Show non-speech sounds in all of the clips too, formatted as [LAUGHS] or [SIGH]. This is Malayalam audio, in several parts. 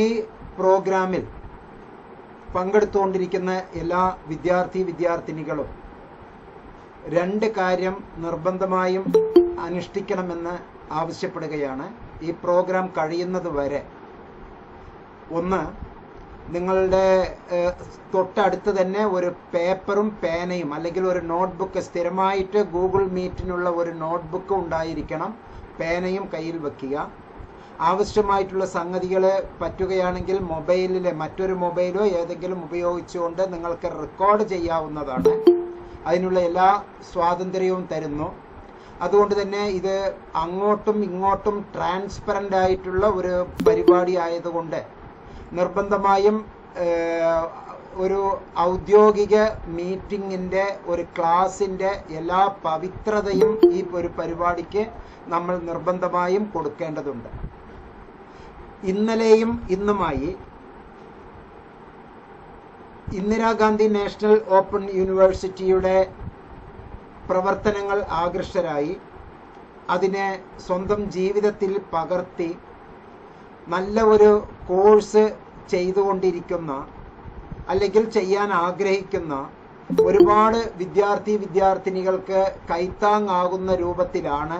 ഈ പ്രോഗ്രാമിൽ പങ്കെടുത്തുകൊണ്ടിരിക്കുന്ന എല്ലാ വിദ്യാർത്ഥി വിദ്യാർത്ഥിനികളും രണ്ട് കാര്യം നിർബന്ധമായും അനുഷ്ഠിക്കണമെന്ന് ആവശ്യപ്പെടുകയാണ്. ഈ പ്രോഗ്രാം കഴിയുന്നത് വരെ. ഒന്ന് നിങ്ങളുടെ തൊട്ടടുത്ത് തന്നെ ഒരു പേപ്പറും പേനയും അല്ലെങ്കിൽ ഒരു നോട്ട്ബുക്ക് സ്ഥിരമായിട്ട് ഗൂഗിൾ മീറ്റിനുള്ള ഒരു നോട്ട്ബുക്ക് ഉണ്ടായിരിക്കണം. പേനയും കയ്യിൽ വെക്കുക. ആവശ്യമായിട്ടുള്ള സംഗതികൾ പറ്റുകയാണെങ്കിൽ മൊബൈലിലെ മറ്റൊരു മൊബൈലോ ഏതെങ്കിലും ഉപയോഗിച്ചുകൊണ്ട് നിങ്ങൾക്ക് റെക്കോർഡ് ചെയ്യാവുന്നതാണ്. അതിനുള്ള എല്ലാ സ്വാതന്ത്ര്യവും തരുന്നു. അതുകൊണ്ട് തന്നെ ഇത് അങ്ങോട്ടും ഇങ്ങോട്ടും ട്രാൻസ്പെറന്റ് ആയിട്ടുള്ള ഒരു പരിപാടി ആയതുകൊണ്ട് നിർബന്ധമായും ഒരു ഔദ്യോഗിക മീറ്റിങ്ങിന്റെ ഒരു ക്ലാസിന്റെ എല്ലാ പവിത്രതയും ഈ ഒരു പരിപാടിക്ക് നമ്മൾ നിർബന്ധമായും കൊടുക്കേണ്ടതുണ്ട്. ഇന്നലെയും ഇന്നുമായി ഇന്ദിരാഗാന്ധി നാഷണൽ ഓപ്പൺ യൂണിവേഴ്സിറ്റിയുടെ പ്രവർത്തനങ്ങൾ ആകൃഷ്ടരായി അതിനെ സ്വന്തം ജീവിതത്തിൽ പകർത്തി നല്ല ഒരു കോഴ്സ് ചെയ്തുകൊണ്ടിരിക്കുന്ന അല്ലെങ്കിൽ ചെയ്യാൻ ആഗ്രഹിക്കുന്ന ഒരുപാട് വിദ്യാർത്ഥി വിദ്യാർത്ഥിനികൾക്ക് കൈത്താങ്ങാകുന്ന രൂപത്തിലാണ്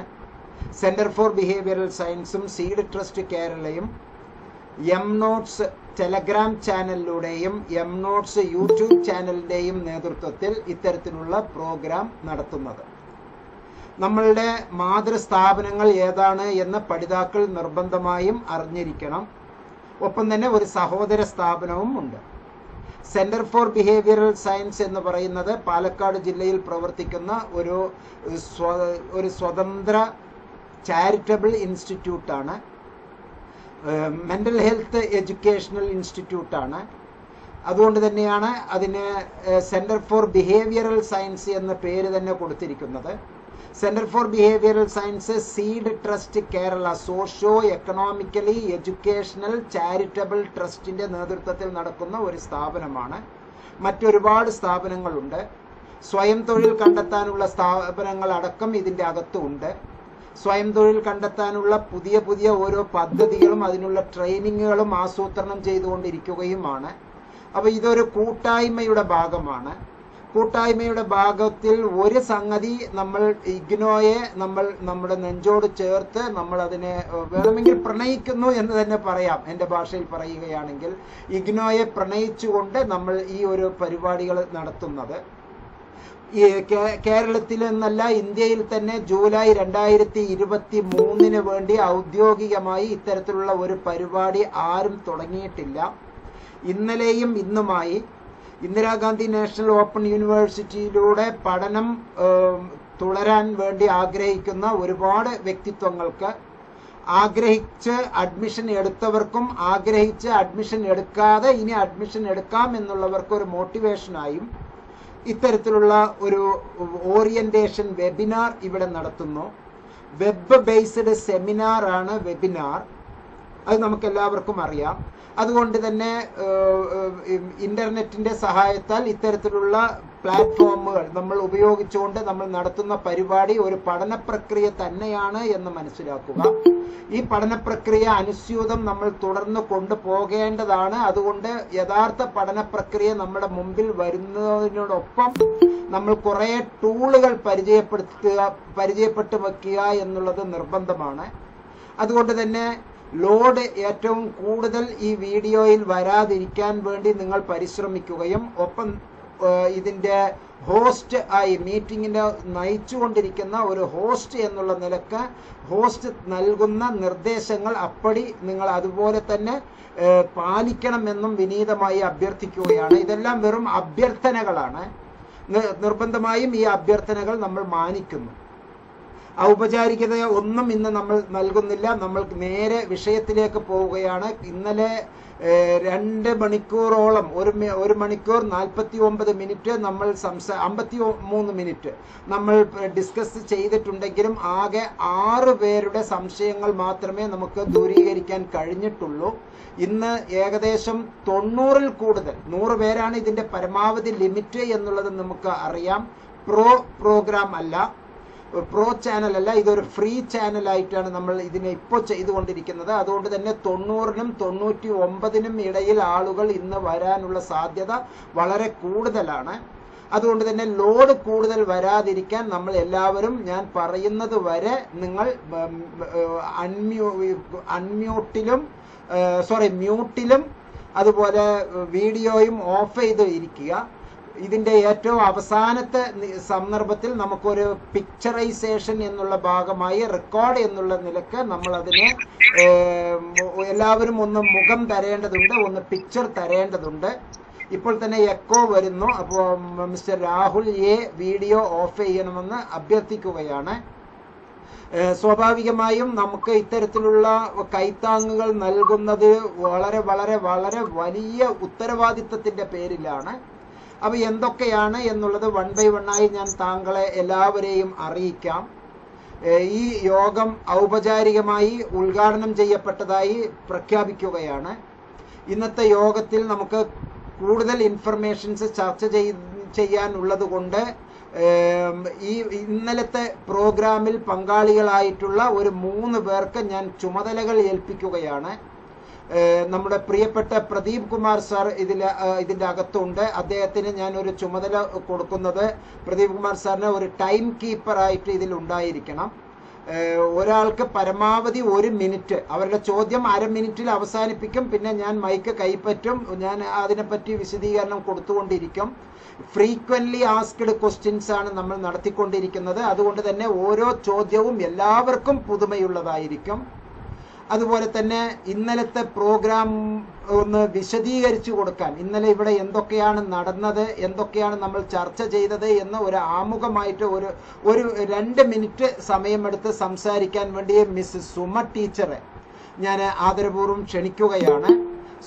സെന്റർ ഫോർ ബിഹേവിയറൽ സയൻസും സീഡ് ട്രസ്റ്റ് കേരളയും എം നോട്ട്സ് ടെലഗ്രാം ചാനലിലൂടെയും എം നോട്ട്സ് യൂട്യൂബ് ചാനലിന്റെയും നേതൃത്വത്തിൽ ഇത്തരത്തിലുള്ള പ്രോഗ്രാം നടത്തുന്നത്. നമ്മളുടെ മാതൃസ്ഥാപനങ്ങൾ ഏതാണ് എന്ന് പഠിതാക്കൾ നിർബന്ധമായും അറിഞ്ഞിരിക്കണം. ഒപ്പം തന്നെ ഒരു സഹോദര സ്ഥാപനവും ഉണ്ട്. സെന്റർ ഫോർ ബിഹേവിയറൽ സയൻസ് എന്ന് പറയുന്നത് പാലക്കാട് ജില്ലയിൽ പ്രവർത്തിക്കുന്ന ഒരു ഒരു സ്വതന്ത്ര ചാരിറ്റബിൾ ഇൻസ്റ്റിറ്റ്യൂട്ടാണ്. മെന്റൽ ഹെൽത്ത് എഡ്യൂക്കേഷണൽ ഇൻസ്റ്റിറ്റ്യൂട്ടാണ് അതുകൊണ്ട് തന്നെയാണ് അതിന് സെന്റർ ഫോർ ബിഹേവിയറൽ സയൻസ് എന്ന പേര് തന്നെ കൊടുത്തിരിക്കുന്നത്. Centre for behavioural science seed trust Kerala socio economically educational charitable ട്രസ്റ്റിന്റെ നേതൃത്വത്തിൽ നടക്കുന്ന ഒരു സ്ഥാപനമാണ്. മറ്റൊരുപാട് സ്ഥാപനങ്ങളുണ്ട്. സ്വയം തൊഴിൽ കണ്ടെത്താനുള്ള സ്ഥാപനങ്ങൾ അടക്കം ഇതിന്റെ അകത്തുണ്ട്. സ്വയം തൊഴിൽ കണ്ടെത്താനുള്ള പുതിയ പുതിയ ഓരോ പദ്ധതികളും അതിനുള്ള ട്രെയിനിങ്ങുകളും ആസൂത്രണം ചെയ്തുകൊണ്ടിരിക്കുകയുമാണ്. അപ്പൊ ഇതൊരു കൂട്ടായ്മയുടെ ഭാഗമാണ്. കൂട്ടായ്മയുടെ ഭാഗത്തിൽ ഒരു സംഗതി നമ്മൾ ഇഗ്നോയെ നമ്മൾ നമ്മുടെ നെഞ്ചോട് ചേർത്ത് നമ്മൾ അതിനെ വേണമെങ്കിൽ പ്രണയിക്കുന്നു എന്ന് തന്നെ പറയാം. എന്റെ ഭാഷയിൽ പറയുകയാണെങ്കിൽ ഇഗ്നോയെ പ്രണയിച്ചുകൊണ്ട് നമ്മൾ ഈ ഒരു പരിപാടികൾ നടത്തുന്നത്. ഈ കേരളത്തിൽ എന്നല്ല ഇന്ത്യയിൽ തന്നെ ജൂലൈ രണ്ടായിരത്തി ഇരുപത്തി മൂന്നിന് വേണ്ടി ഔദ്യോഗികമായി ഇത്തരത്തിലുള്ള ഒരു പരിപാടി ആരും തുടങ്ങിയിട്ടില്ല. ഇന്നലെയും ഇന്നുമായി ഇന്ദിരാഗാന്ധി നാഷണൽ ഓപ്പൺ യൂണിവേഴ്സിറ്റിയിലൂടെ പഠനം തുടരാൻ വേണ്ടി ആഗ്രഹിക്കുന്ന ഒരുപാട് വ്യക്തിത്വങ്ങൾക്ക് ആഗ്രഹിച്ച് അഡ്മിഷൻ എടുത്തവർക്കും ആഗ്രഹിച്ച് അഡ്മിഷൻ എടുക്കാതെ ഇനി അഡ്മിഷൻ എടുക്കാം എന്നുള്ളവർക്ക് ഒരു മോട്ടിവേഷനായും ഇത്തരത്തിലുള്ള ഒരു ഓറിയന്റേഷൻ വെബിനാർ ഇവിടെ നടത്തുന്നു. വെബ് ബേസ്ഡ് സെമിനാർ ആണ് വെബിനാർ അത് നമുക്ക് എല്ലാവർക്കും അറിയാം. അതുകൊണ്ട് തന്നെ ഇന്റർനെറ്റിന്റെ സഹായത്താൽ ഇത്തരത്തിലുള്ള പ്ലാറ്റ്ഫോമുകൾ നമ്മൾ ഉപയോഗിച്ചുകൊണ്ട് നമ്മൾ നടത്തുന്ന പരിപാടി ഒരു പഠന പ്രക്രിയ തന്നെയാണ് എന്ന് മനസ്സിലാക്കുക. ഈ പഠന പ്രക്രിയ അനുസ്യൂതം നമ്മൾ തുടർന്ന് കൊണ്ടുപോകേണ്ടതാണ്. അതുകൊണ്ട് യഥാർത്ഥ പഠന പ്രക്രിയ നമ്മുടെ മുമ്പിൽ വരുന്നതിനോടൊപ്പം നമ്മൾ കുറേ ടൂളുകൾ പരിചയപ്പെടുത്തുക പരിചയപ്പെട്ട് വെക്കുക എന്നുള്ളത് നിർബന്ധമാണ്. അതുകൊണ്ട് തന്നെ ലോഡ് ഏറ്റവും കൂടുതൽ ഈ വീഡിയോയിൽ വരാതിരിക്കാൻ വേണ്ടി നിങ്ങൾ പരിശ്രമിക്കുകയും ഒപ്പം ഇതിന്റെ ഹോസ്റ്റ് ആയി മീറ്റിങ്ങിനെ നയിച്ചുകൊണ്ടിരിക്കുന്ന ഒരു ഹോസ്റ്റ് എന്നുള്ള നിലയ്ക്ക് ഹോസ്റ്റ് നൽകുന്ന നിർദ്ദേശങ്ങൾ അപ്പടി നിങ്ങൾ അതുപോലെ തന്നെ പാലിക്കണമെന്നും വിനീതമായി അഭ്യർത്ഥിക്കുകയാണ്. ഇതെല്ലാം വെറും അഭ്യർത്ഥനകളാണ്. നിർബന്ധമായും ഈ അഭ്യർത്ഥനകൾ നമ്മൾ മാനിക്കുന്നു. ഔപചാരികത ഒന്നും ഇന്ന് നമ്മൾ നൽകുന്നില്ല. നമ്മൾ നേരെ വിഷയത്തിലേക്ക് പോവുകയാണ്. ഇന്നലെ രണ്ട് മണിക്കൂറോളം ഒരു ഒരു മണിക്കൂർ നാൽപ്പത്തി ഒമ്പത് മിനിറ്റ് നമ്മൾ സംസാ അമ്പത്തി മൂന്ന് മിനിറ്റ് നമ്മൾ ഡിസ്കസ് ചെയ്തിട്ടുണ്ടെങ്കിലും ആകെ ആറ് പേരുടെ സംശയങ്ങൾ മാത്രമേ നമുക്ക് ദൂരീകരിക്കാൻ കഴിഞ്ഞിട്ടുള്ളൂ. ഇന്ന് ഏകദേശം തൊണ്ണൂറിൽ കൂടുതൽ നൂറ് പേരാണ് ഇതിന്റെ പരമാവധി ലിമിറ്റ് എന്നുള്ളത് നമുക്ക് അറിയാം. പ്രോ പ്രോഗ്രാം അല്ല. പ്രോ ചാനലല്ല ഇതൊരു ഫ്രീ ചാനലായിട്ടാണ് നമ്മൾ ഇതിനെ ഇപ്പോൾ ചെയ്തുകൊണ്ടിരിക്കുന്നത്. അതുകൊണ്ട് തന്നെ തൊണ്ണൂറിനും തൊണ്ണൂറ്റി ഒമ്പതിനും ഇടയിൽ ആളുകൾ ഇന്ന് വരാനുള്ള സാധ്യത വളരെ കൂടുതലാണ്. അതുകൊണ്ട് തന്നെ ലോഡ് കൂടുതൽ വരാതിരിക്കാൻ നമ്മൾ എല്ലാവരും ഞാൻ പറയുന്നത് വരെ നിങ്ങൾ അൺമ്യൂ അൺമ്യൂട്ടിലും സോറി മ്യൂട്ടിലും അതുപോലെ വീഡിയോയും ഓഫ് ചെയ്ത് ഇരിക്കുക. ഇതിന്റെ ഏറ്റവും അവസാനത്തെ സന്ദർഭത്തിൽ നമുക്കൊരു പിക്ചറൈസേഷൻ എന്നുള്ള ഭാഗമായി റെക്കോർഡ് എന്നുള്ള നിലയ്ക്ക് നമ്മൾ അതിനെ എല്ലാവരും ഒന്ന് മുഖം തരേണ്ടതുണ്ട് ഒന്ന് പിക്ചർ തരേണ്ടതുണ്ട്. ഇപ്പോൾ തന്നെ എക്കോ വരുന്നു. അപ്പോൾ mister Rahul A video off ചെയ്യണമെന്ന് അഭ്യർത്ഥിക്കുകയാണ്. സ്വാഭാവികമായും നമുക്ക് ഇത്തരത്തിലുള്ള കൈത്താങ്ങുകൾ നൽകുന്നത് വളരെ വളരെ വളരെ വലിയ ഉത്തരവാദിത്തത്തിന്റെ പേരിലാണ്. അവ എന്തൊക്കെയാണ് എന്നുള്ളത് വൺ ബൈ വൺ ആയി ഞാൻ താങ്കളെ എല്ലാവരെയും അറിയിക്കാം. ഈ യോഗം ഔപചാരികമായി ഉദ്ഘാടനം ചെയ്യപ്പെട്ടതായി പ്രഖ്യാപിക്കുകയാണ്. ഇന്നത്തെ യോഗത്തിൽ നമുക്ക് കൂടുതൽ ഇൻഫർമേഷൻസ് ചർച്ച ചെയ് ചെയ്യാനുള്ളത് കൊണ്ട് ഈ ഇന്നലത്തെ പ്രോഗ്രാമിൽ പങ്കാളികളായിട്ടുള്ള ഒരു മൂന്ന് പേർക്ക് ഞാൻ ചുമതലകൾ ഏൽപ്പിക്കുകയാണ്. നമ്മുടെ പ്രിയപ്പെട്ട പ്രദീപ് കുമാർ സാർ ഇതിൽ ഇതിന്റെ അകത്തുണ്ട്. അദ്ദേഹത്തിന് ഞാൻ ഒരു ചുമതല കൊടുക്കുന്നത് പ്രദീപ് കുമാർ സാറിന് ഒരു ടൈം കീപ്പറായിട്ട് ഇതിൽ ഉണ്ടായിരിക്കണം. ഒരാൾക്ക് പരമാവധി ഒരു മിനിറ്റ് അവരുടെ ചോദ്യം അര മിനിറ്റിൽ അവസാനിപ്പിക്കും പിന്നെ ഞാൻ മൈക്ക് കൈപ്പറ്റും ഞാൻ അതിനെപ്പറ്റി വിശദീകരണം കൊടുത്തുകൊണ്ടിരിക്കും. ഫ്രീക്വൻലി ആസ്ക്ഡ് ക്വസ്റ്റ്യൻസ് ആണ് നമ്മൾ നടത്തിക്കൊണ്ടിരിക്കുന്നത്. അതുകൊണ്ട് തന്നെ ഓരോ ചോദ്യവും എല്ലാവർക്കും പുതുമയുള്ളതായിരിക്കും. അതുപോലെ തന്നെ ഇന്നലത്തെ പ്രോഗ്രാം ഒന്ന് വിശദീകരിച്ചു കൊടുക്കാൻ. ഇന്നലെ ഇവിടെ എന്തൊക്കെയാണ് നടന്നത് എന്തൊക്കെയാണ് നമ്മൾ ചർച്ച ചെയ്തത് എന്ന് ഒരു ആമുഖമായിട്ട് ഒരു ഒരു രണ്ട് മിനിറ്റ് സമയമെടുത്ത് സംസാരിക്കാൻ വേണ്ടി മിസ് സുമ ടീച്ചറെ ഞാൻ ആദരപൂർവം ക്ഷണിക്കുകയാണ്.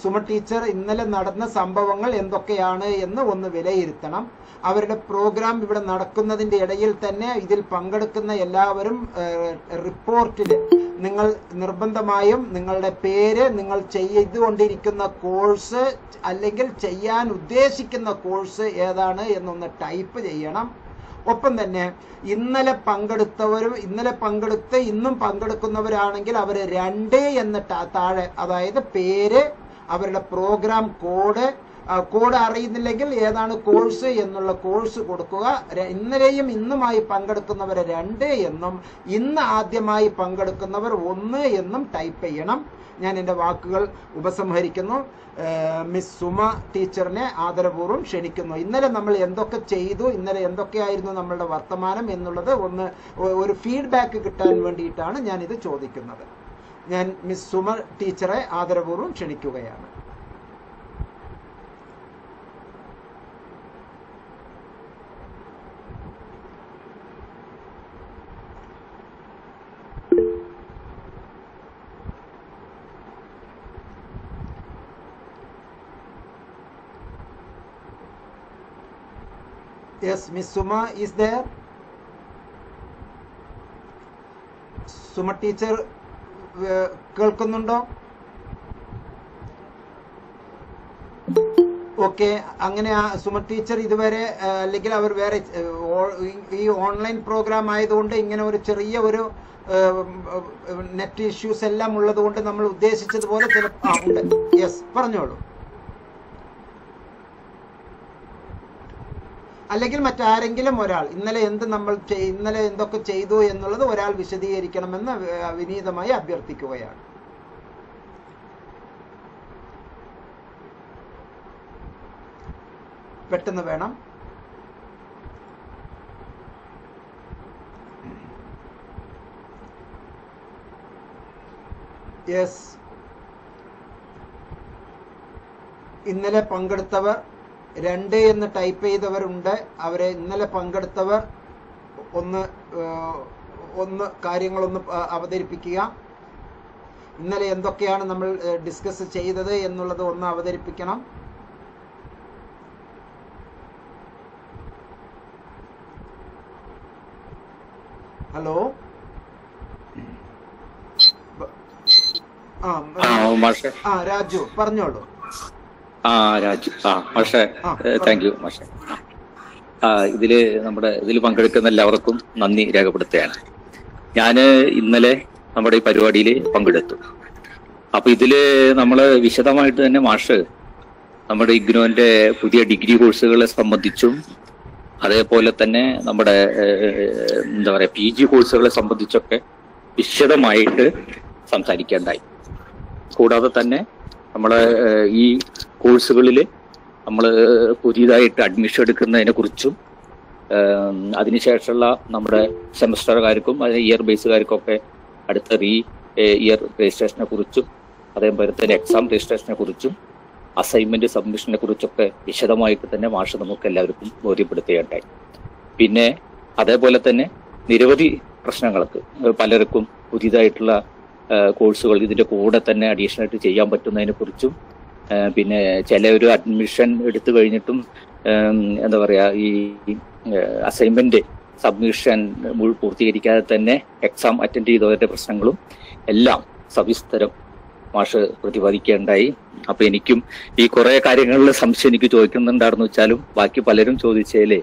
സുമ ടീച്ചർ ഇന്നലെ നടന്ന സംഭവങ്ങൾ എന്തൊക്കെയാണ് എന്ന് ഒന്ന് വിലയിരുത്തണം. അവരുടെ പ്രോഗ്രാം ഇവിടെ നടക്കുന്നതിന്റെ ഇടയിൽ തന്നെ ഇതിൽ പങ്കെടുക്കുന്ന എല്ലാവരും റിപ്പോർട്ടിൽ നിങ്ങൾ നിർബന്ധമായും നിങ്ങളുടെ പേര് നിങ്ങൾ ചെയ്തുകൊണ്ടിരിക്കുന്ന കോഴ്സ് അല്ലെങ്കിൽ ചെയ്യാൻ ഉദ്ദേശിക്കുന്ന കോഴ്സ് ഏതാണ് എന്നൊന്ന് ടൈപ്പ് ചെയ്യണം. ഒപ്പം തന്നെ ഇന്നലെ പങ്കെടുത്തവരും ഇന്നലെ പങ്കെടുത്ത് ഇന്നും പങ്കെടുക്കുന്നവരാണെങ്കിൽ അവർ രണ്ട് എന്ന താഴെ അതായത് പേര് അവരുടെ പ്രോഗ്രാം കോഡ് കോഡ് അറിയുന്നില്ലെങ്കിൽ ഏതാണ് കോഴ്സ് എന്നുള്ള കോഴ്സ് കൊടുക്കുക. ഇന്നലെയും ഇന്നുമായി പങ്കെടുക്കുന്നവർ രണ്ട് എന്നും ഇന്ന് ആദ്യമായി പങ്കെടുക്കുന്നവർ ഒന്ന് എന്നും ടൈപ്പ് ചെയ്യണം. ഞാൻ എന്റെ വാക്കുകൾ ഉപസംഹരിക്കുന്നു. മിസ് സുമ ടീച്ചറിനെ ആദരപൂർവം ക്ഷണിക്കുന്നു. ഇന്നലെ നമ്മൾ എന്തൊക്കെ ചെയ്തു ഇന്നലെ എന്തൊക്കെയായിരുന്നു നമ്മളുടെ വർത്തമാനം എന്നുള്ളത് ഒന്ന് ഒരു ഫീഡ്ബാക്ക് കിട്ടാൻ വേണ്ടിയിട്ടാണ് ഞാൻ ഇത് ചോദിക്കുന്നത്. ഞാൻ മിസ് സുമ ടീച്ചറെ ആദരപൂർവം ക്ഷണിക്കുകയാണ്. Yes Miss Suma is there. Suma teacher കേൾക്കുന്നുണ്ടോ? ഓക്കെ അങ്ങനെ സുമ ടീച്ചർ ഇതുവരെ അല്ലെങ്കിൽ അവർ വേറെ ഈ- ഓൺലൈൻ പ്രോഗ്രാം ആയതുകൊണ്ട് ഇങ്ങനെ ഒരു ചെറിയ ഒരു നെറ്റ് ഇഷ്യൂസ് എല്ലാം ഉള്ളതുകൊണ്ട് നമ്മൾ ഉദ്ദേശിച്ചതുപോലെ ചില യെസ് പറഞ്ഞോളൂ. അല്ലെങ്കിൽ മറ്റാരെങ്കിലും ഒരാൾ ഇന്നലെ എന്ത് നമ്മൾ ഇന്നലെ എന്തൊക്കെ ചെയ്തു എന്നുള്ളത് ഒരാൾ വിശദീകരിക്കണമെന്ന് വിനീതമായി അഭ്യർത്ഥിക്കുകയാണ്. പെട്ടെന്ന് വേണം. യെസ്. ഇന്നലെ പങ്കെടുത്തവർ രണ്ട് എന്ന് ടൈപ്പ് ചെയ്തവരുണ്ട്. അവരെ ഇന്നലെ പങ്കെടുത്തവർ ഒന്ന് ഒന്ന് കാര്യങ്ങളൊന്ന് അവതരിപ്പിക്കുക. ഇന്നലെ എന്തൊക്കെയാണ് നമ്മൾ ഡിസ്കസ് ചെയ്തത് എന്നുള്ളത് ഒന്ന് അവതരിപ്പിക്കണം. ഹലോ? ആ രാജു പറഞ്ഞോളൂ. ആ രാജു. ആ മാഷെ താങ്ക് യു മാഷെ. ആ, ഇതിൽ നമ്മുടെ ഇതിൽ പങ്കെടുക്കുന്ന എല്ലാവർക്കും നന്ദി രേഖപ്പെടുത്തുകയാണ്. ഞാൻ ഇന്നലെ നമ്മുടെ ഈ പരിപാടിയിൽ പങ്കെടുത്തു. അപ്പൊ ഇതിൽ നമ്മൾ വിശദമായിട്ട് തന്നെ മാഷ് നമ്മുടെ ഇഗ്നോന്റെ പുതിയ ഡിഗ്രി കോഴ്സുകളെ സംബന്ധിച്ചും അതേപോലെ തന്നെ നമ്മുടെ എന്താ പറയാ പി ജി കോഴ്സുകളെ സംബന്ധിച്ചൊക്കെ വിശദമായിട്ട് സംസാരിക്കേണ്ടായി കൂടാതെ തന്നെ നമ്മൾ ഈ കോഴ്സുകളിൽ നമ്മൾ പുതിയതായിട്ട് അഡ്മിഷൻ എടുക്കുന്നതിനെ കുറിച്ചും അതിനുശേഷമുള്ള നമ്മുടെ സെമസ്റ്ററുകാർക്കും അതായത് ഇയർ ബേസുകാർക്കൊക്കെ അടുത്ത റീ ഇയർ രജിസ്ട്രേഷനെ കുറിച്ചും അതേപോലെ തന്നെ എക്സാം രജിസ്ട്രേഷനെ കുറിച്ചും അസൈൻമെന്റ് സബ്മിഷനെ കുറിച്ചൊക്കെ വിശദമായിട്ട് തന്നെ മാഷ് നമുക്ക് എല്ലാവർക്കും ബോധ്യപ്പെടുത്തുകയുണ്ടായി. പിന്നെ അതേപോലെ തന്നെ നിരവധി പ്രശ്നങ്ങൾക്ക് പലർക്കും പുതിയതായിട്ടുള്ള കോഴ്സുകൾ ഇതിന്റെ കൂടെ തന്നെ അഡീഷണൽ ആയിട്ട് ചെയ്യാൻ പറ്റുന്നതിനെ കുറിച്ചും പിന്നെ ചില ഒരു അഡ്മിഷൻ എടുത്തു കഴിഞ്ഞിട്ടും എന്താ പറയാ ഈ അസൈൻമെന്റ് സബ്മിഷൻ പൂർത്തീകരിക്കാതെ തന്നെ എക്സാം അറ്റൻഡ് ചെയ്തവരുടെ പ്രശ്നങ്ങളും എല്ലാം സവിസ്തരം മാഷ് പ്രതിപാദിക്കുകയുണ്ടായി. അപ്പൊ എനിക്കും ഈ കുറെ കാര്യങ്ങളിൽ സംശയം എനിക്ക് ചോദിക്കുന്നുണ്ടായിരുന്നു വെച്ചാലും ബാക്കി പലരും ചോദിച്ചതിൽ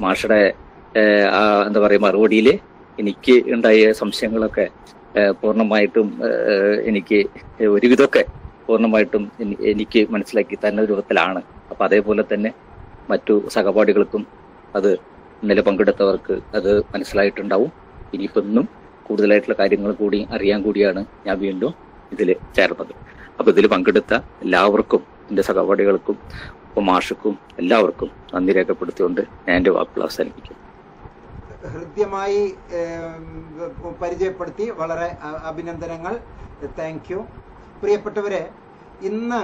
മാഷയുടെ എന്താ പറയാ മറുപടിയിൽ എനിക്ക് ഉണ്ടായ സംശയങ്ങളൊക്കെ പൂർണമായിട്ടും എനിക്ക് ഒരുവിധമൊക്കെ പൂർണമായിട്ടും എനിക്ക് മനസ്സിലാക്കി തന്ന രൂപത്തിലാണ്. അപ്പൊ അതേപോലെ തന്നെ മറ്റു സഹപാഠികൾക്കും അത് ഇന്നലെ പങ്കെടുത്തവർക്ക് അത് മനസ്സിലായിട്ടുണ്ടാവും. ഇനിയിപ്പോൾ ഇന്നും കൂടുതലായിട്ടുള്ള കാര്യങ്ങൾ കൂടി അറിയാൻ കൂടിയാണ് ഞാൻ വീണ്ടും ഇതിൽ ചേർന്നത്. അപ്പൊ ഇതിൽ പങ്കെടുത്ത എല്ലാവർക്കും എന്റെ സഹപാഠികൾക്കും മാഷക്കും എല്ലാവർക്കും നന്ദി രേഖപ്പെടുത്തിക്കൊണ്ട് ഞാൻ എന്റെ വാക്കുകൾ അവസാനിപ്പിക്കും ഹൃദ്യമായി പരിചയപ്പെടുത്തി വളരെ അഭിനന്ദനങ്ങൾ. താങ്ക് യു പ്രിയപ്പെട്ടവരെ ഇന്ന്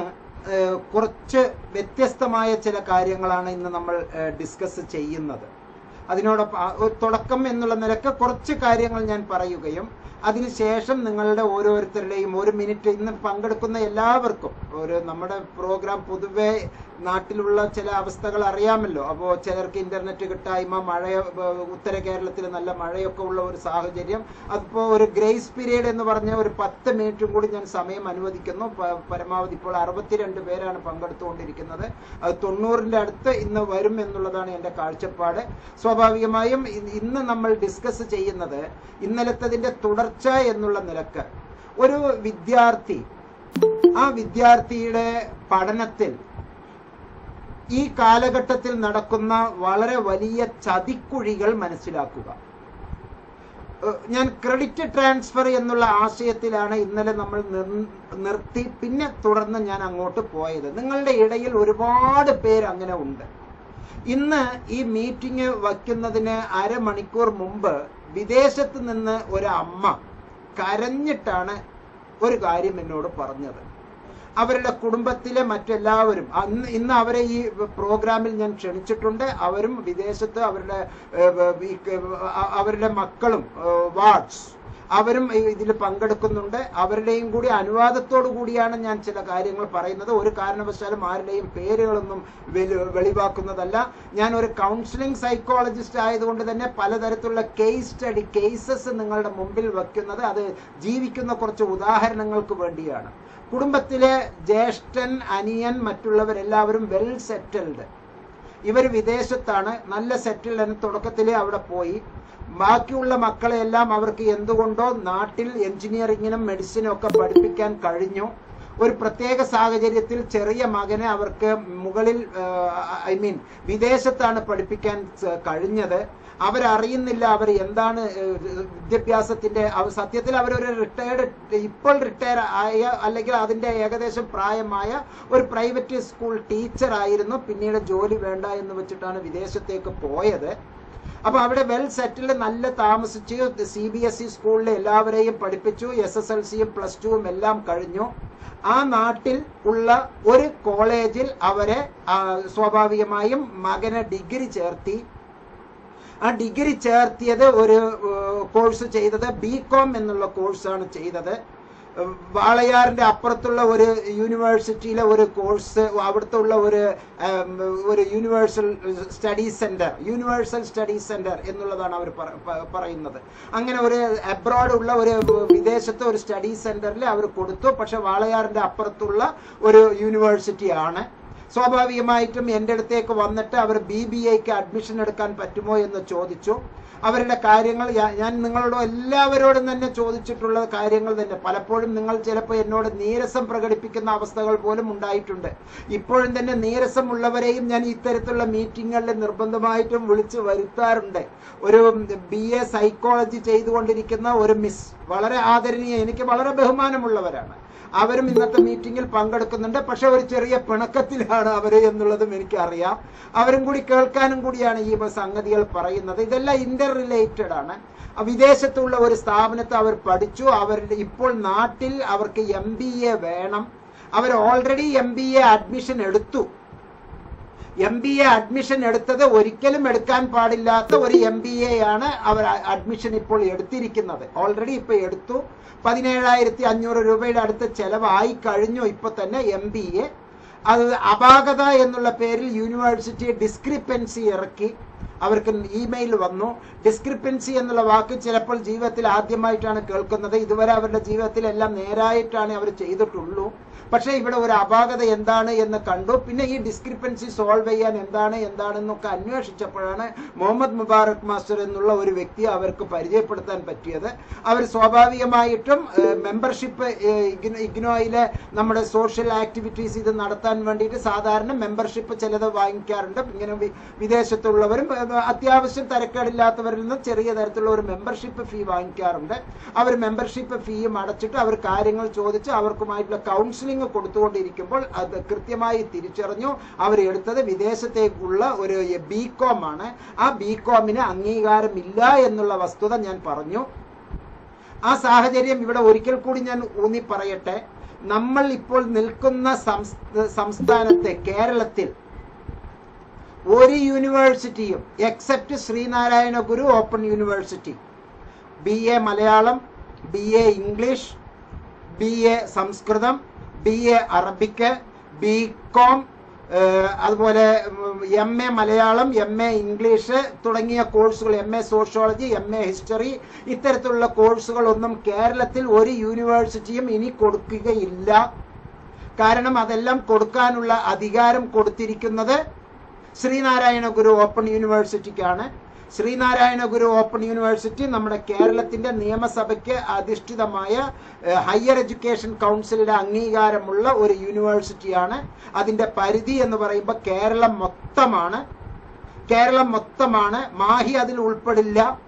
കുറച്ച് വ്യത്യസ്തമായ ചില കാര്യങ്ങളാണ് ഇന്ന് നമ്മൾ ഡിസ്കസ് ചെയ്യുന്നത്. അതിനോടൊപ്പം തുടക്കം എന്നുള്ള നിലയ്ക്ക് കുറച്ച് കാര്യങ്ങൾ ഞാൻ പറയുകയും അതിനുശേഷം നിങ്ങളുടെ ഓരോരുത്തരുടെയും ഒരു മിനിറ്റ് ഇന്ന് പങ്കെടുക്കുന്ന എല്ലാവർക്കും. ഒരു നമ്മുടെ പ്രോഗ്രാം പൊതുവെ നാട്ടിലുള്ള ചില അവസ്ഥകൾ അറിയാമല്ലോ. അപ്പോൾ ചിലർക്ക് ഇന്റർനെറ്റ് കിട്ടായ്മ മഴ ഉത്തര കേരളത്തിൽ നല്ല മഴയൊക്കെ ഉള്ള ഒരു സാഹചര്യം. അതിപ്പോൾ ഒരു ഗ്രേസ് പീരീഡ് എന്ന് പറഞ്ഞ ഒരു പത്ത് മിനിറ്റും കൂടി ഞാൻ സമയം അനുവദിക്കുന്നു. പരമാവധി ഇപ്പോൾ അറുപത്തിരണ്ട് പേരാണ് പങ്കെടുത്തുകൊണ്ടിരിക്കുന്നത്. അത് തൊണ്ണൂറിന്റെ അടുത്ത് ഇന്ന് വരും എന്നുള്ളതാണ് എന്റെ കാഴ്ചപ്പാട്. സ്വാഭാവികമായും ഇന്ന് നമ്മൾ ഡിസ്കസ് ചെയ്യുന്നത് ഇന്നലത്തതിന്റെ തുടർച്ച എന്നുള്ള നിലയ്ക്ക് ഒരു വിദ്യാർത്ഥി ആ വിദ്യാർത്ഥിയുടെ പഠനത്തിൽ ഈ കാലഘട്ടത്തിൽ നടക്കുന്ന വളരെ വലിയ ചതിക്കുഴികൾ മനസ്സിലാക്കുക. ഞാൻ ക്രെഡിറ്റ് ട്രാൻസ്ഫർ എന്നുള്ള ആശയത്തിലാണ് ഇന്നലെ നമ്മൾ നിർത്തി പിന്നെ തുടർന്ന് ഞാൻ അങ്ങോട്ട് പോയത്. നിങ്ങളുടെ ഇടയിൽ ഒരുപാട് പേര് അങ്ങനെ ഉണ്ട്. ഇന്ന് ഈ മീറ്റിംഗ് വയ്ക്കുന്നതിന് അരമണിക്കൂർ മുമ്പ് വിദേശത്ത് നിന്ന് ഒരു അമ്മ കരഞ്ഞിട്ടാണ് ഒരു കാര്യം എന്നോട് പറഞ്ഞത്. അവരുടെ കുടുംബത്തിലെ മറ്റെല്ലാവരും അന്ന് ഇന്ന് അവരെ ഈ പ്രോഗ്രാമിൽ ഞാൻ ക്ഷണിച്ചിട്ടുണ്ട്. അവരും വിദേശത്ത് അവരുടെ അവരുടെ മക്കളും വാർഡ്സ് അവരും ഇതിൽ പങ്കെടുക്കുന്നുണ്ട്. അവരുടെയും കൂടി അനുവാദത്തോടു കൂടിയാണ് ഞാൻ ചില കാര്യങ്ങൾ പറയുന്നത്. ഒരു കാരണവശാലും ആരുടെയും പേരുകളൊന്നും വെളിവാക്കുന്നതല്ല. ഞാൻ ഒരു കൗൺസിലിംഗ് സൈക്കോളജിസ്റ്റ് ആയതുകൊണ്ട് തന്നെ പലതരത്തിലുള്ള കേസ് സ്റ്റഡി കേസസ് നിങ്ങളുടെ മുമ്പിൽ വയ്ക്കുന്നത് അത് ജീവിക്കുന്ന കുറച്ച് ഉദാഹരണങ്ങൾക്ക് വേണ്ടിയാണ്. കുടുംബത്തിലെ ജ്യേഷ്ഠൻ അനിയൻ മറ്റുള്ളവരെല്ലാവരും വെൽ സെറ്റിൽഡ് ഇവർ വിദേശത്താണ്. നല്ല സെറ്റിൽഡ് തുടക്കത്തിലേ അവിടെ പോയി. ബാക്കിയുള്ള മക്കളെ എല്ലാം അവർക്ക് എന്തുകൊണ്ടോ നാട്ടിൽ എഞ്ചിനീയറിങ്ങിനും മെഡിസിനും ഒക്കെ പഠിപ്പിക്കാൻ കഴിഞ്ഞു. ഒരു പ്രത്യേക സാഹചര്യത്തിൽ ചെറിയ മകനെ അവർക്ക് മുകളിൽ ഐ മീൻ വിദേശത്താണ് പഠിപ്പിക്കാൻ കഴിഞ്ഞത്. അവരറിയുന്നില്ല അവർ എന്താണ് വിദ്യാഭ്യാസത്തിന്റെ സത്യത്തിൽ അവരൊരു റിട്ടയർഡ് ഇപ്പോൾ റിട്ടയർ ആയ അല്ലെങ്കിൽ അതിന്റെ ഏകദേശം പ്രായമായ ഒരു പ്രൈവറ്റ് സ്കൂൾ ടീച്ചർ ആയിരുന്നു. പിന്നീട് ജോലി വേണ്ട എന്ന് വെച്ചിട്ടാണ് വിദേശത്തേക്ക് പോയത്. അപ്പൊ അവിടെ വെൽ സെറ്റിൽഡ് നല്ല താമസിച്ച് സി ബി എസ് ഇ സ്കൂളിൽ എല്ലാവരെയും പഠിപ്പിച്ചു എസ് എസ് എൽ സിയും പ്ലസ് ടുവും എല്ലാം കഴിഞ്ഞു. ആ നാട്ടിൽ ഉള്ള ഒരു കോളേജിൽ അവരെ സ്വാഭാവികമായും മകനെ ഡിഗ്രി ചേർത്തി. ആ ഡിഗ്രി ചേർത്തിയത് ഒരു കോഴ്സ് ചെയ്തത് ബി കോം എന്നുള്ള കോഴ്സാണ് ചെയ്തത്. വാളയാറിന്റെ അപ്പുറത്തുള്ള ഒരു യൂണിവേഴ്സിറ്റിയിലെ ഒരു കോഴ്സ് അവിടുത്തെ ഉള്ള ഒരു ഒരു universal study centre universal study centre എന്നുള്ളതാണ് അവർ പറയുന്നത്. അങ്ങനെ ഒരു അബ്രോഡ് ഉള്ള ഒരു വിദേശത്തെ ഒരു സ്റ്റഡി സെന്ററിൽ അവർ കൊടുത്തു. പക്ഷെ വാളയാറിന്റെ അപ്പുറത്തുള്ള ഒരു യൂണിവേഴ്സിറ്റി ആണ്. സ്വാഭാവികമായിട്ടും എന്റെ അടുത്തേക്ക് വന്നിട്ട് അവർ ബി ബി എക്ക് അഡ്മിഷൻ എടുക്കാൻ പറ്റുമോ എന്ന് ചോദിച്ചു. അവരുടെ കാര്യങ്ങൾ ഞാൻ നിങ്ങളോട് എല്ലാവരോടും തന്നെ ചോദിച്ചിട്ടുള്ള കാര്യങ്ങൾ തന്നെ. പലപ്പോഴും നിങ്ങൾ ചിലപ്പോൾ എന്നോട് നീരസം പ്രകടിപ്പിക്കുന്ന അവസ്ഥകൾ പോലും ഉണ്ടായിട്ടുണ്ട്. ഇപ്പോഴും തന്നെ നീരസമുള്ളവരെയും ഞാൻ ഇത്തരത്തിലുള്ള മീറ്റിങ്ങുകളിൽ നിർബന്ധമായിട്ടും വിളിച്ച് വരുത്താറുണ്ട്. ഒരു ബി എ സൈക്കോളജി ചെയ്തുകൊണ്ടിരിക്കുന്ന ഒരു മിസ് വളരെ ആദരണീയ എനിക്ക് വളരെ ബഹുമാനമുള്ളവരാണ്. അവരും ഇന്നത്തെ മീറ്റിംഗിൽ പങ്കെടുക്കുന്നുണ്ട്. പക്ഷെ ഒരു ചെറിയ പിണക്കത്തിലാണ് അവർ എന്നുള്ളതും എനിക്കറിയാം. അവരും കൂടി കേൾക്കാനും കൂടിയാണ് ഈ സംഗതികൾ പറയുന്നത്. ഇതെല്ലാം ഇന്റർ റിലേറ്റഡ് ആണ് വിദേശത്തുള്ള ഒരു സ്ഥാപനത്തെ അവർ പഠിച്ചു. അവരുടെ ഇപ്പോൾ നാട്ടിൽ അവർക്ക് എം വേണം. അവർ ഓൾറെഡി എ അഡ്മിഷൻ എടുത്തു. എം ബി എ അഡ്മിഷൻ എടുത്തത് ഒരിക്കലും എടുക്കാൻ പാടില്ലാത്ത ഒരു എം ബി എ ആണ് അവർ അഡ്മിഷൻ ഇപ്പോൾ എടുത്തിരിക്കുന്നത്. ഓൾറെഡി ഇപ്പൊ എടുത്തു. പതിനേഴായിരത്തി അഞ്ഞൂറ് രൂപയുടെ അടുത്ത് ചെലവായി കഴിഞ്ഞു ഇപ്പൊ തന്നെ എം ബി എ അത് അപാകത എന്നുള്ള പേരിൽ യൂണിവേഴ്സിറ്റി ഡിസ്ക്രിപ്പൻസി ഇറക്കി. അവർക്ക് ഇമെയിൽ വന്നു. ഡിസ്ക്രിപ്പൻസി എന്നുള്ള വാക്ക് ചിലപ്പോൾ ജീവിതത്തിൽ ആദ്യമായിട്ടാണ് കേൾക്കുന്നത്. ഇതുവരെ അവരുടെ ജീവിതത്തിൽ എല്ലാം നേരായിട്ടാണ് അവർ ചെയ്തിട്ടുള്ളൂ. പക്ഷേ ഇവിടെ ഒരു അപാകത എന്താണ് എന്ന് കണ്ടു. പിന്നെ ഈ ഡിസ്ക്രിപ്പൻസി സോൾവ് ചെയ്യാൻ എന്താണ് എന്താണെന്നൊക്കെ അന്വേഷിച്ചപ്പോഴാണ് മുഹമ്മദ് മുബാറക് മാസ്റ്റർ എന്നുള്ള ഒരു വ്യക്തി അവർക്ക് പരിചയപ്പെടുത്താൻ പറ്റിയത്. അവർ സ്വാഭാവികമായിട്ടും മെമ്പർഷിപ്പ് ഇഗ്നോയിലെ നമ്മുടെ സോഷ്യൽ ആക്ടിവിറ്റീസ് ഇത് നടത്താൻ വേണ്ടിയിട്ട് സാധാരണ മെമ്പർഷിപ്പ് ചിലത് വാങ്ങിക്കാറുണ്ട്. ഇങ്ങനെ വിദേശത്തുള്ളവരും അത്യാവശ്യം തിരക്കേടില്ലാത്തവരിൽ നിന്ന് ചെറിയ തരത്തിലുള്ള ഒരു മെമ്പർഷിപ്പ് ഫീ വാങ്ങിക്കാറുണ്ട്. അവർ മെമ്പർഷിപ്പ് ഫീയും അടച്ചിട്ട് അവർ കാര്യങ്ങൾ ചോദിച്ച് അവർക്കുമായിട്ടുള്ള കൗൺസിലിംഗ് കൊടുത്തുകൊണ്ടിരിക്കുമ്പോൾ അത് കൃത്യമായി തിരിച്ചറിഞ്ഞു. അവർ എടുത്തത് വിദേശത്തേക്കുള്ള ഒരു ബി കോം ആണ്. ആ ബി കോമിന് അംഗീകാരമില്ല എന്നുള്ള വസ്തുത ഞാൻ പറഞ്ഞു. ആ സാഹചര്യം ഇവിടെ ഒരിക്കൽ കൂടി ഞാൻ ഊന്നി പറയട്ടെ നമ്മൾ ഇപ്പോൾ നിൽക്കുന്ന സംസ്ഥ- സംസ്ഥാനത്തെ കേരളത്തിൽ ഒരു യൂണിവേഴ്സിറ്റിയും except Sreenarayana Guru open university B A Malayalam B A English B A Samskritam B A Arabic B Com അതുപോലെ M A Malayalam M A English തുടങ്ങിയ കോഴ്സുകൾ M A sociology M A history ഇത്തരത്തിലുള്ള കോഴ്സുകളൊന്നും കേരളത്തിൽ ഒരു യൂണിവേഴ്സിറ്റിയും ഇനി കൊടുക്കുകയില്ല. കാരണം അതെല്ലാം കൊടുക്കാനുള്ള അധികാരം കൊടുത്തിരിക്കുന്നത് ശ്രീനാരായണ ഗുരു ഓപ്പൺ യൂണിവേഴ്സിറ്റിക്കാണ്. ശ്രീനാരായണ ഗുരു ഓപ്പൺ യൂണിവേഴ്സിറ്റി നമ്മുടെ കേരളത്തിന്റെ നിയമസഭയ്ക്ക് അധിഷ്ഠിതമായ ഹയർ എഡ്യൂക്കേഷൻ കൗൺസിലിന്റെ അംഗീകാരമുള്ള ഒരു യൂണിവേഴ്സിറ്റിയാണ്. അതിന്റെ പരിധി എന്ന് പറയുമ്പോൾ കേരളം മൊത്തമാണ്. കേരളം മൊത്തമാണ്. മാഹി അതിൽ ഉൾപ്പെടില്ല.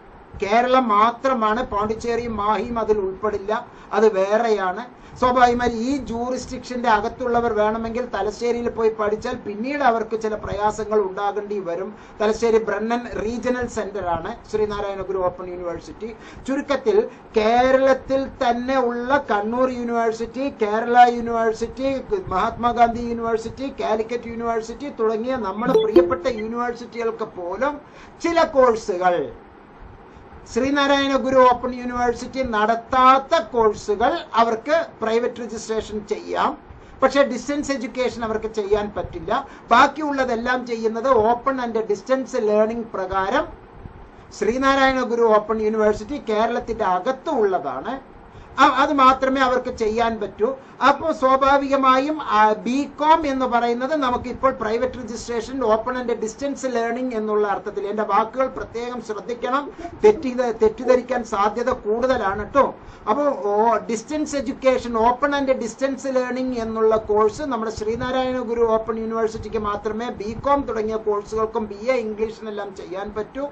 കേരളം മാത്രമാണ് പോണ്ടിച്ചേരി മാഹിയും അതിൽ ഉൾപ്പെടില്ല. അത് വേറെയാണ്. സ്വാഭാവികമായി ഈ ജൂറിസ്ഡിക്ഷന്റെ അകത്തുള്ളവർ വേണമെങ്കിൽ തലശ്ശേരിയിൽ പോയി പഠിച്ചാൽ പിന്നീട് അവർക്ക് ചില പ്രയാസങ്ങൾ ഉണ്ടാകേണ്ടി വരും. തലശ്ശേരി ബ്രണ്ണൻ റീജിയണൽ സെന്റർ ആണ് ശ്രീനാരായണ ഗുരു ഓപ്പൺ യൂണിവേഴ്സിറ്റി. ചുരുക്കത്തിൽ കേരളത്തിൽ തന്നെ ഉള്ള Kannur university Kerala university Mahatma Gandhi university Calicut university തുടങ്ങിയ നമ്മുടെ പ്രിയപ്പെട്ട യൂണിവേഴ്സിറ്റികൾക്ക് പോലും ചില കോഴ്സുകൾ ശ്രീനാരായണ ഗുരു ഓപ്പൺ യൂണിവേഴ്സിറ്റി നടത്താത്ത കോഴ്സുകൾ അവർക്ക് പ്രൈവറ്റ് രജിസ്ട്രേഷൻ ചെയ്യാം. പക്ഷെ ഡിസ്റ്റൻസ് എഡ്യൂക്കേഷൻ അവർക്ക് ചെയ്യാൻ പറ്റില്ല. ബാക്കിയുള്ളതെല്ലാം ചെയ്യുന്നത് ഓപ്പൺ ആൻഡ് ഡിസ്റ്റൻസ് ലേണിംഗ് പ്രകാരം ശ്രീനാരായണ ഗുരു ഓപ്പൺ യൂണിവേഴ്സിറ്റി കേരളത്തിന്റെ അകത്ത് ഉള്ളതാണ് അ- അത് മാത്രമേ അവർക്ക് ചെയ്യാൻ പറ്റൂ. അപ്പോൾ സ്വാഭാവികമായും ബി കോം എന്ന് പറയുന്നത് നമുക്ക് ഇപ്പോൾ private registration open and distance learning എന്നുള്ള അർത്ഥത്തിൽ. എന്റെ വാക്കുകൾ പ്രത്യേകം ശ്രദ്ധിക്കണം. തെറ്റി തെറ്റിദ്ധരിക്കാൻ സാധ്യത കൂടുതലാണ് കേട്ടോ അപ്പോൾ distance education open and distance learning എന്നുള്ള കോഴ്സ് നമ്മുടെ ശ്രീനാരായണ ഗുരു ഓപ്പൺ യൂണിവേഴ്സിറ്റിക്ക് മാത്രമേ ബി കോം തുടങ്ങിയ കോഴ്സുകൾക്കും ബി എ ഇംഗ്ലീഷിനെല്ലാം ചെയ്യാൻ പറ്റൂ.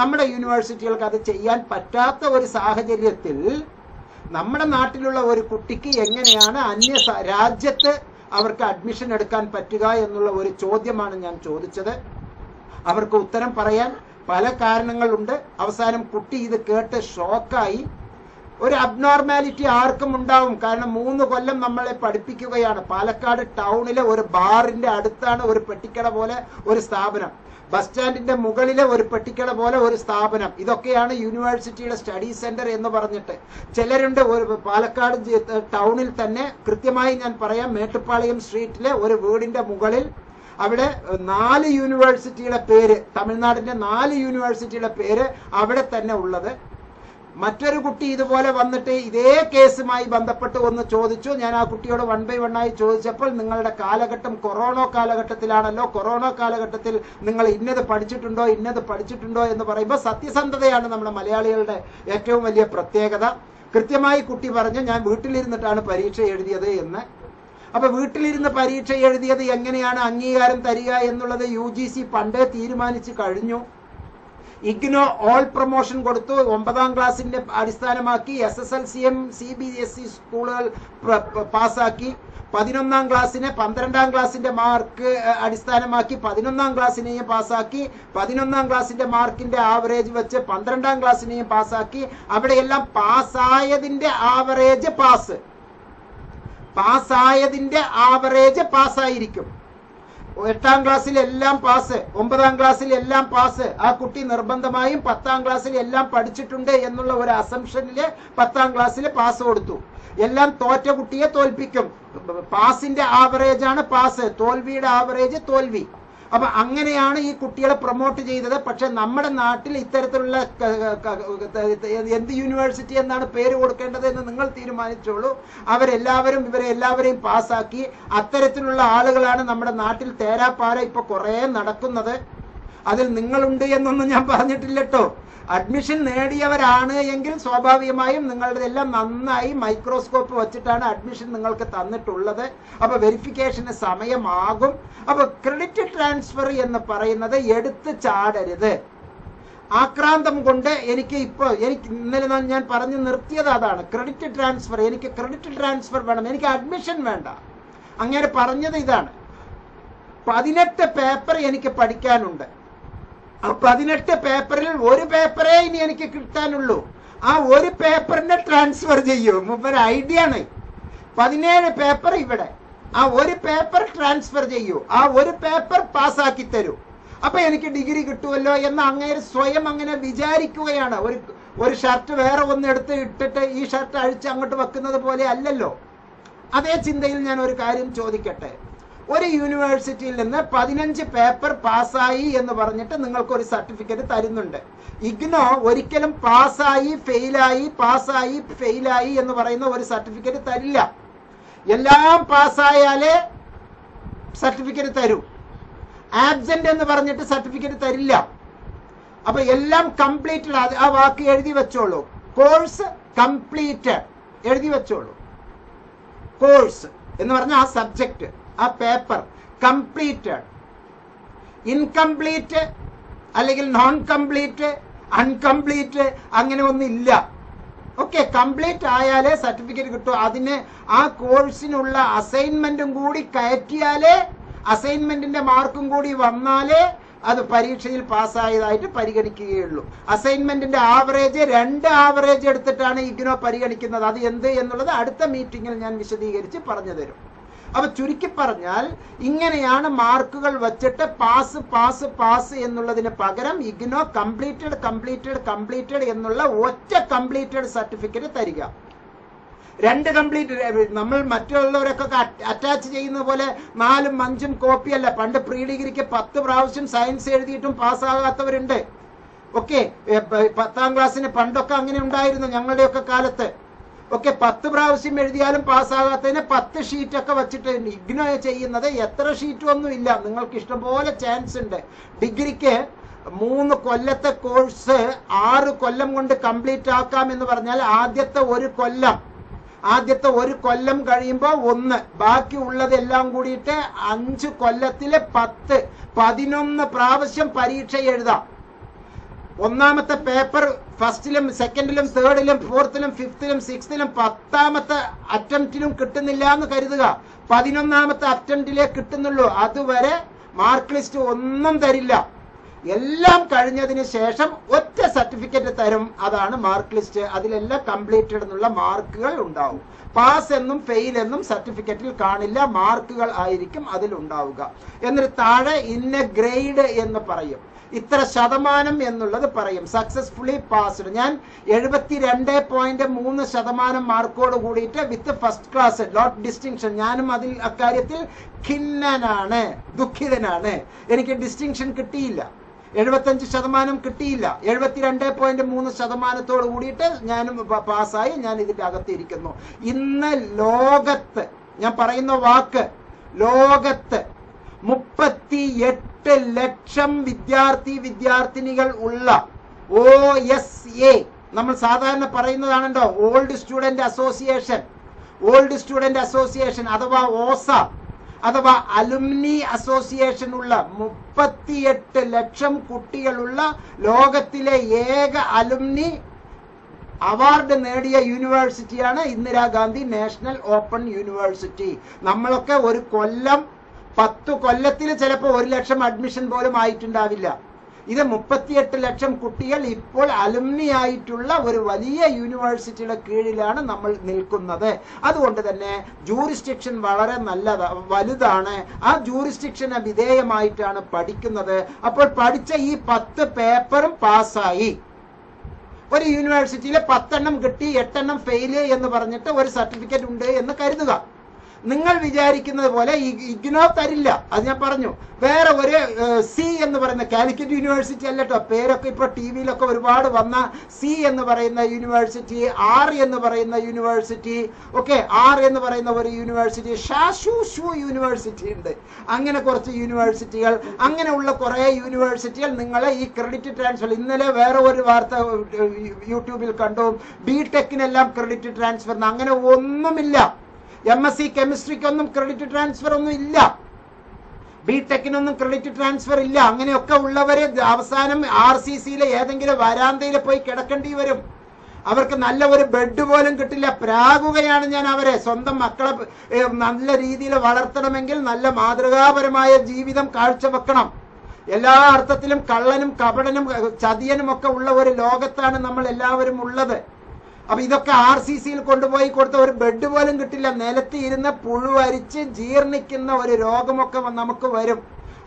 നമ്മുടെ യൂണിവേഴ്സിറ്റികൾക്ക് അത് ചെയ്യാൻ പറ്റാത്ത ഒരു സാഹചര്യത്തിൽ നമ്മുടെ നാട്ടിലുള്ള ഒരു കുട്ടിക്ക് എങ്ങനെയാണ് അന്യ രാജ്യത്ത് അവർക്ക് അഡ്മിഷൻ എടുക്കാൻ പറ്റുക എന്നുള്ള ഒരു ചോദ്യമാണ് ഞാൻ ചോദിച്ചത്. അവർക്ക് ഉത്തരം പറയാൻ പല കാരണങ്ങളുണ്ട്. അവസാനം കുട്ടി ഇത് കേട്ട് ഷോക്കായി. ഒരു അബ്നോർമാലിറ്റി ആർക്കും ഉണ്ടാവും. കാരണം മൂന്ന് കൊല്ലം നമ്മളെ പഠിപ്പിക്കുകയാണ്. പാലക്കാട് ടൗണിലെ ഒരു ബാറിന്റെ അടുത്താണ് ഒരു പെട്ടിക്കട പോലെ ഒരു സ്ഥാപനം. ബസ് സ്റ്റാൻഡിന്റെ മുകളിലെ ഒരു പെട്ടിക്കട പോലെ ഒരു സ്ഥാപനം. ഇതൊക്കെയാണ് യൂണിവേഴ്സിറ്റിയുടെ സ്റ്റഡി സെന്റർ എന്ന് പറഞ്ഞിട്ട്. ചിലരുണ്ട് ഒരു പാലക്കാട് ടൗണിൽ തന്നെ കൃത്യമായി ഞാൻ പറയാം മേട്ടുപ്പാളയം സ്ട്രീറ്റിലെ ഒരു വീടിന്റെ മുകളിൽ അവിടെ നാല് യൂണിവേഴ്സിറ്റിയുടെ പേര് തമിഴ്നാടിന്റെ നാല് യൂണിവേഴ്സിറ്റിയുടെ പേര് അവിടെ തന്നെ ഉള്ളത്. മറ്റൊരു കുട്ടി ഇതുപോലെ വന്നിട്ട് ഇതേ കേസുമായി ബന്ധപ്പെട്ട് ഒന്ന് ചോദിച്ചു. ഞാൻ ആ കുട്ടിയോട് വൺ ബൈ ആയി ചോദിച്ചപ്പോൾ നിങ്ങളുടെ കാലഘട്ടം കൊറോണ കാലഘട്ടത്തിലാണല്ലോ. കൊറോണ കാലഘട്ടത്തിൽ നിങ്ങൾ ഇന്നത് പഠിച്ചിട്ടുണ്ടോ ഇന്നത് പഠിച്ചിട്ടുണ്ടോ എന്ന് പറയുമ്പോൾ സത്യസന്ധതയാണ് നമ്മുടെ മലയാളികളുടെ ഏറ്റവും വലിയ പ്രത്യേകത. കൃത്യമായി കുട്ടി പറഞ്ഞു ഞാൻ വീട്ടിലിരുന്നിട്ടാണ് പരീക്ഷ എഴുതിയത് എന്ന്. അപ്പൊ വീട്ടിലിരുന്ന് പരീക്ഷ എഴുതിയത് എങ്ങനെയാണ് അംഗീകാരം തരിക എന്നുള്ളത് യു പണ്ടേ തീരുമാനിച്ചു കഴിഞ്ഞു. ഇഗ്നോ ഓൾ പ്രൊമോഷൻ കൊടുത്തു. ഒമ്പതാം ക്ലാസിന്റെ അടിസ്ഥാനമാക്കി S S L C M C B S E സ്കൂളുകൾ പാസ്സാക്കി പതിനൊന്നാം ക്ലാസ്സിന് പന്ത്രണ്ടാം ക്ലാസ്സിന്റെ മാർക്ക് അടിസ്ഥാനമാക്കി പതിനൊന്നാം ക്ലാസ്സിനെയും പാസ്സാക്കി പതിനൊന്നാം ക്ലാസ്സിന്റെ മാർക്കിന്റെ ആവറേജ് വെച്ച് പന്ത്രണ്ടാം ക്ലാസ്സിനെയും പാസ്സാക്കി അവിടെയെല്ലാം പാസ്സായതിന്റെ ആവറേജ് പാസ്. പാസ്സായതിന്റെ ആവറേജ് പാസ്സായിരിക്കും. എട്ടാം ക്ലാസ്സിൽ എല്ലാം പാസ് ഒമ്പതാം ക്ലാസ്സിൽ എല്ലാം പാസ്. ആ കുട്ടി നിർബന്ധമായും പത്താം ക്ലാസ്സിൽ എല്ലാം പഠിച്ചിട്ടുണ്ട് എന്നുള്ള ഒരു അസംഷനിൽ പത്താം ക്ലാസ്സിൽ പാസ് കൊടുത്തു. എല്ലാം തോറ്റ കുട്ടിയെ തോൽപ്പിക്കും. പാസിന്റെ ആവറേജ് ആണ് പാസ് തോൽവിയുടെ ആവറേജ് തോൽവി. അപ്പൊ അങ്ങനെയാണ് ഈ കുട്ടികളെ പ്രൊമോട്ട് ചെയ്തത്. പക്ഷെ നമ്മുടെ നാട്ടിൽ ഇത്തരത്തിലുള്ള എന്ത് യൂണിവേഴ്സിറ്റി എന്നാണ് പേര് കൊടുക്കേണ്ടത് എന്ന് നിങ്ങൾ തീരുമാനിച്ചോളൂ. അവരെല്ലാവരും ഇവരെ എല്ലാവരെയും പാസ്സാക്കി. അത്തരത്തിലുള്ള ആളുകളാണ് നമ്മുടെ നാട്ടിൽ തേരാപ്പാര ഇപ്പൊ കുറെ നടക്കുന്നത്. അതിൽ നിങ്ങളുണ്ട് എന്നൊന്നും ഞാൻ പറഞ്ഞിട്ടില്ലട്ടോ. അഡ്മിഷൻ നേടിയവരാണ് എങ്കിൽ സ്വാഭാവികമായും നിങ്ങളുടെ എല്ലാം നന്നായി മൈക്രോസ്കോപ്പ് വെച്ചിട്ടാണ് അഡ്മിഷൻ നിങ്ങൾക്ക് തന്നിട്ടുള്ളത്. അപ്പൊ വെരിഫിക്കേഷന് സമയമാകും. അപ്പൊ ക്രെഡിറ്റ് ട്രാൻസ്ഫർ എന്ന് പറയുന്നത് എടുത്ത് ചാടരുത്. ആക്രാന്തം കൊണ്ട് എനിക്ക് ഇപ്പൊ എനിക്ക് ഇന്നലെ ഞാൻ- പറഞ്ഞു നിർത്തിയത് അതാണ്. ക്രെഡിറ്റ് ട്രാൻസ്ഫർ എനിക്ക് ക്രെഡിറ്റ് ട്രാൻസ്ഫർ വേണം. എനിക്ക് അഡ്മിഷൻ വേണ്ട. അങ്ങനെ പറഞ്ഞത് ഇതാണ്. പതിനെട്ട് പേപ്പർ എനിക്ക് പഠിക്കാനുണ്ട്. പതിനെട്ട് പേപ്പറിൽ ഒരു പേപ്പറേ ഇനി എനിക്ക് കിട്ടാനുള്ളൂ. ആ ഒരു പേപ്പറിനെ ട്രാൻസ്ഫർ ചെയ്യൂ. മുമ്പ് ഐഡിയ ആണ് പതിനേഴ് പേപ്പർ ഇവിടെ. ആ ഒരു പേപ്പർ ട്രാൻസ്ഫർ ചെയ്യൂ. ആ ഒരു പേപ്പർ പാസ്സാക്കി തരൂ. അപ്പൊ എനിക്ക് ഡിഗ്രി കിട്ടുമല്ലോ എന്ന് അങ്ങേര് സ്വയം അങ്ങനെ വിചാരിക്കുകയാണ്. ഒരു ഒരു ഷർട്ട് വേറെ ഒന്ന് എടുത്ത് ഇട്ടിട്ട് ഈ ഷർട്ട് അഴിച്ച് അങ്ങോട്ട് വെക്കുന്നത് പോലെ അല്ലല്ലോ. അതേ ചിന്തയിൽ ഞാൻ ഒരു കാര്യം ചോദിക്കട്ടെ. ഒരു യൂണിവേഴ്സിറ്റിയിൽ നിന്ന് പതിനഞ്ച് പേപ്പർ പാസ്സായി എന്ന് പറഞ്ഞിട്ട് നിങ്ങൾക്ക് ഒരു സർട്ടിഫിക്കറ്റ് തരുന്നുണ്ട്. ഇഗ്നോ ഒരിക്കലും പാസ്സായി ഫെയിലായി പാസ്സായി ഫെയിലായി എന്ന് പറയുന്ന ഒരു സർട്ടിഫിക്കറ്റ് തരില്ല. എല്ലാം പാസ്സായാലേ സർട്ടിഫിക്കറ്റ് തരൂ. ആബ്സെന്റ് എന്ന് പറഞ്ഞിട്ട് സർട്ടിഫിക്കറ്റ് തരില്ല. അപ്പൊ എല്ലാം കംപ്ലീറ്റഡ് ആ വാക്ക് എഴുതി വെച്ചോളൂ. കോഴ്സ് കംപ്ലീറ്റഡ് എഴുതി വെച്ചോളൂ. കോഴ്സ് എന്ന് പറഞ്ഞ ആ സബ്ജക്റ്റ് ആ പേപ്പർ കംപ്ലീറ്റഡ് ഇൻകംപ്ലീറ്റ് അല്ലെങ്കിൽ നോൺ കംപ്ലീറ്റ് അൺകംപ്ലീറ്റ് അങ്ങനെ ഒന്നില്ല ഓക്കെ കംപ്ലീറ്റ് ആയാലേ സർട്ടിഫിക്കറ്റ് കിട്ടൂ. അതിന് ആ കോഴ്സിനുള്ള അസൈൻമെന്റും കൂടി കയറ്റിയാലേ അസൈൻമെന്റിന്റെ മാർക്കും കൂടി വന്നാലേ അത് പരീക്ഷയിൽ പാസ്സായതായിട്ട് പരിഗണിക്കുകയുള്ളൂ. അസൈൻമെന്റിന്റെ ആവറേജ് രണ്ട് ആവറേജ് എടുത്തിട്ടാണ് ഇഗ്നോ പരിഗണിക്കുന്നത്. അത് എന്ത് എന്നുള്ളത് അടുത്ത മീറ്റിംഗിൽ ഞാൻ വിശദീകരിച്ച് പറഞ്ഞു തരും അപ്പൊ ചുരുക്കി പറഞ്ഞാൽ ഇങ്ങനെയാണ് മാർക്കുകൾ വെച്ചിട്ട് പാസ് പാസ് പാസ് എന്നുള്ളതിന് പകരം ഇഗ്നോ കംപ്ലീറ്റഡ് കംപ്ലീറ്റഡ് കംപ്ലീറ്റഡ് എന്നുള്ള ഒറ്റ കംപ്ലീറ്റഡ് സർട്ടിഫിക്കറ്റ് തരിക. രണ്ട് കംപ്ലീറ്റ് നമ്മൾ മറ്റുള്ളവരൊക്കെ അറ്റാച്ച് ചെയ്യുന്ന പോലെ നാലും അഞ്ചും കോപ്പിയല്ല പണ്ട് പ്രീ ഡിഗ്രിക്ക് പത്ത് പ്രാവശ്യം സയൻസ് എഴുതിയിട്ടും പാസ്സാകാത്തവരുണ്ട്. ഓക്കെ പത്താം ക്ലാസ്സിന് പണ്ടൊക്കെ അങ്ങനെ ഉണ്ടായിരുന്നു ഞങ്ങളുടെയൊക്കെ കാലത്ത്. ഒക്കെ പത്ത് പ്രാവശ്യം എഴുതിയാലും പാസ്സാകാത്തതിന് പത്ത് ഷീറ്റൊക്കെ വെച്ചിട്ട് ഇഗ്നോ ചെയ്യുന്നത് എത്ര ഷീറ്റും ഒന്നും ഇല്ല. നിങ്ങൾക്ക് ഇഷ്ടംപോലെ ചാൻസ് ഉണ്ട്. ഡിഗ്രിക്ക് മൂന്ന് കൊല്ലത്തെ കോഴ്സ് ആറ് കൊല്ലം കൊണ്ട് കംപ്ലീറ്റ് ആക്കാം എന്ന് പറഞ്ഞാൽ ആദ്യത്തെ ഒരു കൊല്ലം ആദ്യത്തെ ഒരു കൊല്ലം കഴിയുമ്പോൾ ഒന്ന് ബാക്കി ഉള്ളതെല്ലാം കൂടിയിട്ട് അഞ്ച് കൊല്ലത്തിലെ പത്ത് പതിനൊന്ന് പ്രാവശ്യം പരീക്ഷ എഴുതാം. ഒന്നാമത്തെ പേപ്പർ ഫസ്റ്റിലും സെക്കൻഡിലും തേർഡിലും ഫോർത്തിലും ഫിഫ്ത്തിലും സിക്സ്ത്തിലും പത്താമത്തെ അറ്റംപ്റ്റിലും കിട്ടുന്നില്ല എന്ന് കരുതുക. പതിനൊന്നാമത്തെ അറ്റംപ്റ്റിലേ കിട്ടുന്നുള്ളൂ. അതുവരെ മാർക്ക് ലിസ്റ്റ് ഒന്നും തരില്ല. എല്ലാം കഴിഞ്ഞതിന് ശേഷം ഒറ്റ സർട്ടിഫിക്കറ്റ് തരും. അതാണ് മാർക്ക് ലിസ്റ്റ്. അതിലെല്ലാം കംപ്ലീറ്റഡ് എന്നുള്ള മാർക്കുകൾ ഉണ്ടാവും. പാസ് എന്നും ഫെയിൽ എന്നും സർട്ടിഫിക്കറ്റിൽ കാണില്ല. മാർക്കുകൾ ആയിരിക്കും അതിൽ ഉണ്ടാവുക എന്നിട്ട് താഴെ ഇന്ന ഗ്രേഡ് എന്ന് പറയും. ഇത്ര ശതമാനം എന്നുള്ളത് പറയും. സക്സസ്ഫുള്ളി പാസ്ഡ് ഞാൻ എഴുപത്തി രണ്ട് പോയിന്റ് മൂന്ന് ശതമാനം മാർക്കോട് കൂടിയിട്ട് with first class dot distinction ഞാനും അതിൽ അക്കാര്യത്തിൽ ഖിന്നനാണ് ദുഃഖിതനാണ്. എനിക്ക് ഡിസ്റ്റിങ്ഷൻ കിട്ടിയില്ല. എഴുപത്തഞ്ച് ശതമാനം കിട്ടിയില്ല. എഴുപത്തിരണ്ട് പോയിന്റ് മൂന്ന് ശതമാനത്തോട് കൂടിയിട്ട് ഞാനും പാസ്സായി ഞാൻ ഇതിന്റെ അകത്തിരിക്കുന്നു. ഇന്ന് ലോകത്ത് ഞാൻ പറയുന്ന വാക്ക് ലോകത്ത് മുപ്പത്തി എട്ട് ലക്ഷം വിദ്യാർത്ഥി വിദ്യാർത്ഥിനികൾ ഉള്ള ഒ എസ് എ നമ്മൾ സാധാരണ പറയുന്നതാണല്ലോ old student association old student association അഥവാ ഓസ അഥവാ അലുമിനി അസോസിയേഷൻ ഉള്ള മുപ്പത്തിയെട്ട് ലക്ഷം കുട്ടികളുള്ള ലോകത്തിലെ ഏക അലുമിനി അവാർഡ് നേടിയ യൂണിവേഴ്സിറ്റിയാണ് ഇന്ദിരാഗാന്ധി നാഷണൽ ഓപ്പൺ യൂണിവേഴ്സിറ്റി നമ്മളൊക്കെ ഒരു കൊല്ലം പത്ത് കൊല്ലത്തിൽ ചിലപ്പോൾ ഒരു ലക്ഷം അഡ്മിഷൻ പോലും ആയിട്ടുണ്ടാവില്ല. ഇത് മുപ്പത്തിയെട്ട് ലക്ഷം കുട്ടികൾ ഇപ്പോൾ അലുമിനി ആയിട്ടുള്ള ഒരു വലിയ യൂണിവേഴ്സിറ്റിയുടെ കീഴിലാണ് നമ്മൾ നിൽക്കുന്നത്. അതുകൊണ്ട് തന്നെ ജൂറിസ്ഡിക്ഷൻ വളരെ നല്ല വലുതാണ്. ആ ജൂറിസ്ട്രിക്ഷന് വിധേയമായിട്ടാണ് പഠിക്കുന്നത്. അപ്പോൾ പഠിച്ച ഈ പത്ത് പേപ്പറും പാസ്സായി. ഒരു യൂണിവേഴ്സിറ്റിയിൽ പത്തെണ്ണം കിട്ടി എട്ടെണ്ണം ഫെയിൽ എന്ന് പറഞ്ഞിട്ട് ഒരു സർട്ടിഫിക്കറ്റ് ഉണ്ട് എന്ന് കരുതുക. നിങ്ങൾ വിചാരിക്കുന്നത് പോലെ ഇഗ്നോ തരില്ല. അത് ഞാൻ പറഞ്ഞു. വേറെ ഒരു സി എന്ന് പറയുന്ന കാലിക്കറ്റ് യൂണിവേഴ്സിറ്റി അല്ലട്ടോ പേരൊക്കെ ഇപ്പൊ ടി വിയിലൊക്കെ ഒരുപാട് വന്ന സി എന്ന് പറയുന്ന യൂണിവേഴ്സിറ്റി ആർ എന്ന് പറയുന്ന യൂണിവേഴ്സിറ്റി ഓക്കെ ആർ എന്ന് പറയുന്ന ഒരു യൂണിവേഴ്സിറ്റി ഷാഷു ഷു യൂണിവേഴ്സിറ്റി ഉണ്ട്. അങ്ങനെ കുറച്ച് യൂണിവേഴ്സിറ്റികൾ അങ്ങനെയുള്ള കുറെ യൂണിവേഴ്സിറ്റികൾ നിങ്ങളെ ഈ ക്രെഡിറ്റ് ട്രാൻസ്ഫർ ഇന്നലെ വേറെ ഒരു വാർത്ത യൂട്യൂബിൽ കണ്ടു. ബി ടെക്കിനെല്ലാം ക്രെഡിറ്റ് ട്രാൻസ്ഫർ അങ്ങനെ ഒന്നുമില്ല. എം എസ് സി കെമിസ്ട്രിക്കൊന്നും ക്രെഡിറ്റ് ട്രാൻസ്ഫർ ഒന്നും ഇല്ല. ബി ടെക്കിനൊന്നും ക്രെഡിറ്റ് ട്രാൻസ്ഫർ ഇല്ല. അങ്ങനെയൊക്കെ ഉള്ളവരെ അവസാനം ആർ സി സിയിലെ ഏതെങ്കിലും വരാന്തയിൽ പോയി കിടക്കേണ്ടി വരും. അവർക്ക് നല്ല ഒരു ബെഡ് പോലും കിട്ടില്ല. പ്രാകുകയാണ് ഞാൻ അവരെ സ്വന്തം മക്കളെ നല്ല രീതിയിൽ വളർത്തണമെങ്കിൽ നല്ല മാതൃകാപരമായ ജീവിതം കാഴ്ചവെക്കണം. എല്ലാ അർത്ഥത്തിലും കള്ളനും കപടനും ചതിയനും ഒക്കെ ഉള്ള ഒരു ലോകത്താണ് നമ്മൾ എല്ലാവരും ഉള്ളത്. അപ്പൊ ഇതൊക്കെ ആർ സി സിയിൽ കൊണ്ടുപോയി കൊടുത്ത ഒരു ബെഡ് പോലും കിട്ടില്ല. നിലത്തി ഇരുന്ന് പുഴുവരിച്ച് ജീർണിക്കുന്ന ഒരു രോഗമൊക്കെ നമുക്ക് വരും.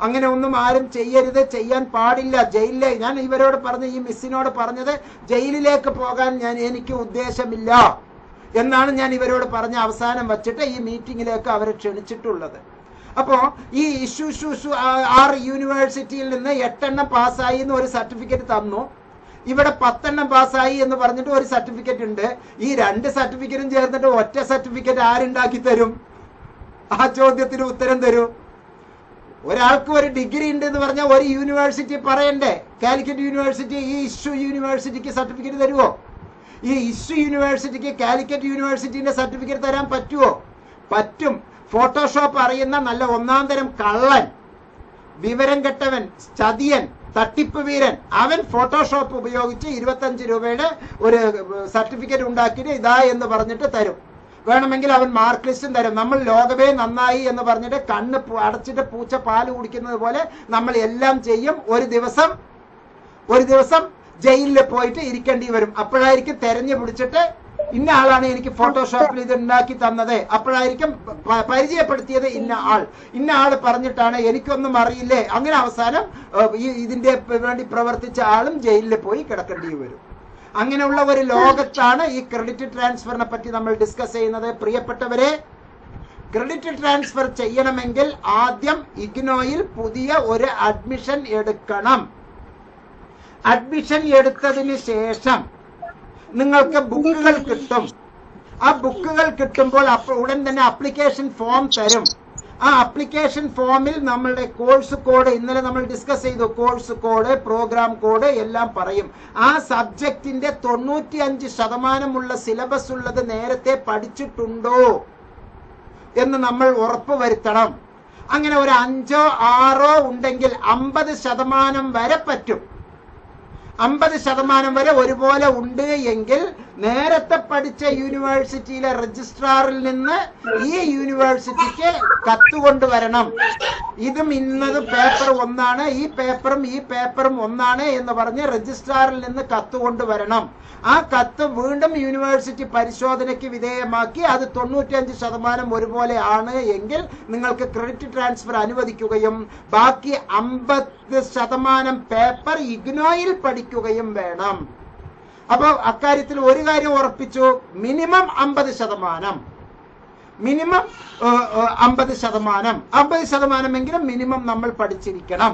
അങ്ങനെ ഒന്നും ആരും ചെയ്യരുത്. ചെയ്യാൻ പാടില്ല. ജയിലിലെ ഞാൻ ഇവരോട് പറഞ്ഞ ഈ മിസ്സിനോട് പറഞ്ഞത് ജയിലിലേക്ക് പോകാൻ ഞാൻ എനിക്ക് ഉദ്ദേശമില്ല എന്നാണ് ഞാൻ ഇവരോട് പറഞ്ഞ അവസാനം വച്ചിട്ട് ഈ മീറ്റിംഗിലേക്ക് അവരെ ക്ഷണിച്ചിട്ടുള്ളത്. അപ്പോ ഈ ഇഷ്യൂ ഷു ആർ യൂണിവേഴ്സിറ്റിയിൽ നിന്ന് എട്ടെണ്ണം പാസ്സായി എന്ന് ഒരു സർട്ടിഫിക്കറ്റ് തന്നു. ഇവിടെ പത്തെണ്ണം പാസ്സായി എന്ന് പറഞ്ഞിട്ട് ഒരു സർട്ടിഫിക്കറ്റ് ഉണ്ട്. ഈ രണ്ട് സർട്ടിഫിക്കറ്റും ചേർന്നിട്ട് ഒറ്റ സർട്ടിഫിക്കറ്റ് ആരുണ്ടാക്കി തരും? ആ ചോദ്യത്തിന് ഉത്തരം തരും. ഒരാൾക്ക് ഒരു ഡിഗ്രി ഉണ്ട് എന്ന് പറഞ്ഞാൽ ഒരു യൂണിവേഴ്സിറ്റി പറയണ്ടേ? കാലിക്കറ്റ് യൂണിവേഴ്സിറ്റി ഈ ഇഷ്യൂ യൂണിവേഴ്സിറ്റിക്ക് സർട്ടിഫിക്കറ്റ് തരുമോ ഈ ഇഷ്യൂ യൂണിവേഴ്സിറ്റിക്ക് കാലിക്കറ്റ് യൂണിവേഴ്സിറ്റിന്റെ സർട്ടിഫിക്കറ്റ് തരാൻ പറ്റുമോ പറ്റും. ഫോട്ടോഷോപ്പ് അറിയുന്ന നല്ല ഒന്നാം തരം കള്ളൻ വിവരം കെട്ടവൻ ചതിയൻ തട്ടിപ്പ് വീരൻ. അവൻ ഫോട്ടോഷോപ്പ് ഉപയോഗിച്ച് ഇരുപത്തഞ്ച് രൂപയുടെ ഒരു സർട്ടിഫിക്കറ്റ് ഉണ്ടാക്കിയിട്ട് ഇതാ എന്ന് പറഞ്ഞിട്ട് തരും. വേണമെങ്കിൽ അവൻ മാർക്ക് ലിസ്റ്റും തരും. നമ്മൾ ലോകമേ നന്നായി എന്ന് പറഞ്ഞിട്ട് കണ്ണ് അടച്ചിട്ട് പൂച്ച പാൽ കുടിക്കുന്നത് പോലെ നമ്മൾ എല്ലാം ചെയ്യും. ഒരു ദിവസം ഒരു ദിവസം ജയിലിൽ പോയിട്ട് ഇരിക്കേണ്ടി വരും. അപ്പോഴായിരിക്കും തെരഞ്ഞു പിടിച്ചിട്ട് ഇന്ന ആളാണ് എനിക്ക് ഫോട്ടോഷോപ്പിൽ ഇത് ഉണ്ടാക്കി തന്നത്. അപ്പോഴായിരിക്കും പരിചയപ്പെടുത്തിയത് ഇന്ന ആൾ. ഇന്ന ആൾ പറഞ്ഞിട്ടാണ് എനിക്കൊന്നും അറിയില്ലേ? അങ്ങനെ അവസാനം ഈ ഇതിന്റെ വേണ്ടി പ്രവർത്തിച്ച ആളും ജയിലിൽ പോയി കിടക്കേണ്ടി വരും. അങ്ങനെയുള്ള ഒരു ലോകത്താണ് ഈ ക്രെഡിറ്റ് ട്രാൻസ്ഫറിനെ പറ്റി നമ്മൾ ഡിസ്കസ് ചെയ്യുന്നത്. പ്രിയപ്പെട്ടവരെ ക്രെഡിറ്റ് ട്രാൻസ്ഫർ ചെയ്യണമെങ്കിൽ ആദ്യം ഇഗ്നോയിൽ പുതിയ ഒരു അഡ്മിഷൻ എടുക്കണം. അഡ്മിഷൻ എടുത്തതിന് ശേഷം നിങ്ങൾക്ക് ബുക്കുകൾ കിട്ടും. ആ ബുക്കുകൾ കിട്ടുമ്പോൾ ഉടൻ തന്നെ അപ്ലിക്കേഷൻ ഫോം തരും. ആ അപ്ലിക്കേഷൻ ഫോമിൽ നമ്മളുടെ കോഴ്സ് കോഡ് ഇന്നലെ നമ്മൾ ഡിസ്കസ് ചെയ്തു കോഴ്സ് കോഡ് പ്രോഗ്രാം കോഡ് എല്ലാം പറയും. ആ സബ്ജക്റ്റിന്റെ തൊണ്ണൂറ്റി അഞ്ച് ശതമാനമുള്ള സിലബസ് ഉള്ളത് നേരത്തെ പഠിച്ചിട്ടുണ്ടോ എന്ന് നമ്മൾ ഉറപ്പ് വരുത്തണം. അങ്ങനെ ഒരു അഞ്ചോ ആറോ ഉണ്ടെങ്കിൽ അമ്പത് ശതമാനം വരെ പറ്റും. അമ്പത് ശതമാനം വരെ ഒരുപോലെ ഉണ്ട് എങ്കിൽ നേരത്തെ പഠിച്ച യൂണിവേഴ്സിറ്റിയിലെ രജിസ്ട്രാറിൽ നിന്ന് ഈ യൂണിവേഴ്സിറ്റിക്ക് കത്ത് കൊണ്ടുവരണം ഇതും ഇന്നത് പേപ്പർ ഒന്നാണ്. ഈ പേപ്പറും ഈ പേപ്പറും ഒന്നാണ് എന്ന് പറഞ്ഞ് രജിസ്ട്രാറിൽ നിന്ന് കത്ത് കൊണ്ടുവരണം ആ കത്ത് വീണ്ടും യൂണിവേഴ്സിറ്റി പരിശോധനയ്ക്ക് വിധേയമാക്കി അത് തൊണ്ണൂറ്റിയഞ്ച് ശതമാനം ഒരുപോലെ ആണ് എങ്കിൽ നിങ്ങൾക്ക് ക്രെഡിറ്റ് ട്രാൻസ്ഫർ അനുവദിക്കുകയും ബാക്കി അമ്പത് ശതമാനം പേപ്പർ ഇഗ്നോയിൽ പഠിക്കുകയും വേണം. അപ്പോൾ അക്കാര്യത്തിൽ ഒരു കാര്യം ഉറപ്പിച്ചു. മിനിമം അമ്പത് ശതമാനം. മിനിമം അമ്പത് ശതമാനം. അമ്പത് ശതമാനമെങ്കിലും മിനിമം നമ്മൾ പഠിച്ചിരിക്കണം.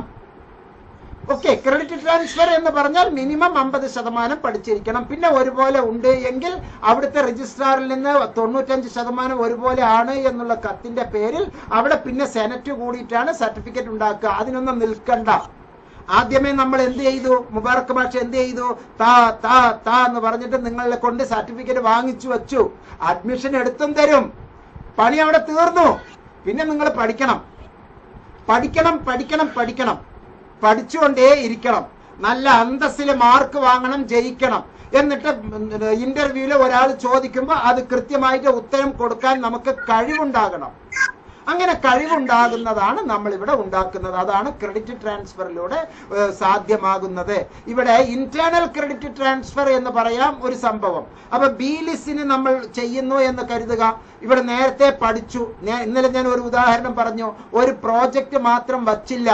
ഓക്കെ ക്രെഡിറ്റ് ട്രാൻസ്ഫർ എന്ന് പറഞ്ഞാൽ മിനിമം അമ്പത് ശതമാനം പഠിച്ചിരിക്കണം. പിന്നെ ഒരുപോലെ ഉണ്ട് എങ്കിൽ അവിടുത്തെ രജിസ്ട്രാറിൽ നിന്ന് തൊണ്ണൂറ്റഞ്ച് ശതമാനം ഒരുപോലെ ആണ് എന്നുള്ള കത്തിന്റെ പേരിൽ അവിടെ പിന്നെ സെനറ്റ് കൂടിയിട്ടാണ് സർട്ടിഫിക്കറ്റ് ഉണ്ടാക്കുക. അതിനൊന്നും നിൽക്കണ്ട. ആദ്യമേ നമ്മൾ എന്ത് ചെയ്തു? മുബാറക്ക് ഭാഷ എന്ത് ചെയ്തു? താ താ താ എന്ന് പറഞ്ഞിട്ട് നിങ്ങളെ കൊണ്ട് സർട്ടിഫിക്കറ്റ് വാങ്ങിച്ചു വച്ചു. അഡ്മിഷൻ എടുത്തും തരും. പണി അവിടെ തീർന്നു. പിന്നെ നിങ്ങൾ പഠിക്കണം. പഠിക്കണം പഠിക്കണം പഠിക്കണം. പഠിച്ചുകൊണ്ടേ ഇരിക്കണം. നല്ല അന്തസ്സിൽ മാർക്ക് വാങ്ങണം ജയിക്കണം. എന്നിട്ട് ഇന്റർവ്യൂവിൽ ഒരാൾ ചോദിക്കുമ്പോൾ അത് കൃത്യമായിട്ട് ഉത്തരം കൊടുക്കാൻ നമുക്ക് കഴിവുണ്ടാകണം. അങ്ങനെ കഴിവുണ്ടാകുന്നതാണ് നമ്മൾ ഇവിടെ ഉണ്ടാക്കുന്നത്. അതാണ് ക്രെഡിറ്റ് ട്രാൻസ്ഫറിലൂടെ സാധ്യമാകുന്നത്. ഇവിടെ ഇന്റേണൽ ക്രെഡിറ്റ് ട്രാൻസ്ഫർ എന്ന് പറയാം ഒരു സംഭവം. അപ്പൊ ബി ലിസ്റ്റിന് നമ്മൾ ചെയ്യുന്നു എന്ന് കരുതുക. ഇവിടെ നേരത്തെ പഠിച്ചു. ഇന്നലെ ഞാൻ ഒരു ഉദാഹരണം പറഞ്ഞു. ഒരു പ്രോജക്റ്റ് മാത്രം വച്ചില്ല.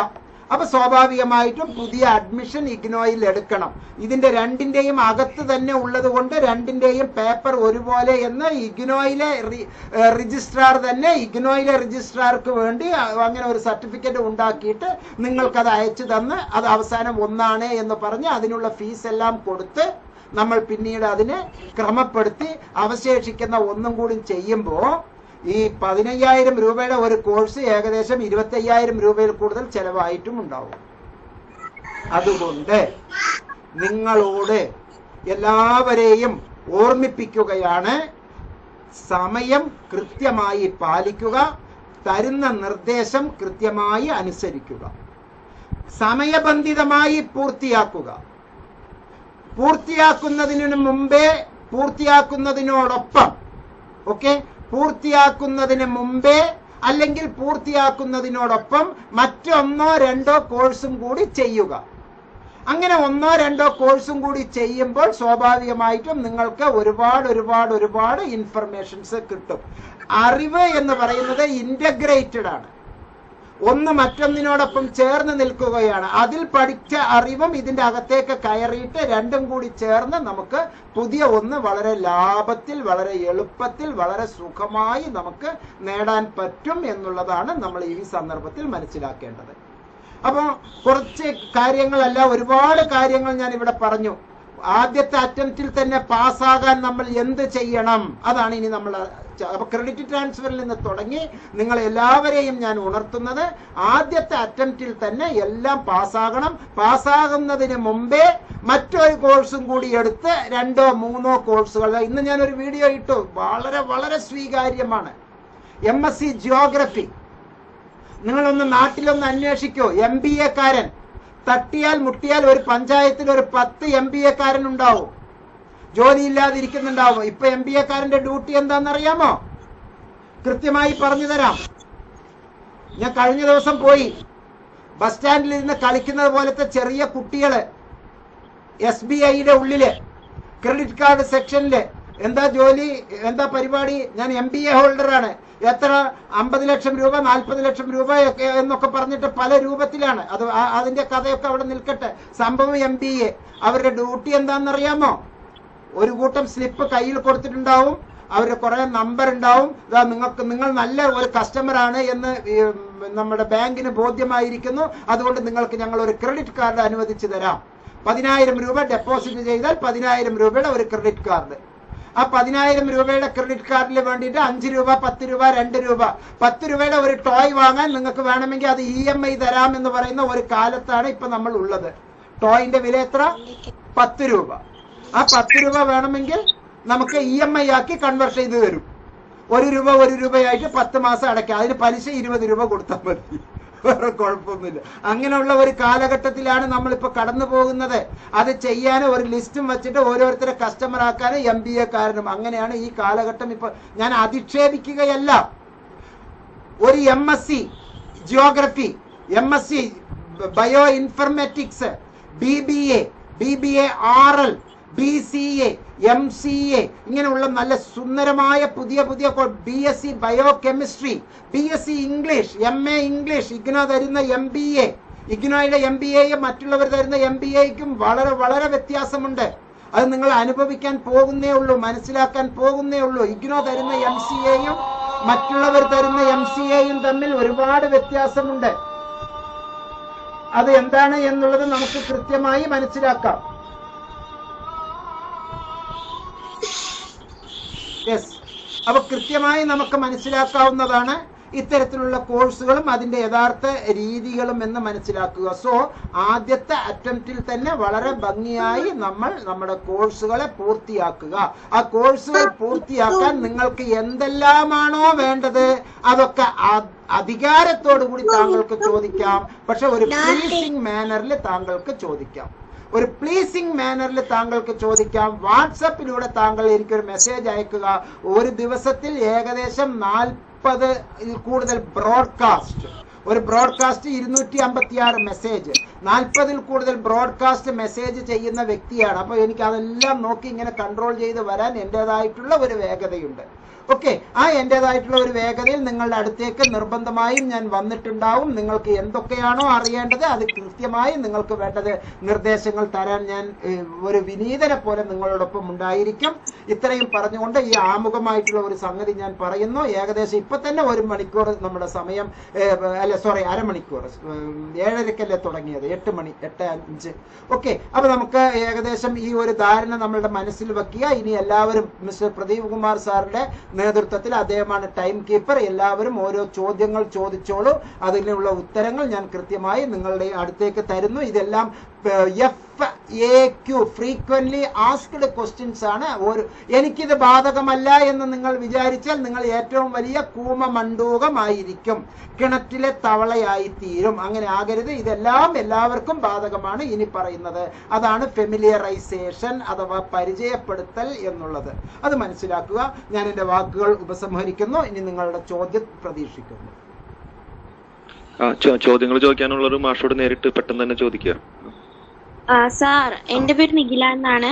അപ്പൊ സ്വാഭാവികമായിട്ടും പുതിയ അഡ്മിഷൻ ഇഗ്നോയിൽ എടുക്കണം. ഇതിന്റെ രണ്ടിന്റെയും അകത്ത് തന്നെ ഉള്ളത് കൊണ്ട് രണ്ടിന്റെയും പേപ്പർ ഒരുപോലെ എന്ന് ഇഗ്നോയിലെ രജിസ്ട്രാർ തന്നെ ഇഗ്നോയിലെ രജിസ്ട്രാർക്ക് വേണ്ടി അങ്ങനെ ഒരു സർട്ടിഫിക്കറ്റ് ഉണ്ടാക്കിയിട്ട് നിങ്ങൾക്കത് അയച്ചു തന്ന് അത് അവസാനം ഒന്നാണ് എന്ന് പറഞ്ഞ് അതിനുള്ള ഫീസ് എല്ലാം കൊടുത്ത് നമ്മൾ പിന്നീട് അതിനെ ക്രമപ്പെടുത്തി അവശേഷിക്കുന്ന ഒന്നും കൂടി ചെയ്യുമ്പോൾ ഈ പതിനയ്യായിരം രൂപയുടെ ഒരു കോഴ്സ് ഏകദേശം ഇരുപത്തയ്യായിരം രൂപയിൽ കൂടുതൽ ചെലവായിട്ടും ഉണ്ടാവും. അതുകൊണ്ട് നിങ്ങളോട് എല്ലാവരെയും ഓർമ്മിപ്പിക്കുകയാണ്. സമയം കൃത്യമായി പാലിക്കുക. തരുന്ന നിർദ്ദേശം കൃത്യമായി അനുസരിക്കുക. സമയബന്ധിതമായി പൂർത്തിയാക്കുക. പൂർത്തിയാക്കുന്നതിനു മുമ്പേ പൂർത്തിയാക്കുന്നതിനോടൊപ്പം ഓക്കെ പൂർത്തിയാക്കുന്നതിന് മുമ്പേ അല്ലെങ്കിൽ പൂർത്തിയാക്കുന്നതിനോടൊപ്പം മറ്റൊന്നോ രണ്ടോ കോഴ്സും കൂടി ചെയ്യുക. അങ്ങനെ ഒന്നോ രണ്ടോ കോഴ്സും കൂടി ചെയ്യുമ്പോൾ സ്വാഭാവികമായിട്ടും നിങ്ങൾക്ക് ഒരുപാട് ഒരുപാട് ഒരുപാട് ഇൻഫർമേഷൻസ് കിട്ടും. അറിവ് എന്ന് പറയുന്നത് ഇന്റഗ്രേറ്റഡ് ആണ്. ഒന്ന് മറ്റൊന്നിനോടൊപ്പം ചേർന്ന് നിൽക്കുകയാണ്. അതിൽ പഠിച്ച അറിവും ഇതിന്റെ അകത്തേക്ക് കയറിയിട്ട് രണ്ടും കൂടി ചേർന്ന് നമുക്ക് പുതിയ ഒന്ന് വളരെ ലാഭത്തിൽ വളരെ എളുപ്പത്തിൽ വളരെ സുഖമായി നമുക്ക് നേടാൻ പറ്റും എന്നുള്ളതാണ് നമ്മൾ ഈ സന്ദർഭത്തിൽ മനസ്സിലാക്കേണ്ടത്. അപ്പോൾ കുറച്ച് കാര്യങ്ങളല്ല ഒരുപാട് കാര്യങ്ങൾ ഞാൻ ഇവിടെ പറഞ്ഞു. ആദ്യത്തെ അറ്റംപ്റ്റിൽ തന്നെ പാസ്സാകാൻ നമ്മൾ എന്ത് ചെയ്യണം? അതാണ് ഇനി നമ്മൾ അപ്പൊ ക്രെഡിറ്റ് ട്രാൻസ്ഫറിൽ നിന്ന് തുടങ്ങി നിങ്ങൾ എല്ലാവരെയും ഞാൻ ഉണർത്തുന്നത് ആദ്യത്തെ അറ്റംപ്റ്റിൽ തന്നെ എല്ലാം പാസ്സാകണം. പാസ്സാകുന്നതിന് മുമ്പേ മറ്റൊരു കോഴ്സും കൂടി എടുത്ത് രണ്ടോ മൂന്നോ കോഴ്സുകൾ. ഇന്ന് ഞാനൊരു വീഡിയോ ഇട്ടു. വളരെ വളരെ സ്വീകാര്യമാണ്. എം എസ് സി ജിയോഗ്രഫി നിങ്ങളൊന്ന് നാട്ടിലൊന്ന് അന്വേഷിക്കൂ. എം ബി എക്കാരൻ തട്ടിയാൽ മുട്ടിയാൽ ഒരു പഞ്ചായത്തിൽ ഒരു പത്ത് എം ബി എക്കാരൻ ഉണ്ടാവും ജോലിയില്ലാതിരിക്കുന്നുണ്ടാവും. ഇപ്പൊ എം ബി എക്കാരന്റെ ഡ്യൂട്ടി എന്താണെന്നറിയാമോ? കൃത്യമായി പറഞ്ഞു തരാം. ഞാൻ കഴിഞ്ഞ ദിവസം പോയി. ബസ് സ്റ്റാൻഡിൽ ഇരുന്ന് കളിക്കുന്നത് പോലത്തെ ചെറിയ കുട്ടികൾ എസ് ബി ഐയുടെ ഉള്ളിൽ ക്രെഡിറ്റ് കാർഡ് സെക്ഷനിൽ എന്താ ജോലി എന്താ പരിപാടി? ഞാൻ എം ബി എ ഹോൾഡറാണ്. എത്ര? അമ്പത് ലക്ഷം രൂപ നാൽപ്പത് ലക്ഷം രൂപ എന്നൊക്കെ പറഞ്ഞിട്ട് പല രൂപത്തിലാണ്. അത് അതിന്റെ കഥയൊക്കെ അവിടെ നിൽക്കട്ടെ. സംഭവം എം ബി എ അവരുടെ ഡ്യൂട്ടി എന്താണെന്നറിയാമോ? ഒരു കൂട്ടം സ്ലിപ്പ് കയ്യിൽ കൊടുത്തിട്ടുണ്ടാവും. അവരുടെ കുറെ നമ്പർ ഉണ്ടാവും. നിങ്ങൾക്ക് നിങ്ങൾ നല്ല ഒരു കസ്റ്റമർ ആണ് എന്ന് നമ്മുടെ ബാങ്കിന് ബോധ്യമായിരിക്കുന്നു. അതുകൊണ്ട് നിങ്ങൾക്ക് ഞങ്ങൾ ഒരു ക്രെഡിറ്റ് കാർഡ് അനുവദിച്ചു തരാം. പതിനായിരം രൂപ ഡെപ്പോസിറ്റ് ചെയ്താൽ പതിനായിരം രൂപയുടെ ഒരു ക്രെഡിറ്റ് കാർഡ് ആ പതിനായിരം രൂപയുടെ ക്രെഡിറ്റ് കാർഡിൽ വേണ്ടിയിട്ട് അഞ്ച് രൂപ പത്ത് രൂപ രണ്ട് രൂപ. പത്ത് രൂപയുടെ ഒരു ടോയ് വാങ്ങാൻ നിങ്ങൾക്ക് വേണമെങ്കിൽ അത് ഇ എം ഐ തരാം എന്ന് പറയുന്ന ഒരു കാലത്താണ് ഇപ്പൊ നമ്മൾ ഉള്ളത് ടോയിന്റെ വില എത്ര? പത്ത് രൂപ. ആ പത്ത് രൂപ വേണമെങ്കിൽ നമുക്ക് ഇ എം ഐ ആക്കി കൺവേർട്ട് ചെയ്ത് തരും. ഒരു രൂപ ഒരു രൂപയായിട്ട് പത്ത് മാസം അടയ്ക്കാം. അതിന് പലിശ ഇരുപത് രൂപ കൊടുത്താൽ മതി. വേറെ കുഴപ്പമൊന്നുമില്ല. അങ്ങനെയുള്ള ഒരു കാലഘട്ടത്തിലാണ് നമ്മളിപ്പോ കടന്നു പോകുന്നത്. അത് ചെയ്യാൻ ഒരു ലിസ്റ്റും വെച്ചിട്ട് ഓരോരുത്തരെ കസ്റ്റമർ ആക്കാൻ എം ബി എക്കാരനും അങ്ങനെയാണ് ഈ കാലഘട്ടം ഇപ്പൊ ഞാൻ അധിക്ഷേപിക്കുകയല്ല. ഒരു M S C geography M S C bio informatics B B A B B A R L B C A M C A ഇങ്ങനെയുള്ള നല്ല സുന്ദരമായ പുതിയ പുതിയ B S C bio chemistry B S C English M A English IGNOU തരുന്ന എം ബി എ ഇഗ്നോയിലെ എം ബി എയും മറ്റുള്ളവർ തരുന്ന എം ബി എക്കും വളരെ വളരെ വ്യത്യാസമുണ്ട്. അത് നിങ്ങൾ അനുഭവിക്കാൻ പോകുന്നേ ഉള്ളൂ മനസ്സിലാക്കാൻ പോകുന്നേ ഉള്ളൂ. ഇഗ്നോ തരുന്ന എം സി എയും മറ്റുള്ളവർ തരുന്ന എം സി എയും തമ്മിൽ ഒരുപാട് വ്യത്യാസമുണ്ട്. അത് എന്താണ് എന്നുള്ളത് നമുക്ക് കൃത്യമായി മനസ്സിലാക്കാം. യെസ് അപ്പൊ കൃത്യമായി നമുക്ക് മനസ്സിലാക്കാവുന്നതാണ് ഇത്തരത്തിലുള്ള കോഴ്സുകളും അതിന്റെ യഥാർത്ഥ രീതികളും എന്ന് മനസ്സിലാക്കുക. സോ ആദ്യത്തെ അറ്റംപ്റ്റിൽ തന്നെ വളരെ ഭംഗിയായി നമ്മൾ നമ്മുടെ കോഴ്സുകളെ പൂർത്തിയാക്കുക. ആ കോഴ്സുകൾ പൂർത്തിയാക്കാൻ നിങ്ങൾക്ക് എന്തെല്ലാമാണോ വേണ്ടത് അതൊക്കെ അധികാരത്തോടു കൂടി താങ്കൾക്ക് ചോദിക്കാം. പക്ഷെ ഒരു പ്ലീസിംഗ് മാനറിൽ താങ്കൾക്ക് ചോദിക്കാം. ഒരു പ്ലീസിംഗ് മാനറിൽ താങ്കൾക്ക് ചോദിക്കാം. വാട്സപ്പിലൂടെ താങ്കൾ എനിക്കൊരു മെസ്സേജ് അയക്കുക. ഒരു ദിവസത്തിൽ ഏകദേശം നാൽപ്പത് കൂടുതൽ ബ്രോഡ്കാസ്റ്റ് ഒരു ബ്രോഡ്കാസ്റ്റ് ഇരുന്നൂറ്റി അമ്പത്തി ആറ് മെസ്സേജ് നാൽപ്പതിൽ കൂടുതൽ ബ്രോഡ്കാസ്റ്റ് മെസ്സേജ് ചെയ്യുന്ന വ്യക്തിയാണ്. അപ്പോൾ എനിക്ക് അതെല്ലാം നോക്കി ഇങ്ങനെ കൺട്രോൾ ചെയ്ത് വരാൻ എന്റെതായിട്ടുള്ള ഒരു വേഗതയുണ്ട്. ഓക്കെ ആ എന്റെതായിട്ടുള്ള ഒരു വേഗതയിൽ നിങ്ങളുടെ അടുത്തേക്ക് നിർബന്ധമായും ഞാൻ വന്നിട്ടുണ്ടാവും. നിങ്ങൾക്ക് എന്തൊക്കെയാണോ അറിയേണ്ടത് അത് കൃത്യമായി നിങ്ങൾക്ക് വേണ്ടത് നിർദ്ദേശങ്ങൾ തരാൻ ഞാൻ ഒരു വിനീതനെ പോലെ നിങ്ങളോടൊപ്പം ഉണ്ടായിരിക്കും. ഇത്രയും പറഞ്ഞുകൊണ്ട് ഈ ആമുഖമായിട്ടുള്ള ഒരു സംഗതി ഞാൻ പറയുന്നു. ഏകദേശം ഇപ്പൊ തന്നെ ഒരു മണിക്കൂർ നമ്മുടെ സമയം അല്ല സോറി അരമണിക്കൂർ ഏഴരക്കല്ലേ തുടങ്ങിയത്? എട്ട് മണി എട്ട് അഞ്ച്. ഓക്കെ അപ്പൊ നമുക്ക് ഏകദേശം ഈ ഒരു ധാരണ നമ്മളുടെ മനസ്സിൽ വെക്കുക. ഇനി എല്ലാവരും മിസ്റ്റർ പ്രദീപ് കുമാർ സാറിന്റെ നേതൃത്വത്തിൽ അദ്ദേഹമാണ് ടൈം കീപ്പർ. എല്ലാവരും ഓരോ ചോദ്യങ്ങൾ ചോദിച്ചോളൂ. അതിനുള്ള ഉത്തരങ്ങൾ ഞാൻ കൃത്യമായി നിങ്ങളുടെ അടുത്തേക്ക് തരുന്നു. ഇതെല്ലാം F A Q frequently asked questions ആണ്. ഒരു എനിക്കിത് ബാധകമല്ല എന്ന് നിങ്ങൾ വിചാരിച്ചാൽ നിങ്ങൾ ഏറ്റവും വലിയ കൂമ കൂമമണ്ടൂകമായിരിക്കും കിണറ്റിലെ തവളയായി തീരും അങ്ങനെ ആകരുത്. ഇതെല്ലാം എല്ലാവർക്കും ബാധകമാണ് ഇനി പറയുന്നത്. അതാണ് ഫെമിലിയറൈസേഷൻ അഥവാ പരിചയപ്പെടുത്തൽ എന്നുള്ളത്. അത് മനസ്സിലാക്കുക. ഞാൻ എന്റെ വാക്കുകൾ ഉപസംഹരിക്കുന്നു. ഇനി നിങ്ങളുടെ ചോദ്യം പ്രതീക്ഷിക്കുന്നു. ചോദ്യങ്ങൾ ചോദിക്കാനുള്ള ഒരു മാഷോട് നേരിട്ട് പെട്ടെന്ന് തന്നെ ചോദിക്കുക. സാർ എന്റെ പേര് നിഖില എന്നാണ്.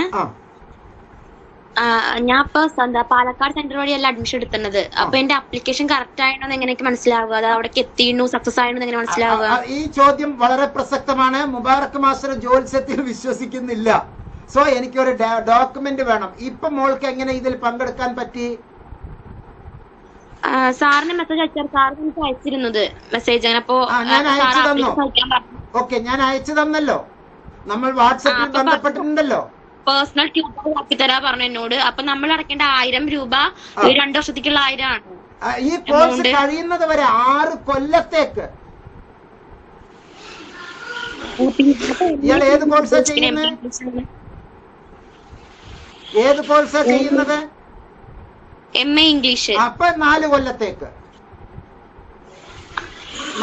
ഞാൻ ഇപ്പൊ എന്താ പാലക്കാട് സെന്റർ വഴിയല്ല അഡ്മിഷൻ എടുത്തത് അപ്പൊ എന്റെ അപ്ലിക്കേഷൻ കറക്റ്റ് ആയോ എന്ന് എങ്ങനെയൊക്കെ മനസ്സിലാവുക? അത് അവിടേക്ക് എത്തിയിരുന്നു സക്സസ് ആയിരുന്നു എങ്ങനെ മനസ്സിലാവുക? ഈ ചോദ്യം വളരെ പ്രസക്തമാണ്. മുബാറക് മാസ്റ്റർ ജോത്സ്യത്തിൽ വിശ്വസിക്കുന്നില്ല. സോ എനിക്ക് ഒരു ഡോക്യുമെന്റ് വേണം. ഇപ്പൊ മോൾക്ക് എങ്ങനെ ഇതിൽ പങ്കെടുക്കാൻ പറ്റി? സാറിന് മെസ്സേജ് അയച്ചാൽ സാർ എനിക്ക് അയച്ചിരുന്നത് മെസ്സേജ് അങ്ങനെ അപ്പൊ ഓക്കെ ഞാൻ അയച്ചു തന്നല്ലോ. നമ്മൾ വാട്സപ്പിൽ ബന്ധപ്പെട്ടിട്ടുണ്ടല്ലോ. പേഴ്സണൽ ട്യൂട്ടർ ആക്കി തരാ പറഞ്ഞു എന്നോട്. അപ്പൊ നമ്മൾ അടക്കേണ്ട ആയിരം രൂപ രണ്ടു വർഷത്തേക്കുള്ള ആയിരം ആണ് ഈ കോഴ്സ് കഴിയുന്നത് വരെ ആറ് കൊല്ലത്തേക്ക്. ഇയാൾ ഏത് കോഴ്സാ ചെയ്യുന്നത്? ഏത് കോഴ്സാ ചെയ്യുന്നത്? എം എ ഇംഗ്ലീഷ് അപ്പൊ നാല് കൊല്ലത്തേക്ക്.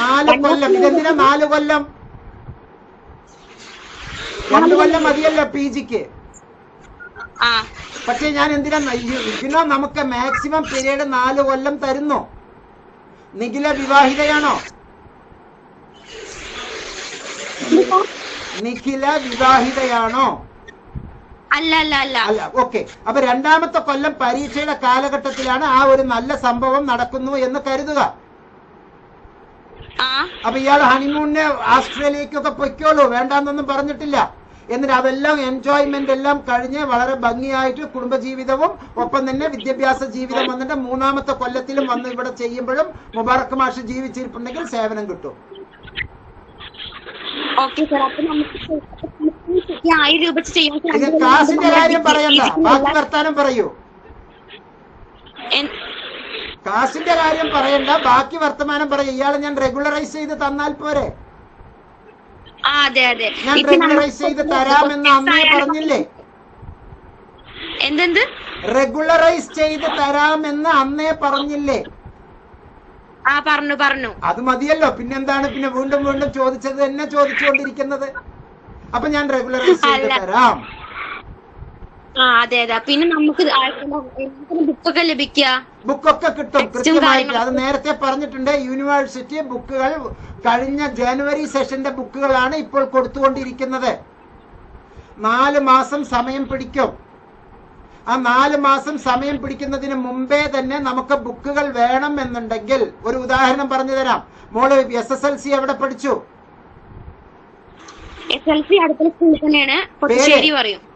നാല് കൊല്ലം ഇതെന്തിനാ നാല് കൊല്ലം? രണ്ട് കൊല്ലം മതിയല്ലോ പി ജിക്ക്. പക്ഷെ ഞാൻ എന്തിനാ ഇതിനോ നമുക്ക് മാക്സിമം പിരീഡ് നാല് കൊല്ലം തരുന്നു? നിഖില വിവാഹിതയാണോ? നിഖില വിവാഹിതയാണോ? അല്ല അല്ല അല്ല. അല്ല ഓക്കെ. അപ്പൊ രണ്ടാമത്തെ കൊല്ലം പരീക്ഷയുടെ കാലഘട്ടത്തിലാണ് ആ ഒരു നല്ല സംഭവം നടക്കുന്നു എന്ന് കരുതുക. അപ്പൊ ഇയാൾ ഹണിമൂണിന് ആസ്ട്രേലിയക്കൊക്കെ പൊയ്ക്കോളൂ. വേണ്ടാന്നൊന്നും പറഞ്ഞിട്ടില്ല. എന്നിട്ട് അതെല്ലാം എൻജോയ്മെന്റ് എല്ലാം കഴിഞ്ഞ് വളരെ ഭംഗിയായിട്ട് കുടുംബജീവിതവും ഒപ്പം തന്നെ വിദ്യാഭ്യാസ ജീവിതം വന്നിട്ട് മൂന്നാമത്തെ കൊല്ലത്തിലും വന്ന് ഇവിടെ ചെയ്യുമ്പോഴും മുബാറക്ക് മാഷ് ജീവിച്ചിരിപ്പുണ്ടെങ്കിൽ സേവനം കിട്ടും. കാശിന്റെ കാര്യം പറയണ്ട. ബാക്കി വർത്താനം പറയൂ. കാശിന്റെ കാര്യം പറയണ്ട. ബാക്കി വർത്തമാനം പറയൂ. ഇയാളെ ഞാൻ റെഗുലറൈസ് ചെയ്ത് തന്നാൽ പോരെ? ആ അതെ അതെ. ഞാൻ റെഗുലറൈസ് ചെയ്ത് തരാമെന്ന് അന്നേ പറഞ്ഞില്ലേ? എന്തെന്ത്? റെഗുലറൈസ് ചെയ്ത് തരാമെന്ന് അന്നേ പറഞ്ഞില്ലേ? ആ പറഞ്ഞു പറഞ്ഞു. അത് മതിയല്ലോ. പിന്നെന്താണ്? പിന്നെ വീണ്ടും വീണ്ടും ചോദിച്ചത് തന്നെ ചോദിച്ചുകൊണ്ടിരിക്കുന്നത്. അപ്പൊ ഞാൻ റെഗുലറൈസ് ചെയ്ത് തരാം. ആ അതെ അതെ. പിന്നെ നമുക്ക് ബുക്കൊക്കെ ലഭിക്കുക ബുക്കൊക്കെ കിട്ടും. കൃത്യമായിട്ട്. അത് നേരത്തെ പറഞ്ഞിട്ടുണ്ട്. യൂണിവേഴ്സിറ്റി ബുക്കുകൾ കഴിഞ്ഞ ജനുവരി സെഷന്റെ ബുക്കുകളാണ് ഇപ്പോൾ കൊടുത്തുകൊണ്ടിരിക്കുന്നത്. നാല് മാസം സമയം പിടിക്കും. ആ നാല് മാസം സമയം പിടിക്കുന്നതിന് മുമ്പേ തന്നെ നമുക്ക് ബുക്കുകൾ വേണം എന്നുണ്ടെങ്കിൽ ഒരു ഉദാഹരണം പറഞ്ഞു തരാം. മോൾ എസ് എസ് എൽ സി എവിടെ പഠിച്ചു?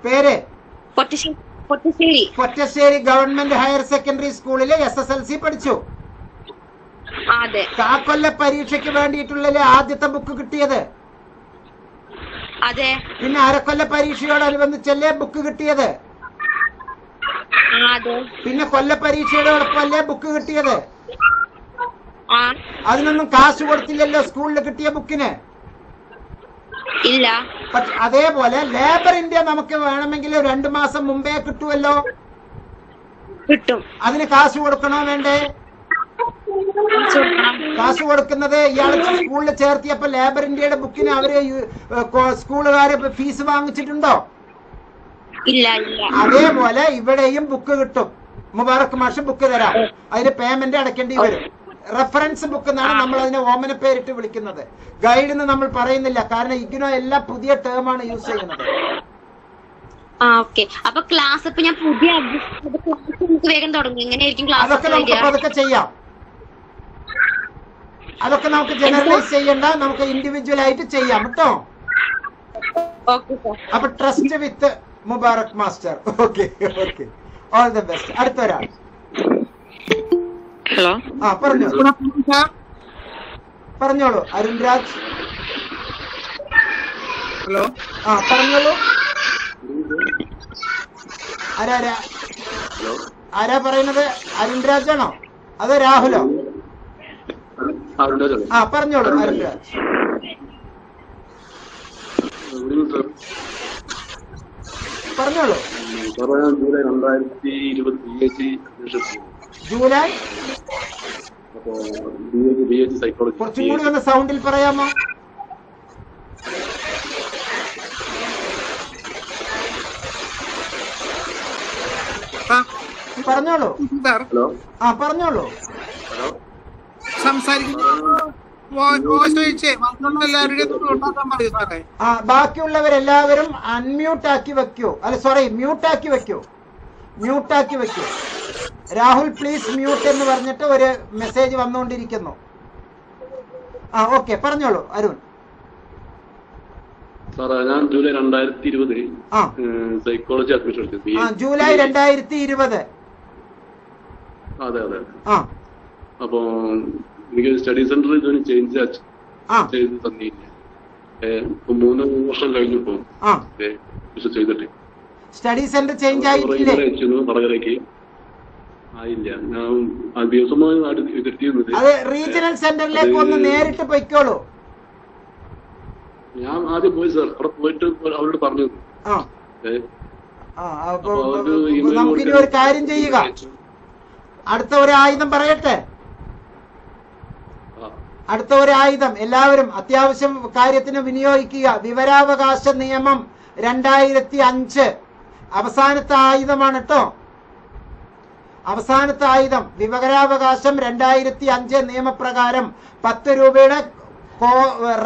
പേര്? പൊറ്റശ്ശേരി ഗവൺമെന്റ് ഹയർ സെക്കൻഡറി സ്കൂളിലെ എസ് എസ് എൽ സി പഠിച്ചു. കാക്കൊല്ല പരീക്ഷയ്ക്ക് വേണ്ടിയിട്ടുള്ള ആദ്യത്തെ ബുക്ക് കിട്ടിയത്? അതെ. പിന്നെ അരക്കൊല്ല പരീക്ഷയോടനുബന്ധിച്ചല്ലേ ബുക്ക് കിട്ടിയത്? പിന്നെ കൊല്ല പരീക്ഷയോടൊപ്പമല്ലേ ബുക്ക് കിട്ടിയത്? അതിനൊന്നും കാശ് കൊടുത്തില്ലല്ലോ സ്കൂളിൽ കിട്ടിയ ബുക്കിന് ഇല്ല. അതേപോലെ ലേബർ ഇന്ത്യ നമുക്ക് വേണമെങ്കിൽ രണ്ടു മാസം മുമ്പേ കിട്ടുമല്ലോ കിട്ടും. അതിന് കാശ് കൊടുക്കണോ വേണ്ടേ? കാശ് കൊടുക്കുന്നത് ഇയാൾ സ്കൂളിൽ ചേർത്തിയപ്പോ ലേബർ ഇന്ത്യയുടെ ബുക്കിന് അവർ സ്കൂളുകാര് ഫീസ് വാങ്ങിച്ചിട്ടുണ്ടോ? ഇല്ല ഇല്ല. അതേപോലെ ഇവിടെയും ബുക്ക് കിട്ടും. മുബാറക് മാഷ് ബുക്ക് തരാം. അതിന് പേയ്മെന്റ് അടക്കേണ്ടി വരും. റെഫറൻസ് ബുക്ക് എന്നാണ് നമ്മൾ അതിനെ ഓമന പേരിട്ട് വിളിക്കുന്നത്. ഗൈഡ് എന്ന് നമ്മൾ പറയുന്നില്ല. കാരണം ഇഗ്നോ എല്ലാ പുതിയ ടേം ആണ് യൂസ് ചെയ്യുന്നത്. ആ ഓക്കെ അപ്പൊ ക്ലാസ് ഇപ്പൊ ഞാൻ പുതിയ വേഗം തുടങ്ങും. എങ്ങനെയായിരിക്കും ക്ലാസ് അതൊക്കെ നമുക്ക് പതുക്കെ ചെയ്യാം. അതൊക്കെ നമുക്ക് ജനറലൈസ് ചെയ്യണ്ട. നമുക്ക് ഇൻഡിവിജ്വൽ ആയിട്ട് ചെയ്യാം കേട്ടോ. ഓക്കെ സാർ അപ്പൊ trust with Mubarak master okay okay all the best അടുത്ത ഒരാൾ ഹലോ. ആ പറഞ്ഞോളൂ പറഞ്ഞോളൂ അരുൺ രാജ്. ഹലോ. ആ പറഞ്ഞോളൂ. ആരാരാ ആരാ? പറയുന്നത്? അരുൺ രാജാണോ? അതോ രാഹുലോ? ആ പറഞ്ഞോളൂ അരുൺ രാജ്. പറഞ്ഞോളൂ. ജൂലൈ രണ്ടായിരത്തി ഇരുപത് ജൂലൈ കുറച്ചും കൂടി ഒന്ന് സൗണ്ടിൽ പറയാമോ? പറഞ്ഞോളൂ. ആ പറഞ്ഞോളൂ. ആ ബാക്കിയുള്ളവരെല്ലാവരും അൺമ്യൂട്ട് ആക്കി വെക്കൂ. അല്ല സോറി മ്യൂട്ട് ആക്കി വെക്കൂ. മ്യൂട്ട് ആക്കി വെക്കൂ. രാഹുൽ പ്ലീസ് മ്യൂട്ട് എന്ന് പറഞ്ഞിട്ട് ഒരു മെസ്സേജ് വന്നുകൊണ്ടിരിക്കുന്നു. ആ ഓക്കെ പറഞ്ഞോളൂ അരുൺ. സാറേ ഞാൻ ജൂലൈ രണ്ടായിരത്തി ഇരുപത് സൈക്കോളജി അഡ്മിഷൻ എടുത്തു. ജൂലൈ രണ്ടായിരത്തി ഇരുപത് അതെ അതെ അപ്പോ എനിക്ക് സ്റ്റഡി സെന്ററിൽ ജോലി ചേഞ്ച് ചെയ്ത് തന്നില്ല. മൂന്ന് വർഷം കഴിഞ്ഞു ഏ, ചെയ്തിട്ട്. സ്റ്റഡി സെന്റർ ചേഞ്ച് ആയിട്ടില്ലേ? അത് റീജിയണൽ സെന്ററിലേക്ക് ഒന്ന് നേരിട്ട് പൊയ്ക്കോളൂ. ഞാൻ ആദ്യം പോയി സാർ അവിടെ പോയിട്ട് അവരോട് പറഞ്ഞു. നമുക്കിനി ഒരു കാര്യം ചെയ്യുക. അടുത്ത ഒരു ആയുധം പറയട്ടെ അടുത്ത ഒരു ആയുധം എല്ലാവരും അത്യാവശ്യം കാര്യത്തിന് വിനിയോഗിക്കുക. വിവരാവകാശ നിയമം രണ്ടായിരത്തി അഞ്ച്. അവസാനത്തെ ആയുധമാണ് കേട്ടോ അവസാനത്തെ ആയുധം വിവരാവകാശം രണ്ടായിരത്തി അഞ്ച് നിയമപ്രകാരം പത്ത് രൂപയുടെ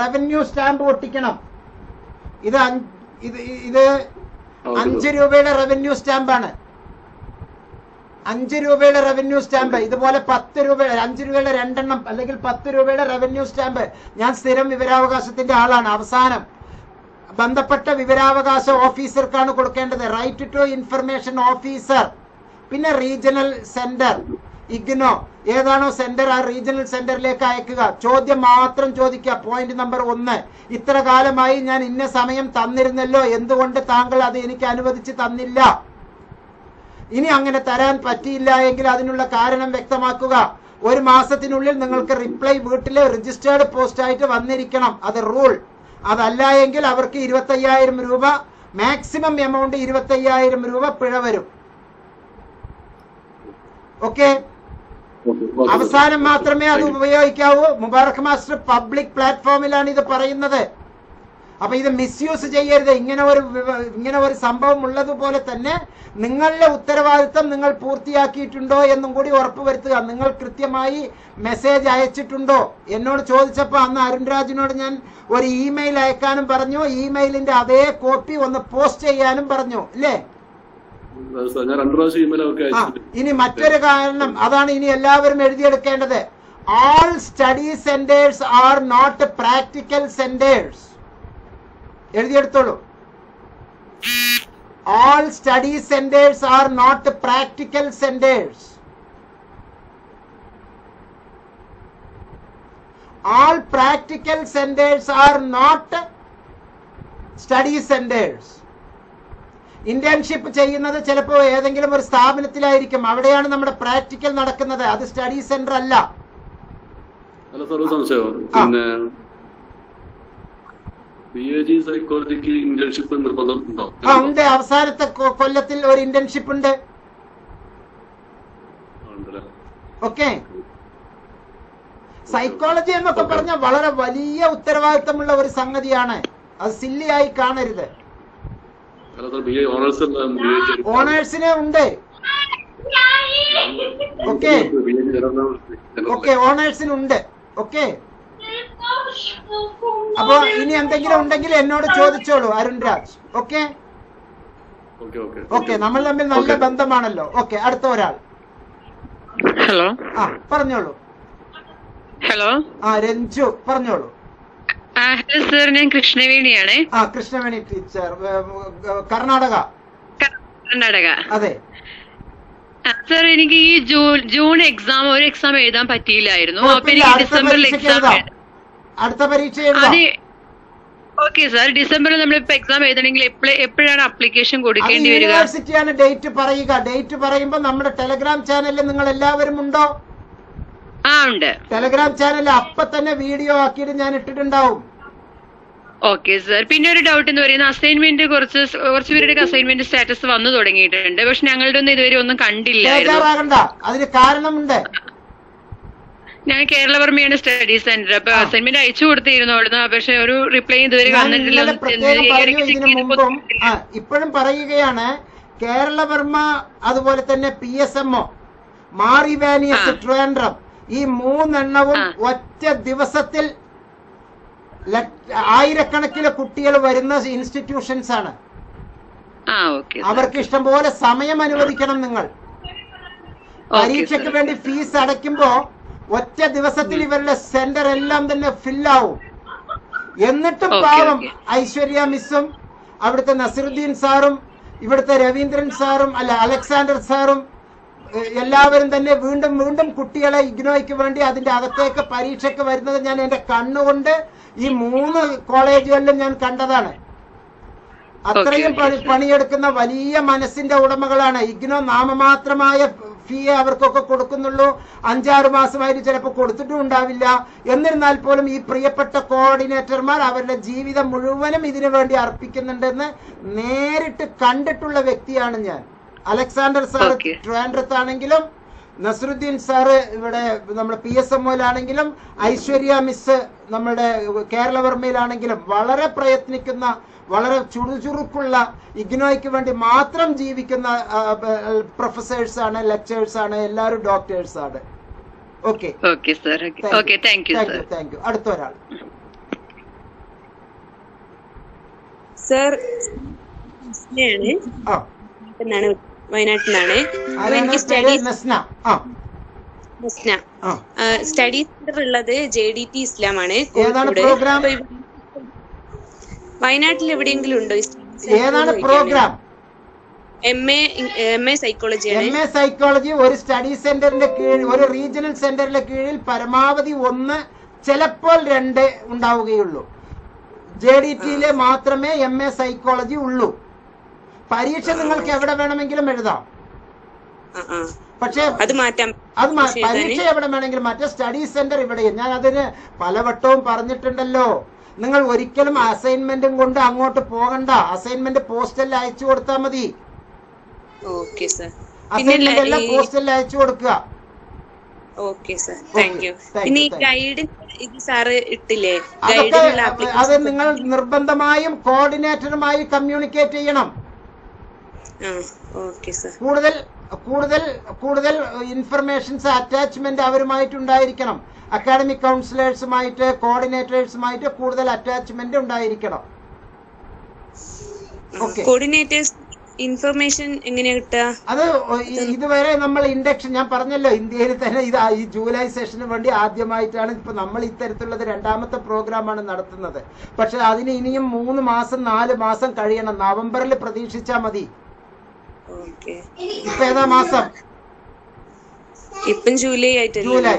റവന്യൂ സ്റ്റാമ്പ് ഒട്ടിക്കണം ഇത് ഇത് ഇത് അഞ്ച് രൂപയുടെ റവന്യൂ സ്റ്റാമ്പാണ് അഞ്ച് രൂപയുടെ റവന്യൂ സ്റ്റാമ്പ് ഇതുപോലെ പത്ത് രൂപ അഞ്ച് രൂപയുടെ രണ്ടെണ്ണം അല്ലെങ്കിൽ പത്ത് രൂപയുടെ റവന്യൂ സ്റ്റാമ്പ് ഞാൻ സ്ഥിരം വിവരാവകാശത്തിന്റെ ആളാണ് അവസാനം. ബന്ധപ്പെട്ട വിവരാവകാശ ഓഫീസർക്കാണ് കൊടുക്കേണ്ടത്. റൈറ്റ് ടു ഇൻഫർമേഷൻ ഓഫീസർ പിന്നെ റീജിയണൽ സെന്റർ ഇഗ്നോ ഏതാണോ സെന്റർ ആ റീജിയണൽ സെന്ററിലേക്ക് അയക്കുക. ചോദ്യം മാത്രം ചോദിക്കുക. പോയിന്റ് നമ്പർ ഒന്ന്. ഇത്ര കാലമായി ഞാൻ ഇന്ന സമയം തന്നിരുന്നല്ലോ. എന്തുകൊണ്ട് താങ്കൾ അത് എനിക്ക് അനുവദിച്ച് തന്നില്ല? ഇനി അങ്ങനെ തരാൻ പറ്റിയില്ല എങ്കിൽ അതിനുള്ള കാരണം വ്യക്തമാക്കുക. ഒരു മാസത്തിനുള്ളിൽ നിങ്ങൾക്ക് റിപ്ലൈ വീട്ടിലെ രജിസ്റ്റേർഡ് പോസ്റ്റ് ആയിട്ട് വന്നിരിക്കണം. അത് റൂൾ അതല്ല എങ്കിൽ അവർക്ക് ഇരുപത്തയ്യായിരം രൂപ. മാക്സിമം എമൗണ്ട് ഇരുപത്തയ്യായിരം രൂപ പിഴ വരും. ഓക്കെ. അവസാനം മാത്രമേ അത് ഉപയോഗിക്കാവൂ. മുബാറക് മാസ്റ്റർ പബ്ലിക് പ്ലാറ്റ്ഫോമിലാണ് ഇത് പറയുന്നത്. അപ്പൊ ഇത് മിസ്യൂസ് ചെയ്യരുത്. ഇങ്ങനെ ഒരു ഇങ്ങനെ ഒരു സംഭവം ഉള്ളതുപോലെ തന്നെ നിങ്ങളുടെ ഉത്തരവാദിത്തം നിങ്ങൾ പൂർത്തിയാക്കിയിട്ടുണ്ടോ എന്നും കൂടി ഉറപ്പുവരുത്തുക. നിങ്ങൾ കൃത്യമായി മെസ്സേജ് അയച്ചിട്ടുണ്ടോ? എന്നോട് ചോദിച്ചപ്പോൾ അന്ന് അരുൺരാജിനോട് ഞാൻ ഒരു ഇമെയിൽ അയക്കാനും പറഞ്ഞു. ഇമെയിലിന്റെ അതേ കോപ്പി ഒന്ന് പോസ്റ്റ് ചെയ്യാനും പറഞ്ഞു. ഇല്ലേ? ഇനി മറ്റൊരു കാരണം അതാണ് ഇനി എല്ലാവരും എഴുതിയെടുക്കേണ്ടത്. All study centres are not practical centres എഴുതിയെടുത്തോളൂ. All study centres are not practical centres all practical centres are not study centres internship ചെയ്യുന്നത് ചിലപ്പോൾ ഏതെങ്കിലും ഒരു സ്ഥാപനത്തിലായിരിക്കും. അവിടെയാണ് നമ്മുടെ പ്രാക്ടിക്കൽ നടക്കുന്നത്. അത് സ്റ്റഡി സെന്റർ അല്ല. പിന്നെ സൈക്കോളജിക്ക് ഇന്റേൺഷിപ്പ് നിർബന്ധം ഉണ്ടോ? അവസാനത്തെ കൊല്ലത്തിൽ ഒരു ഇന്റേൺഷിപ്പ് ഉണ്ട്. ഓക്കെ. സൈക്കോളജി എന്നൊക്കെ പറഞ്ഞാൽ വളരെ വലിയ ഉത്തരവാദിത്തമുള്ള ഒരു സംഗതിയാണ്. അത് സില്ലിയായി കാണരുത് അല്ല സാർ ബി എ ഓണേഴ്സ് അല്ല ബി എ ഓണേഴ്സിന് ഉണ്ട്. ഓക്കെ. ഓക്കെ ഓണേഴ്സിന് ഉണ്ട്. ഓക്കെ അപ്പൊ ഇനി എന്തെങ്കിലും ഉണ്ടെങ്കിൽ എന്നോട് ചോദിച്ചോളൂ അരുൺ രാജ് ഓക്കെ ഓക്കെ നമ്മൾ തമ്മിൽ നല്ല ബന്ധമാണല്ലോ. ഓക്കെ അടുത്ത ഒരാൾ. ഹലോ ആ പറഞ്ഞോളൂ. ഹലോ ആ രഞ്ജു പറഞ്ഞോളൂ. ഹലോ സർ ഞാൻ കൃഷ്ണവേണിയാണ്. ആ കൃഷ്ണവേണി ടീച്ചർ. കർണാടക. കർണാടക. അതെ. സർ എനിക്ക് ഈ ജൂൺ ജൂൺ എക്സാം ഒരു എക്സാം എഴുതാൻ പറ്റിയില്ലായിരുന്നു. അപ്പൊ എനിക്ക് ഡിസംബറിൽ എക്സാം അടുത്ത പരീക്ഷ അതെ ഓക്കെ സാർ ഡിസംബറിൽ നമ്മളിപ്പോ എക്സാം എഴുതണമെങ്കിൽ എപ്പോഴാണ് അപ്ലിക്കേഷൻ കൊടുക്കേണ്ടി വരിക? യൂണിവേഴ്സിറ്റിയാണ് ഡേറ്റ് പറയുക. ഡേറ്റ് പറയുമ്പോൾ നമ്മുടെ ടെലഗ്രാം ചാനലിൽ നിങ്ങൾ എല്ലാവരും ഉണ്ടോ? ആ ഉണ്ട്. ടെലഗ്രാം ചാനൽ അപ്പൊ തന്നെ വീഡിയോ ആക്കിയിട്ട് ഞാൻ ഇട്ടിട്ടുണ്ടാവും. ഓക്കെ സർ പിന്നെ ഒരു ഡൗട്ട് എന്ന് പറയുന്നത് അസൈൻമെന്റ് കുറച്ച് കുറച്ച് പേരുടെ അസൈൻമെന്റ് സ്റ്റാറ്റസ് വന്നു തുടങ്ങിയിട്ടുണ്ട്. പക്ഷെ ഞങ്ങളുടെ ഒന്നും ഇതുവരെ ഒന്നും കണ്ടില്ല അതിന് കാരണമുണ്ട്. ഞാൻ കേരളവർമ്മയാണ് സ്റ്റഡി സെന്റർ അപ്പൊ അസൈൻമെന്റ് അയച്ചു കൊടുത്തിരുന്നോളുന്നു പക്ഷെ ഒരു റിപ്ലൈ ഇതുവരെ വന്നിട്ടില്ല. ഇപ്പോഴും പറയുകയാണ് കേരള വർമ്മ അതുപോലെ തന്നെ P S M O Mar Ivanios ആ. ട്രിവാൻഡ്രം. ഈ മൂന്നെണ്ണവും ഒറ്റ ദിവസത്തിൽ ആയിരക്കണക്കിന് കുട്ടികൾ വരുന്ന ഇൻസ്റ്റിറ്റ്യൂഷൻസ് ആണ്. ആ ഇഷ്ടം അവർക്ക് ഇഷ്ടംപോലെ സമയം അനുവദിക്കണം നിങ്ങൾ. പരീക്ഷയ്ക്ക് വേണ്ടി ഫീസ് അടയ്ക്കുമ്പോ ഒറ്റ ദിവസത്തിൽ ഇവരുടെ സെന്റർ എല്ലാം തന്നെ ഫില്ലാവും. എന്നിട്ടും പാവം ഐശ്വര്യ മിസ്സും അവിടുത്തെ നസിറുദ്ദീൻ സാറും ഇവിടുത്തെ രവീന്ദ്രൻ സാറും അല്ല അലക്സാണ്ടർ സാറും എല്ലാവരും തന്നെ വീണ്ടും വീണ്ടും കുട്ടികളെ ഇഗ്നോയ്ക്ക് വേണ്ടി അതിന്റെ അകത്തേക്ക് പരീക്ഷയ്ക്ക് വരുന്നത് ഞാൻ എന്റെ കണ്ണുകൊണ്ട് ഈ മൂന്ന് കോളേജുകളിലും ഞാൻ കണ്ടതാണ്. അത്രയും പണി പണിയെടുക്കുന്ന വലിയ മനസ്സിന്റെ ഉടമകളാണ്. ഇഗ്നോ നാമമാത്രമായ ഫീ അവർക്കൊക്കെ കൊടുക്കുന്നുള്ളൂ. അഞ്ചാറ് മാസമായിട്ട് ചിലപ്പോൾ കൊടുത്തിട്ടും ഉണ്ടാവില്ല. എന്നിരുന്നാൽ പോലും ഈ പ്രിയപ്പെട്ട കോർഡിനേറ്റർമാർ അവരുടെ ജീവിതം മുഴുവനും ഇതിനു വേണ്ടി അർപ്പിക്കുന്നുണ്ടെന്ന് നേരിട്ട് കണ്ടിട്ടുള്ള വ്യക്തിയാണ് ഞാൻ. അലക്സാണ്ടർ സാർ ട്രാൻഡ്രത്താണെങ്കിലും ട്രിവാൻഡ്രത്താണെങ്കിലും നസറുദ്ദീൻ സാറ് ഇവിടെ നമ്മുടെ പി എസ് എം ഒയിലാണെങ്കിലും ഐശ്വര്യ മിസ് നമ്മുടെ കേരളവർമ്മയിലാണെങ്കിലും വളരെ പ്രയത്നിക്കുന്ന വളരെ ചുറുചുറുക്കുള്ള ഇഗ്നോയ്ക്ക് വേണ്ടി മാത്രം ജീവിക്കുന്ന പ്രൊഫസേഴ്സ് ആണ് ലെക്ചേഴ്സ് ആണ് എല്ലാവരും ഡോക്ടേഴ്സ് ആണ് okay. Okay sir. Okay. Thank you thank sir. You അടുത്ത ഒരാൾ സർ ആ. എന്നാണ് വയനാട്ടിൽ നിന്നാണ് അപ്പൊ എനിക്ക്? സ്റ്റഡീസ് സ്റ്റഡി സെന്റർ ഉള്ളത് ജെ ഡി ടി ഇസ്ലാം ആണ് ഏതാണ് കോഴിക്കോട്. വയനാട്ടിൽ എവിടെയെങ്കിലും ഉണ്ടോ ഏതാണ് programme M A M A psychology M A psychology ഒരു സ്റ്റഡി സെന്ററിന്റെ കീഴിൽ ഒരു റീജിയണൽ സെന്ററിന്റെ കീഴിൽ പരമാവധി ഒന്ന് ചിലപ്പോൾ രണ്ട് ഉണ്ടാവുകയുള്ളൂ. ജെ ഡി ടിയിലെ മാത്രമേ എം എ സൈക്കോളജി ഉള്ളൂ. പരീക്ഷ നിങ്ങൾക്ക് എവിടെ വേണമെങ്കിലും എഴുതാം. പക്ഷേ അത് മാറ്റാം. അത് പരീക്ഷ എവിടെ വേണമെങ്കിലും മറ്റേ. സ്റ്റഡി സെന്റർ ഇവിടെയും ഞാൻ അതിന് പലവട്ടവും പറഞ്ഞിട്ടുണ്ടല്ലോ. നിങ്ങൾ ഒരിക്കലും അസൈൻമെന്റും കൊണ്ട് അങ്ങോട്ട് പോകണ്ട. അസൈൻമെന്റ് പോസ്റ്റലിൽ അയച്ചു കൊടുത്താൽ മതി. അസൈൻമെന്റ് എല്ലാം പോസ്റ്റലിൽ അയച്ചു കൊടുക്കുക. Okay sir thank you thank പിന്നെ ഈ you, thank you. ഗൈഡ് ഇത് സാറ് ഇട്ടില്ലേ? അതൊക്കെ അത് നിങ്ങൾ നിർബന്ധമായും കോർഡിനേറ്ററുമായി കമ്മ്യൂണിക്കേറ്റ് ചെയ്യണം. കൂടുതൽ കൂടുതൽ കൂടുതൽ ഇൻഫർമേഷൻസ് അറ്റാച്ച്മെന്റ് അവരുമായിട്ട് ഉണ്ടായിരിക്കണം അക്കാഡമിക് കൗൺസിലേഴ്സുമായിട്ട് കോർഡിനേറ്റേഴ്സുമായിട്ട് കൂടുതൽ അറ്റാച്ച്മെന്റ് ഉണ്ടായിരിക്കണം. കോർഡിനേറ്റേഴ്സ് ഇൻഫർമേഷൻ എങ്ങനെയാ കിട്ടുക? അത് ഇതുവരെ നമ്മൾ ഇൻഡക്ഷൻ ഞാൻ പറഞ്ഞല്ലോ ഇന്ത്യയിൽ തന്നെ ഇത് ഈ ജൂലൈ സെഷന് വേണ്ടി ആദ്യമായിട്ടാണ് ഇപ്പൊ നമ്മൾ ഇത്തരത്തിലുള്ളത് രണ്ടാമത്തെ പ്രോഗ്രാമാണ് നടത്തുന്നത്. പക്ഷെ അതിന് ഇനിയും മൂന്ന് മാസം നാല് മാസം കഴിയണം. നവംബറിൽ പ്രതീക്ഷിച്ചാൽ മതി. ഇപ്പൊ ഏതാ മാസം? ഇപ്പം ജൂലൈ ആയിട്ട് July.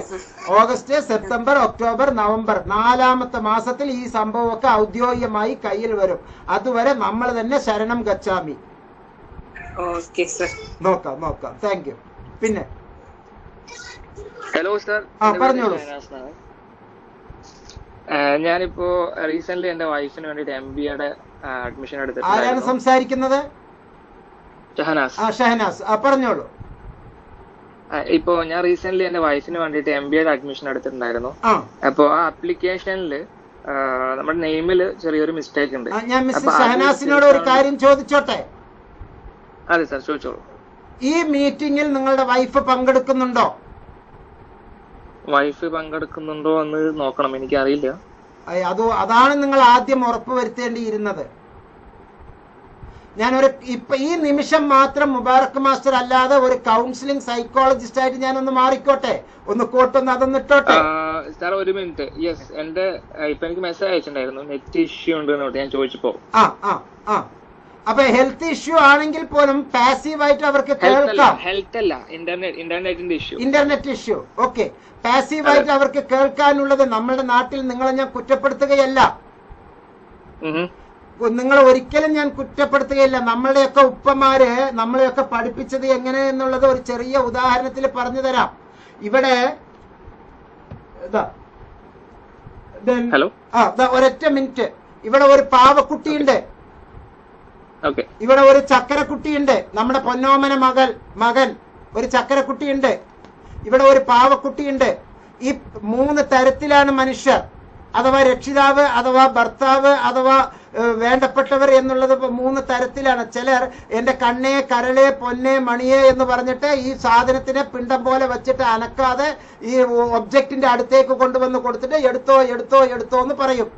August September October November. നാലാമത്തെ മാസത്തിൽ ഈ സംഭവമൊക്കെ ഔദ്യോഗികമായി കയ്യിൽ വരും. അതുവരെ നമ്മൾ തന്നെ ശരണം ഗച്ഛാമി. Okay sir. നോക്കാം നോക്കാം. താങ്ക് യു പിന്നെ? ഹലോ സർ ആ, പറഞ്ഞോളൂ. ഞാനിപ്പോ റീസെന്റ് എന്റെ വൈഫിന് വേണ്ടിട്ട് എം ബി അഡ്മിഷൻ അഡ്മിഷൻ ആരാണ് സംസാരിക്കുന്നത്? ഷഹനാസ്. ആ ഷഹനാസ്. ആ പറഞ്ഞോളൂ. ഇപ്പോ ഞാൻ റീസെന്റ് എന്റെ വൈഫിന് വേണ്ടിട്ട് എം ബി എ അഡ്മിഷൻ എടുത്തിട്ടുണ്ടായിരുന്നു. അപ്പൊ ആ ആപ്ലിക്കേഷനിൽ നമ്മുടെ നെയിമിൽ ചെറിയൊരു മിസ്റ്റേക്ക് ഉണ്ട്. ഞാൻ മിസ്റ്റർ അപ്പൊ ഷഹനാസിനോട് ഒരു കാര്യം ചോദിച്ചോട്ടെ? അതെ സാർ ചോദിച്ചോളൂ. ഈ മീറ്റിംഗിൽ നിങ്ങളുടെ വൈഫ് പങ്കെടുക്കുന്നുണ്ടോ? വൈഫ് പങ്കെടുക്കുന്നുണ്ടോ എന്ന് നോക്കണം. എനിക്ക് അറിയില്ല അത് അതാണ് നിങ്ങൾ ആദ്യം ഉറപ്പ് വരുത്തേണ്ടിയിരുന്നത് ഞാനൊരു ഇപ്പൊ ഈ നിമിഷം മാത്രം മുബാറക് മാസ്റ്റർ അല്ലാതെ ഒരു കൗൺസിലിംഗ് സൈക്കോളജിസ്റ്റ് ആയിട്ട് ഞാനൊന്ന് മാറിക്കോട്ടെ? ഒന്ന് കോട്ടൊന്ന് അതൊന്ന് ഇട്ടോട്ടെ? സാർ ഒരു മിനിറ്റ്. യെസ് എന്റെ ഇപ്പൊ എനിക്ക് മെസ്സേജ് അയച്ചിട്ടുണ്ടായിരുന്നു. നെറ്റ് ഇഷ്യൂ ഉണ്ട് ഞാൻ ചോദിച്ചപ്പോ. ആ ആ ആ. അപ്പൊ ഹെൽത്ത് ഇഷ്യൂ ആണെങ്കിൽ പോലും പാസീവ് ആയിട്ട് അവർക്ക് കേൾക്കാം. ഹെൽത്ത് അല്ല. ഇന്റർനെറ്റ് ഇന്റർനെറ്റിന്റെ ഇഷ്യൂ ഇന്റർനെറ്റ് ഇഷ്യൂ ഓക്കെ പാസീവായിട്ട് അവർക്ക് കേൾക്കാനുള്ളത് നമ്മുടെ നാട്ടിൽ നിങ്ങളെ ഞാൻ കുറ്റപ്പെടുത്തുകയല്ല. നിങ്ങളെ ഒരിക്കലും ഞാൻ കുറ്റപ്പെടുത്തുകയില്ല. നമ്മളുടെയൊക്കെ ഉപ്പമാര് നമ്മളെയൊക്കെ പഠിപ്പിച്ചത് എങ്ങനെ എന്നുള്ളത് ഒരു ചെറിയ ഉദാഹരണത്തിൽ പറഞ്ഞു തരാം. ഇവിടെ ആ ഒരൊറ്റ മിനിറ്റ്. ഇവിടെ ഒരു പാവക്കുട്ടിയുണ്ട്. ഇവിടെ ഒരു ചക്കരക്കുട്ടിയുണ്ട്. നമ്മുടെ പൊന്നോമന മകൾ മകൻ ഒരു ചക്കരക്കുട്ടിയുണ്ട്. ഇവിടെ ഒരു പാവക്കുട്ടിയുണ്ട്. ഈ മൂന്ന് തരത്തിലാണ് മനുഷ്യർ. അഥവാ രക്ഷിതാവ് അഥവാ ഭർത്താവ് അഥവാ വേണ്ടപ്പെട്ടവർ എന്നുള്ളത് മൂന്ന് തരത്തിലാണ്. ചിലർ എന്റെ കണ്ണേ കരളെ പൊന്നെ മണിയെ എന്ന് പറഞ്ഞിട്ട് ഈ സാധനത്തിനെ പിണ്ടം പോലെ വെച്ചിട്ട് അനക്കാതെ ഈ ഒബ്ജക്റ്റിന്റെ അടുത്തേക്ക് കൊണ്ടുവന്ന് കൊടുത്തിട്ട് എടുത്തോ എടുത്തോ എടുത്തോ എന്ന് പറയും.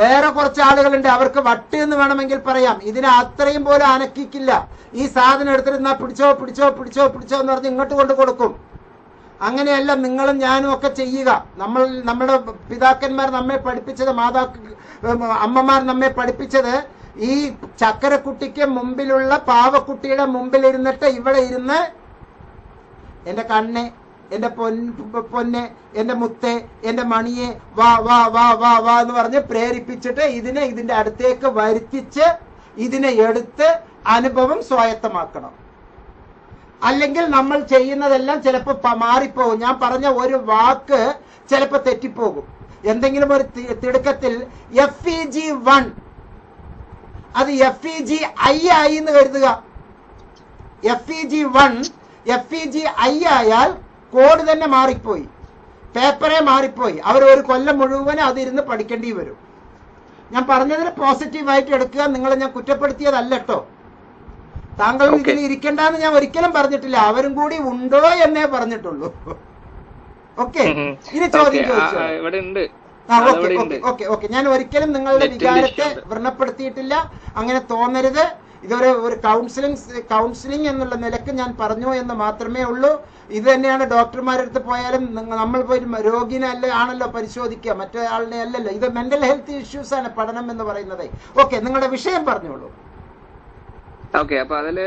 വേറെ കുറച്ച് ആളുകളുണ്ട്. അവർക്ക് വട്ട് എന്ന് വേണമെങ്കിൽ പറയാം. ഇതിനെ അത്രയും പോലും അനക്കിക്കില്ല. ഈ സാധനം എടുത്തിരുന്നാ പിടിച്ചോ പിടിച്ചോ പിടിച്ചോ പിടിച്ചോ എന്ന് പറഞ്ഞ് ഇങ്ങോട്ട് കൊണ്ട് കൊടുക്കും. അങ്ങനെയല്ല നിങ്ങളും ഞാനും ഒക്കെ ചെയ്യുക. നമ്മൾ നമ്മുടെ പിതാക്കന്മാർ നമ്മെ പഠിപ്പിച്ചത് മാതാ അമ്മമാർ നമ്മെ പഠിപ്പിച്ചത് ഈ ചക്കരക്കുട്ടിക്ക് മുമ്പിലുള്ള പാവക്കുട്ടിയുടെ മുമ്പിൽ ഇരുന്നിട്ട് ഇവിടെ ഇരുന്ന് എന്റെ കണ്ണെ എന്റെ പൊൻ പൊന്നെ എന്റെ മുത്തെ എന്റെ മണിയെ വാ വാ വാ വാ വാ എന്ന് പറഞ്ഞ് പ്രേരിപ്പിച്ചിട്ട് ഇതിനെ ഇതിന്റെ അടുത്തേക്ക് വരുത്തിച്ച് ഇതിനെ എടുത്ത് അനുഭവം സ്വായത്തമാക്കണം. അല്ലെങ്കിൽ നമ്മൾ ചെയ്യുന്നതെല്ലാം ചിലപ്പോൾ മാറിപ്പോകും ഞാൻ പറഞ്ഞ ഒരു വാക്ക് ചിലപ്പോൾ തെറ്റിപ്പോകും. എന്തെങ്കിലും ഒരു തിടുക്കത്തിൽ എഫ് ഇ ജി വൺ അത് എഫ് ഇ ജി ഐ ആയി എന്ന് കരുതുക. F E G one F E G I ആയാൽ കോഡ് തന്നെ മാറിപ്പോയി. പേപ്പറെ മാറിപ്പോയി. അവർ ഒരു കൊല്ലം മുഴുവൻ അതിരുന്ന് പഠിക്കേണ്ടി വരും. ഞാൻ പറഞ്ഞതിന് പോസിറ്റീവായിട്ട് എടുക്കുക. നിങ്ങളെ ഞാൻ കുറ്റപ്പെടുത്തിയതല്ല കേട്ടോ താങ്കൾ ഇതിൽ ഇരിക്കണ്ടെന്ന് ഞാൻ ഒരിക്കലും പറഞ്ഞിട്ടില്ല. അവരും കൂടി ഉണ്ടോ എന്നേ പറഞ്ഞിട്ടുള്ളൂ. ഓക്കെ ഇനി ചോദ്യം ചോദിച്ചോ? ഓക്കെ ഞാൻ ഒരിക്കലും നിങ്ങളുടെ വികാരത്തെ വ്രണപ്പെടുത്തിയിട്ടില്ല. അങ്ങനെ തോന്നരുത്. ഇതൊരു ഒരു കൗൺസിലിംഗ് കൗൺസിലിംഗ് എന്നുള്ള നിലയ്ക്ക് ഞാൻ പറഞ്ഞു എന്ന് മാത്രമേ ഉള്ളൂ. ഇത് തന്നെയാണ് ഡോക്ടർമാരുടെ അടുത്ത് പോയാലും നിങ്ങൾ നമ്മൾ പോയി രോഗിനെ അല്ല ആണല്ലോ പരിശോധിക്കുക. മറ്റേ ആളിനെ അല്ലല്ലോ. ഇത് മെന്റൽ ഹെൽത്ത് ഇഷ്യൂസ് ആണ് പഠനം എന്ന് പറയുന്നത്. ഓക്കെ നിങ്ങളുടെ വിഷയം പറഞ്ഞോളൂ. ഓക്കെ അപ്പൊ അതിൽ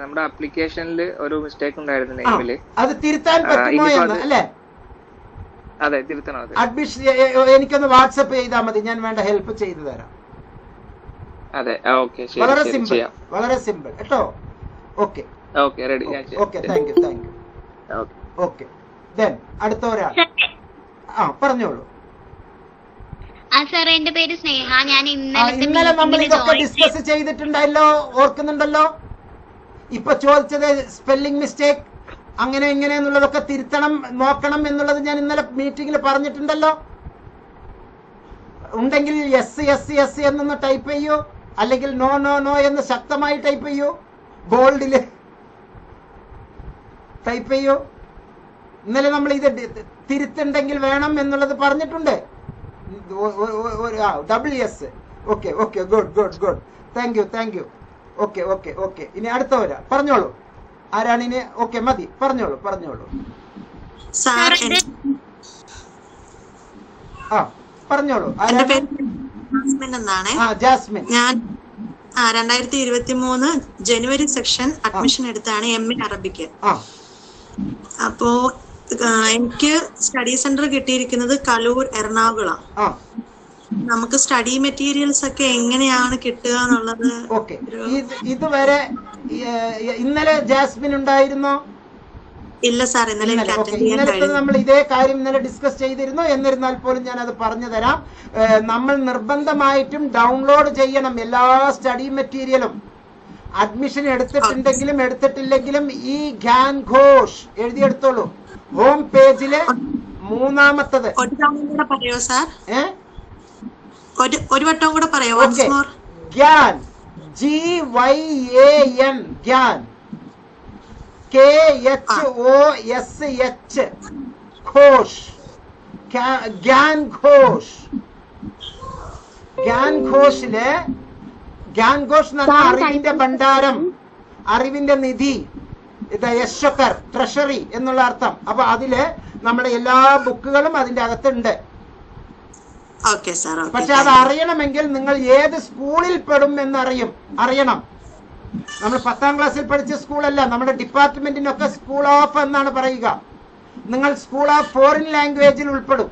നമ്മുടെ ആപ്ലിക്കേഷനിൽ ഒരു മിസ്റ്റേക്ക് ഉണ്ടായിരുന്നു നെയിമിൽ അത് തിരുത്താൻ പറ്റുമോ എന്ന് അല്ലേ? അതെ തിരുത്തണം അത്. അഡ്മിഷൻ എനിക്കൊന്ന് വാട്സപ്പ് ചെയ്താൽ മതി ഞാൻ വേണ്ട ഹെൽപ്പ് ചെയ്തു തരാം. അതെ ഓക്കെ ശരി വളരെ സിമ്പിൾ വളരെ സിമ്പിൾ കേട്ടോ? ഓക്കെ. ഓക്കെ റെഡി ഞാൻ okay thank you thank you okay. Okay. Then അടുത്ത ഒരാൾ. ആ പറഞ്ഞോളൂ. സാർ എന്റെ പേര് സ്നേഹ. ഞാൻ ഇന്നലെ നമ്മൾ ഇതൊക്കെ ഡിസ്കസ് ചെയ്തിട്ടുണ്ടല്ലോ ഓർക്കുന്നുണ്ടല്ലോ? ഇപ്പൊ ചോദിച്ചത് സ്പെല്ലിംഗ് മിസ്റ്റേക്ക് അങ്ങനെ ഇങ്ങനെ എന്നുള്ളതൊക്കെ തിരുത്തണം നോക്കണം എന്നുള്ളത് ഞാൻ ഇന്നലെ മീറ്റിംഗിൽ പറഞ്ഞിട്ടുണ്ടല്ലോ. ഉണ്ടെങ്കിൽ എസ് എസ് എസ് എന്നൊന്ന് ടൈപ്പ് ചെയ്യൂ. അല്ലെങ്കിൽ നോ നോ നോ എന്ന് ശക്തമായി ടൈപ്പ് ചെയ്യൂ. ബോൾഡിൽ ടൈപ്പ് ചെയ്യൂ. ഇന്നലെ നമ്മൾ ഇത് തിരുത്തുണ്ടെങ്കിൽ വേണം എന്നുള്ളത് പറഞ്ഞിട്ടുണ്ട്. Double S okay okay good good good thank you thank you okay okay okay ഇനി അടുത്തവരാ പറഞ്ഞോളൂ. ആരാണ് ഇനി? ഓക്കെ മതി. പറഞ്ഞോളൂ പറഞ്ഞോളൂ. ആ പറഞ്ഞോളൂ. ആ ജാസ്മിൻ. ഞാൻ ആ രണ്ടായിരത്തി ഇരുപത്തി മൂന്ന് ജനുവരി സെക്ഷൻ അഡ്മിഷൻ എടുത്താണ് എം എ അറബിക്ക്. ആ. അപ്പോ എനിക്ക് സ്റ്റഡി സെന്റർ കിട്ടിയിരിക്കുന്നത് കലൂർ എറണാകുളം. ആ. നമുക്ക് സ്റ്റഡി മെറ്റീരിയൽസ് ഒക്കെ എങ്ങനെയാണ് കിട്ടുക എന്നുള്ളത് ഓക്കെ. ഇതുവരെ ഇന്നലെ ജാസ്മിൻ ഉണ്ടായിരുന്നോ? ഇല്ല സാർ ഇന്നലെ ഇന്നലെ, ഇന്നലത്തെ നമ്മൾ ഇതേ കാര്യം ഇന്നലെ ഡിസ്കസ് ചെയ്തിരുന്നു. എന്നിരുന്നാൽ പോലും ഞാൻ അത് പറഞ്ഞു തരാം. നമ്മൾ നിർബന്ധമായിട്ടും ഡൗൺലോഡ് ചെയ്യണം എല്ലാ സ്റ്റഡി മെറ്റീരിയലും അഡ്മിഷൻ എടുത്തിട്ടുണ്ടെങ്കിലും എടുത്തിട്ടില്ലെങ്കിലും ഈ ഗ്യാൻ ഘോഷ് എഴുതിയെടുത്തോളൂ ഹോം പേജിൽ മൂന്നാമത്തത്. പറയോ സാർ ഒരു വട്ടം കൂടെ പറയോ Gyan G Y A N Gyan K H O S H Ghosh. ഗ്യാ- Gyan Ghosh. Gyan ഘോഷിൽ ഗ്യാൻ ഘോഷ് എന്ന് അറിവിന്റെ ഭണ്ഡാരം. അറിവിന്റെ നിധി. യശ്വക്കർ ട്രഷറി എന്നുള്ള അർത്ഥം. അപ്പൊ അതിൽ നമ്മുടെ എല്ലാ ബുക്കുകളും അതിന്റെ അകത്തുണ്ട്. ഓക്കെ സാർ പക്ഷെ അത് അറിയണമെങ്കിൽ നിങ്ങൾ ഏത് സ്കൂളിൽ പെടും എന്നറിയും. അറിയണം. നമ്മൾ പത്താം ക്ലാസ്സിൽ പഠിച്ച സ്കൂളല്ല നമ്മുടെ ഡിപ്പാർട്ട്മെന്റിനൊക്കെ സ്കൂൾ ഓഫ് എന്നാണ് പറയുക. നിങ്ങൾ സ്കൂൾ ഓഫ് ഫോറിൻ ലാംഗ്വേജിൽ ഉൾപ്പെടും.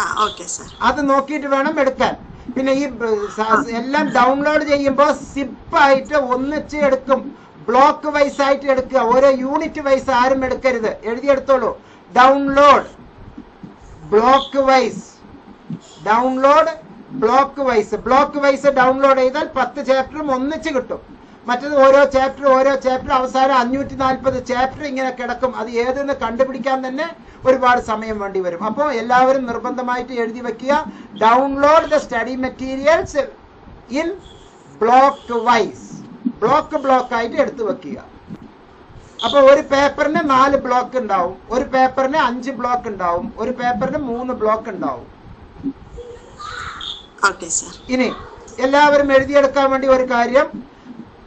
ആ ഓക്കെ സാർ. അത് നോക്കിയിട്ട് വേണം എടുക്കാൻ. പിന്നെ ഈ എല്ലാം ഡൗൺലോഡ് ചെയ്യുമ്പോൾ സിപ്പ് ആയിട്ട് ഒന്നിച്ച് എടുക്കും. ബ്ലോക്ക് വൈസ് ആയിട്ട് എടുക്കുക. ഓരോ യൂണിറ്റ് വൈസ് ആരും എടുക്കരുത്. എഴുതിയെടുത്തോളൂ. Download block wise download block wise block wise download ചെയ്താൽ പത്ത് ചാപ്റ്ററും ഒന്നിച്ച് കിട്ടും. മറ്റത് ഓരോ ചാപ്റ്റർ ഓരോ ചാപ്റ്റർ അവസാനം അഞ്ഞൂറ്റി നാൽപ്പത് ചാപ്റ്റർ ഇങ്ങനെ കിടക്കും. അത് ഏതെന്ന് കണ്ടുപിടിക്കാൻ തന്നെ ഒരുപാട് സമയം വേണ്ടി വരും. അപ്പോൾ എല്ലാവരും നിർബന്ധമായിട്ട് എഴുതി വെക്കുക. Download the study materials in block wise block block ആയിട്ട് എടുത്തു വെക്കുക. അപ്പോൾ ഒരു പേപ്പറിന് നാല് ബ്ലോക്ക് ഉണ്ടാവും. ഒരു പേപ്പറിന് അഞ്ച് ബ്ലോക്ക് ഉണ്ടാവും. ഒരു പേപ്പറിന് മൂന്ന് ബ്ലോക്ക് ഉണ്ടാവും. ഇനി എല്ലാവരും എഴുതിയെടുക്കാൻ വേണ്ടി ഒരു കാര്യം.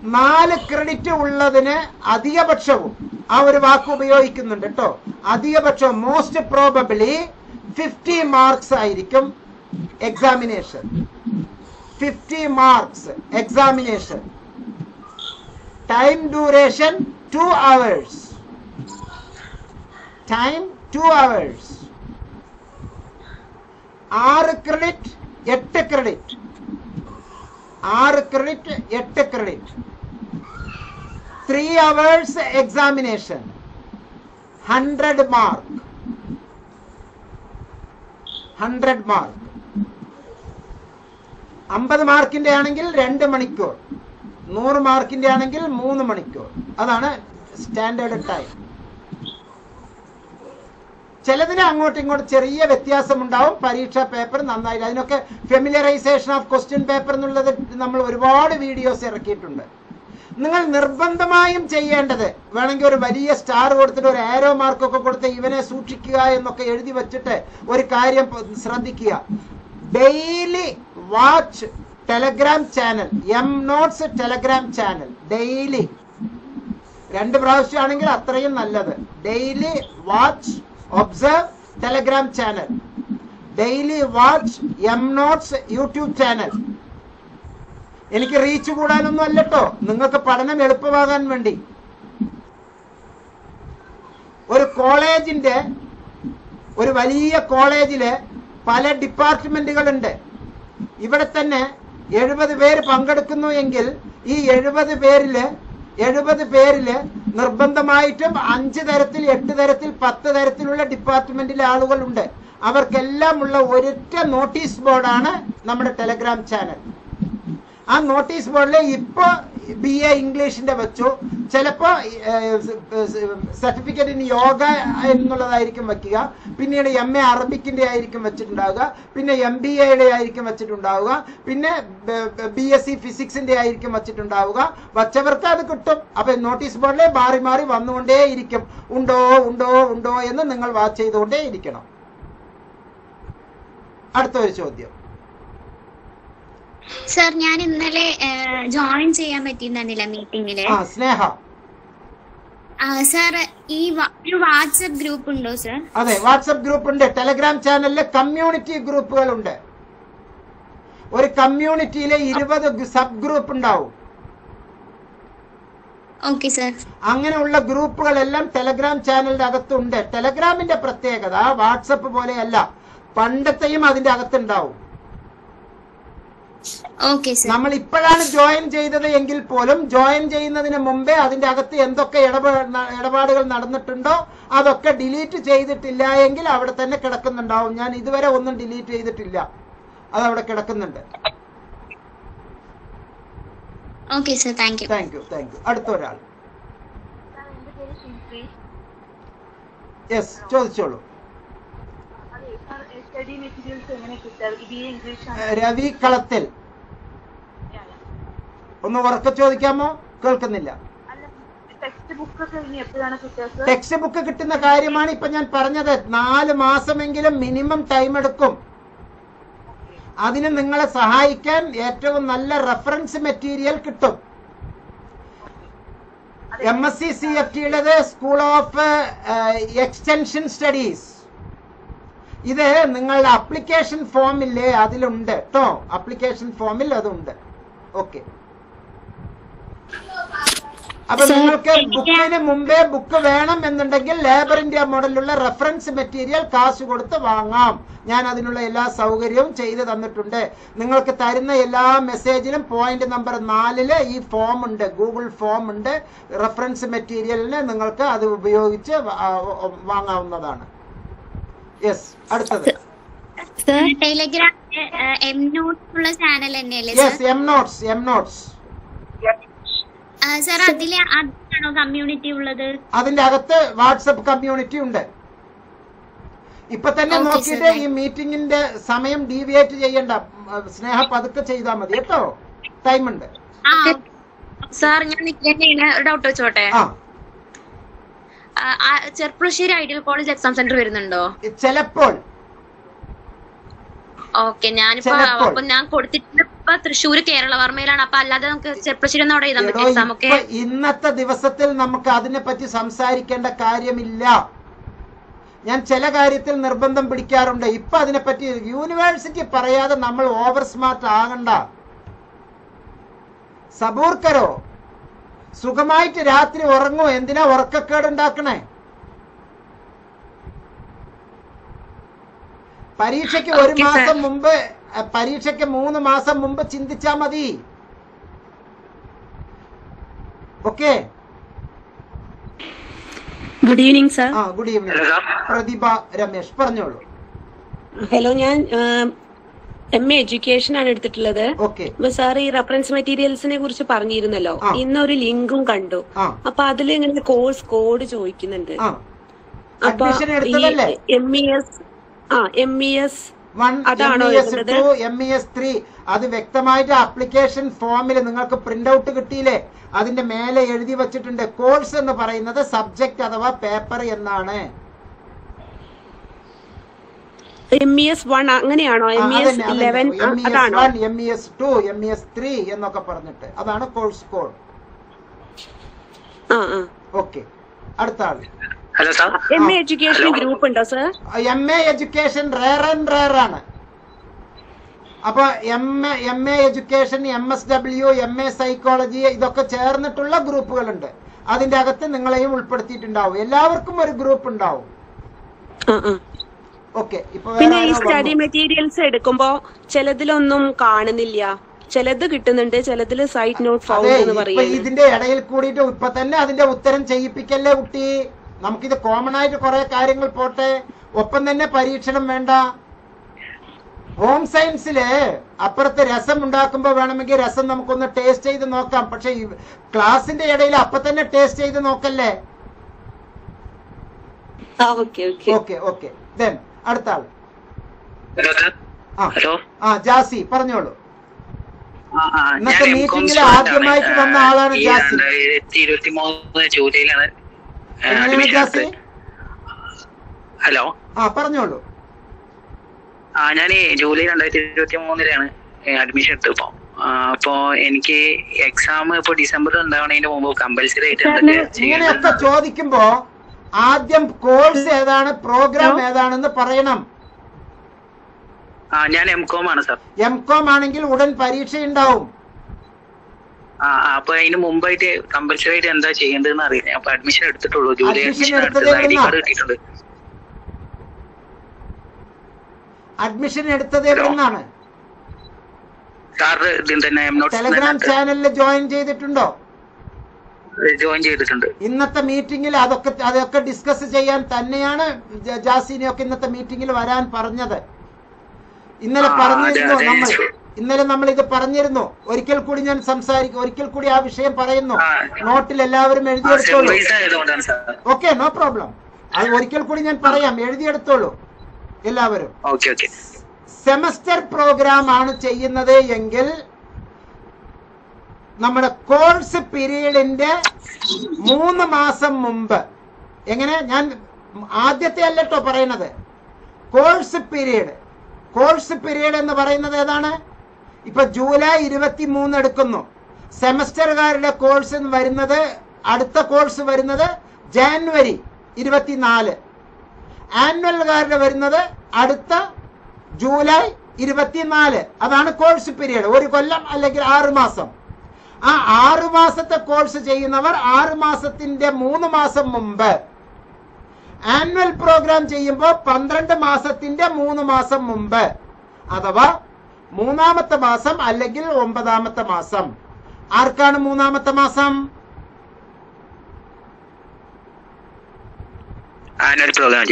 നാല് ക്രെഡിറ്റ് ഉള്ളതിന് അധികപക്ഷവും ആ ഒരു വാക്ക് ഉപയോഗിക്കുന്നുണ്ട് കേട്ടോ അധികപക്ഷം മോസ്റ്റ് പ്രോബബിളി ഫിഫ്റ്റി മാർക്സ് ആയിരിക്കും examination fifty marks examination time duration two hours time two hours ആറ് ക്രെഡിറ്റ് എട്ട് ക്രെഡിറ്റ് ആറ് ക്രെഡിറ്റ് എട്ട് credit three hours examination hundred mark hundred mark അമ്പത് മാർക്കിന്റെ ആണെങ്കിൽ രണ്ട് മണിക്കൂർ. നൂറ് മാർക്കിന്റെ ആണെങ്കിൽ മൂന്ന് മണിക്കൂർ. അതാണ് സ്റ്റാൻഡേർഡ് ടൈം. ചിലതിന് അങ്ങോട്ടും ഇങ്ങോട്ടും ചെറിയ വ്യത്യാസം ഉണ്ടാവും പരീക്ഷാ പേപ്പർ നന്നായിട്ട് അതിനൊക്കെ ഫെമിലറൈസേഷൻ ഓഫ് ക്വസ്റ്റ്യൻ പേപ്പർ എന്നുള്ളത് നമ്മൾ ഒരുപാട് വീഡിയോസ് ഇറക്കിയിട്ടുണ്ട്. നിങ്ങൾ നിർബന്ധമായും ചെയ്യേണ്ടത് വേണമെങ്കിൽ ഒരു വലിയ സ്റ്റാർ കൊടുത്തിട്ട് ഒരു ആരോ മാർക്കൊക്കെ കൊടുത്ത് ഇവനെ സൂക്ഷിക്കുക എന്നൊക്കെ എഴുതി വെച്ചിട്ട് ഒരു കാര്യം ശ്രദ്ധിക്കുക. Daily watch Telegram channel M notes Telegram channel daily രണ്ട് പ്രാവശ്യമാണെങ്കിൽ അത്രയും നല്ലത്. Daily watch observe Telegram channel daily watch M notes YouTube channel എനിക്ക് റീച്ച് കൂടാനൊന്നും അല്ലട്ടോ. നിങ്ങൾക്ക് പഠനം എളുപ്പമാകാൻ വേണ്ടി. ഒരു കോളേജിന്റെ ഒരു വലിയ കോളേജിൽ പല ഡിപ്പാർട്ട്മെന്റുകളുണ്ട്. ഇവിടെ തന്നെ എഴുപത് പേര് പങ്കെടുക്കുന്നു എങ്കിൽ ഈ എഴുപത് പേരിൽ എഴുപത് പേരിൽ നിർബന്ധമായിട്ടും അഞ്ച് തരത്തിൽ എട്ട് തരത്തിൽ പത്ത് തരത്തിലുള്ള ഡിപ്പാർട്ട്മെന്റിലെ ആളുകളുണ്ട്. അവർക്കെല്ലാം ഉള്ള ഒരൊറ്റ നോട്ടീസ് ബോർഡാണ് നമ്മുടെ ടെലഗ്രാം ചാനൽ. ആ നോട്ടീസ് ബോർഡിൽ ഇപ്പോ ബി എ ഇംഗ്ലീഷിന്റെ വെച്ചു. ചിലപ്പോ സർട്ടിഫിക്കറ്റ് ഇൻ യോഗ എന്നുള്ളതായിരിക്കും വെക്കുക. പിന്നീട് എം എ അറബിക്കിന്റെ ആയിരിക്കും വെച്ചിട്ടുണ്ടാവുക. പിന്നെ എം ബി എയുടെ ആയിരിക്കും വെച്ചിട്ടുണ്ടാവുക. പിന്നെ ബി എസ് സി ഫിസിക്സിന്റെ ആയിരിക്കും വെച്ചിട്ടുണ്ടാവുക. വച്ചവർക്ക് അത് കിട്ടും. അപ്പൊ നോട്ടീസ് ബോർഡിൽ മാറി മാറി വന്നുകൊണ്ടേ ഇരിക്കും ഉണ്ടോ ഉണ്ടോ ഉണ്ടോ എന്ന് നിങ്ങൾ വാച്ച് ചെയ്തുകൊണ്ടേ ഇരിക്കണം അടുത്തൊരു ചോദ്യം. സർ ഞാൻ ഇന്നലെ ജോയിൻ ചെയ്യാൻ പറ്റിയിരുന്നില്ല മീറ്റിംഗിൽ സ്നേഹ. സർ ഈ ഒരു വാട്സപ്പ് ഗ്രൂപ്പ് ഉണ്ടോ സർ? അതെ വാട്സപ്പ് ഗ്രൂപ്പ് ഉണ്ട് ടെലഗ്രാം ചാനലിലെ കമ്മ്യൂണിറ്റി ഗ്രൂപ്പുകളുണ്ട്. ഒരു കമ്മ്യൂണിറ്റിയിലെ ഇരുപത് സബ് ഗ്രൂപ്പ് ഉണ്ടാവും ഓക്കെ സർ. അങ്ങനെയുള്ള ഗ്രൂപ്പുകളെല്ലാം ടെലഗ്രാം ചാനലിന്റെ അകത്തുണ്ട്. ടെലഗ്രാമിന്റെ പ്രത്യേകത വാട്സപ്പ് പോലെയല്ല. പണ്ടത്തെയും അതിന്റെ അകത്തുണ്ടാവും. നമ്മൾ ഇപ്പോഴാണ് ജോയിൻ ചെയ്തത് എങ്കിൽ പോലും ജോയിൻ ചെയ്യുന്നതിന് മുമ്പേ അതിന്റെ അകത്ത് എന്തൊക്കെ ഇടപാടുകൾ നടന്നിട്ടുണ്ടോ അതൊക്കെ ഡിലീറ്റ് ചെയ്തിട്ടില്ല എങ്കിൽ അവിടെ തന്നെ കിടക്കുന്നുണ്ടാവും. ഞാൻ ഇതുവരെ ഒന്നും ഡിലീറ്റ് ചെയ്തിട്ടില്ല. അത് അവിടെ കിടക്കുന്നുണ്ട്. Okay sir thank you thank you thank you അടുത്ത ഒരാൾ. യെസ് ചോദിച്ചോളൂ. സ്റ്റഡി മെറ്റീരിയൽസ് എങ്ങനെ ബി ഇംഗ്ലീഷ് രവി കളത്തിൽ. ഒന്ന് ഉറക്കെ ചോദിക്കാമോ? കേൾക്കുന്നില്ല. ടെക്സ്റ്റ് ബുക്ക് കിട്ടുന്ന കാര്യമാണ് ഇപ്പൊ ഞാൻ പറഞ്ഞത്. നാല് മാസമെങ്കിലും മിനിമം ടൈം എടുക്കും. അതിന് നിങ്ങളെ സഹായിക്കാൻ ഏറ്റവും നല്ല റെഫറൻസ് മെറ്റീരിയൽ കിട്ടും. M S C C F ടിയുടേത് school of extension studies ഇത് നിങ്ങളുടെ അപ്ലിക്കേഷൻ ഫോമില്ലേ അതിലുണ്ട് കേട്ടോ അപ്ലിക്കേഷൻ ഫോമിൽ അതുണ്ട്. ഓക്കെ അപ്പൊ നിങ്ങൾക്ക് ബുക്കിന് മുമ്പേ ബുക്ക് വേണം എന്നുണ്ടെങ്കിൽ ലേബർ ഇന്ത്യ മോഡലിലുള്ള റെഫറൻസ് മെറ്റീരിയൽ കാശ് കൊടുത്ത് വാങ്ങാം. ഞാൻ അതിനുള്ള എല്ലാ സൗകര്യവും ചെയ്തു തന്നിട്ടുണ്ട്. നിങ്ങൾക്ക് തരുന്ന എല്ലാ മെസ്സേജിലും പോയിന്റ് നമ്പർ നാലിൽ ഈ ഫോം ഉണ്ട്. ഗൂഗിൾ ഫോം ഉണ്ട്. റെഫറൻസ് മെറ്റീരിയലിന് നിങ്ങൾക്ക് അത് ഉപയോഗിച്ച് വാങ്ങാവുന്നതാണ്. അടുത്തത്. എം നോട്ട്സ് ഉള്ള ചാനൽ തന്നെയല്ലേ M notes M notes sir അതിൽ അതിലാണോ കമ്മ്യൂണിറ്റി ഉള്ളത്? അതിന്റെ അകത്ത് വാട്സപ്പ് കമ്മ്യൂണിറ്റി ഉണ്ട്. ഇപ്പൊ തന്നെ നോക്കിയിട്ട് ഈ മീറ്റിംഗിന്റെ സമയം ഡീവിയേറ്റ് ചെയ്യണ്ട. സ്നേഹ പതുക്കെ ചെയ്താൽ മതി കേട്ടോ? ടൈം ഉണ്ട്. സാർ ഞാൻ doubt വെച്ചോട്ടെ? Cherpulassery ideal college exam centre വരുന്നുണ്ടോ? ചിലപ്പോൾ. ഓക്കെ ഞാനിപ്പോ. അപ്പൊ ഞാൻ കൊടുത്തിട്ടുണ്ട് ഇപ്പൊ തൃശ്ശൂർ കേരളവർമ്മയിലാണ് അപ്പൊ അല്ലാതെ നമുക്ക് ചെറുപ്പശ്ശേരി ഒന്നും അവിടെ എഴുതാൻ പറ്റും എക്സാം ഒക്കെ ഇന്നത്തെ ദിവസത്തിൽ നമുക്ക് അതിനെ പറ്റി സംസാരിക്കേണ്ട കാര്യമില്ല. ഞാൻ ചില കാര്യത്തിൽ നിർബന്ധം പിടിക്കാറുണ്ട്. ഇപ്പൊ അതിനെപ്പറ്റി യൂണിവേഴ്സിറ്റി പറയാതെ നമ്മൾ ഓവർ സ്മാർട്ട് ആകണ്ട. സബൂർക്കരോ? സുഖമായിട്ട് രാത്രി ഉറങ്ങും. എന്തിനാ ഉറക്കക്കേട് ഉണ്ടാക്കണേ പരീക്ഷയ്ക്ക് ഒരു മാസം മുമ്പ് പരീക്ഷയ്ക്ക് മൂന്ന് മാസം മുമ്പ് ചിന്തിച്ചാ മതി. ഓക്കെ ഗുഡ് ഈവനിങ് സാർ ആ ഗുഡ് ഈവനിങ് പ്രതിഭ രമേശ് പറഞ്ഞോളൂ. ഹലോ ഞാൻ എം എ എഡ്യൂക്കേഷൻ ആണ് എടുത്തിട്ടുള്ളത്. ഓക്കെ അപ്പൊ സാർ ഈ റെഫറൻസ് മെറ്റീരിയൽസിനെ കുറിച്ച് പറഞ്ഞിരുന്നല്ലോ. ഇന്നൊരു ലിങ്കും കണ്ടു. അപ്പൊ അതിൽ ഇങ്ങനെ കോഴ്സ് കോഡ് ചോദിക്കുന്നുണ്ട്. അപ്പൊ എം ഇ എസ് ആ എം ഇ എസ് അത് വ്യക്തമായിട്ട് അപ്ലിക്കേഷൻ ഫോമിൽ നിങ്ങൾക്ക് പ്രിന്റ് ഔട്ട് കിട്ടിയില്ലേ? അതിന്റെ മേലെ എഴുതി വച്ചിട്ടുണ്ട്. കോഴ്സ് എന്ന് പറയുന്നത് സബ്ജക്ട് അഥവാ പേപ്പർ എന്നാണ്. എം ഇ എസ് വൺ അങ്ങനെയാണോ? M E S eleven M E S അതാണോ? M E S two M E S three എന്നൊക്കെ പറഞ്ഞിട്ട്. അതാണ് കോഴ്സ് കോഡ് ഓക്കെ അടുത്ത ആൾ. എം എ എഡ്യൂക്കേഷൻ ഗ്രൂപ്പ് ഉണ്ടോ sir M A education rare and rare ആണ്. അപ്പൊ M A M A education M S W M A psychology ഇതൊക്കെ ചേർന്നിട്ടുള്ള ഗ്രൂപ്പുകളുണ്ട്. അതിന്റെ അകത്ത് നിങ്ങളെയും ഉൾപ്പെടുത്തിയിട്ടുണ്ടാവും. എല്ലാവർക്കും ഒരു ഗ്രൂപ്പ് ഉണ്ടാവും. ഓക്കെ ഇപ്പൊ വേറെ പിന്നെ ഈ സ്റ്റഡി മെറ്റീരിയൽസ് എടുക്കുമ്പോ ചിലതിലൊന്നും കാണുന്നില്ല. ചിലത് കിട്ടുന്നുണ്ട് ചിലതിൽ സൈഡ് നോട്ട് ഫൗണ്ട് എന്ന് പറയും ഇതിന്റെ ഇടയിൽ കൂടിയിട്ട് ഇപ്പൊ തന്നെ അതിന്റെ ഉത്തരം ചെയ്യിപ്പിക്കല്ലേ കുട്ടി? നമുക്കിത് കോമൺ ആയിട്ട് കുറെ കാര്യങ്ങൾ പോട്ടെ. ഒപ്പം തന്നെ പരീക്ഷണം വേണ്ട. ഹോം സയൻസിൽ അപ്പുറത്ത് രസം ഉണ്ടാക്കുമ്പോൾ വേണമെങ്കിൽ രസം നമുക്കൊന്ന് ടേസ്റ്റ് ചെയ്ത് നോക്കാം. പക്ഷെ ഈ ക്ലാസിന്റെ ഇടയിൽ അപ്പൊ തന്നെ ടേസ്റ്റ് ചെയ്ത് നോക്കല്ലേ? Okay okay. Okay okay. Then അടുത്ത ആൾ ഹലോ? ആ ജാസി പറഞ്ഞോളൂ. ഇന്നത്തെ മീറ്റിംഗിൽ. ആദ്യമായിട്ട് വന്ന ആളാണ് ജാസി. രണ്ടായിരത്തി ഇരുപത്തി മൂന്ന് ജൂലൈയിലാണ് ജാസി? ഹലോ? ആ പറഞ്ഞോളൂ. ആ ഞാൻ ജൂലൈ രണ്ടായിരത്തി ഇരുപത്തി മൂന്നിലാണ് അഡ്മിഷൻ എടുത്തത് ഇപ്പൊ ആ, അപ്പൊ എനിക്ക് എക്സാം ഇപ്പൊ ഡിസംബറിൽ ഉണ്ടാവണതിന്റെ മുമ്പ് കമ്പൽസറി ആയിട്ട് ചോദിക്കുമ്പോ ആദ്യം കോഴ്സ് ഏതാണ്? പ്രോഗ്രാം ഏതാണെന്ന് പറയണം. ഞാൻ എം കോം ആണ് സാർ എം കോം ആണെങ്കിൽ ഉടൻ പരീക്ഷ ഉണ്ടാവും. അപ്പൊ അതിന് മുമ്പായിട്ട് കമ്പൽസറി ആയിട്ട് എന്താ ചെയ്യേണ്ടതെന്ന് അറിയില്ല. അപ്പൊ അഡ്മിഷൻ എടുത്തിട്ടുള്ളൂ. ജൂലൈ അഡ്മിഷൻ കിട്ടിയിട്ടുണ്ട്. അഡ്മിഷൻ എടുത്തത് എവിടുന്നാണ് ടെലഗ്രാം ചാനലിൽ ജോയിൻ ചെയ്തിട്ടുണ്ടോ? ജോയിൻ ചെയ്തിട്ടുണ്ട്. ഇന്നത്തെ മീറ്റിംഗിൽ അതൊക്കെ അതൊക്കെ ഡിസ്കസ് ചെയ്യാൻ തന്നെയാണ് ജാസിനെയൊക്കെ ഇന്നത്തെ മീറ്റിംഗിൽ വരാൻ പറഞ്ഞത്. ഇന്നലെ പറഞ്ഞിരുന്നു. നമ്മൾ. ഇന്നലെ നമ്മൾ ഇത് പറഞ്ഞിരുന്നു. ഒരിക്കൽ കൂടി ഞാൻ സംസാരിക്കും ഒരിക്കൽ കൂടി ആ വിഷയം പറയുന്നു. നോട്ടിൽ എല്ലാവരും എഴുതിയെടുത്തോളൂ. Okay no problem. അത് ഒരിക്കൽ കൂടി ഞാൻ പറയാം. എഴുതിയെടുത്തോളൂ. എല്ലാവരും. സെമസ്റ്റർ പ്രോഗ്രാം ആണ് ചെയ്യുന്നത് എങ്കിൽ നമ്മുടെ കോഴ്സ് പീരീഡിന്റെ മൂന്ന് മാസം മുമ്പ്. എങ്ങനെ? ഞാൻ ആദ്യത്തെ അല്ലട്ടോ പറയുന്നത്. Course period. കോഴ്സ് പീരീഡ് എന്ന് പറയുന്നത് ഏതാണ്? ഇപ്പൊ ജൂലൈ ഇരുപത്തി മൂന്ന് എടുക്കുന്നു. സെമസ്റ്ററുകാരുടെ കോഴ്സ് വരുന്നത് അടുത്ത കോഴ്സ് വരുന്നത് ജാനുവരി ഇരുപത്തിനാല്. ആനുവൽകാരുടെ വരുന്നത് അടുത്ത ജൂലൈ ഇരുപത്തിനാല്. അതാണ് കോഴ്സ് പീരീഡ്. ഒരു കൊല്ലം അല്ലെങ്കിൽ ആറ് മാസം. ആ ആറു മാസത്തെ കോഴ്സ് ചെയ്യുന്നവർ ആറു മാസത്തിന്റെ മൂന്ന് മാസം മുമ്പ്. ആനുവൽ പ്രോഗ്രാം ചെയ്യുമ്പോൾ പന്ത്രണ്ട് മാസത്തിന്റെ മൂന്ന് മാസം മുമ്പ്. അഥവാ മൂന്നാമത്തെ മാസം അല്ലെങ്കിൽ ഒമ്പതാമത്തെ മാസം. ആർക്കാണ് മൂന്നാമത്തെ മാസം? ആനുവൽ പ്രോഗ്രാം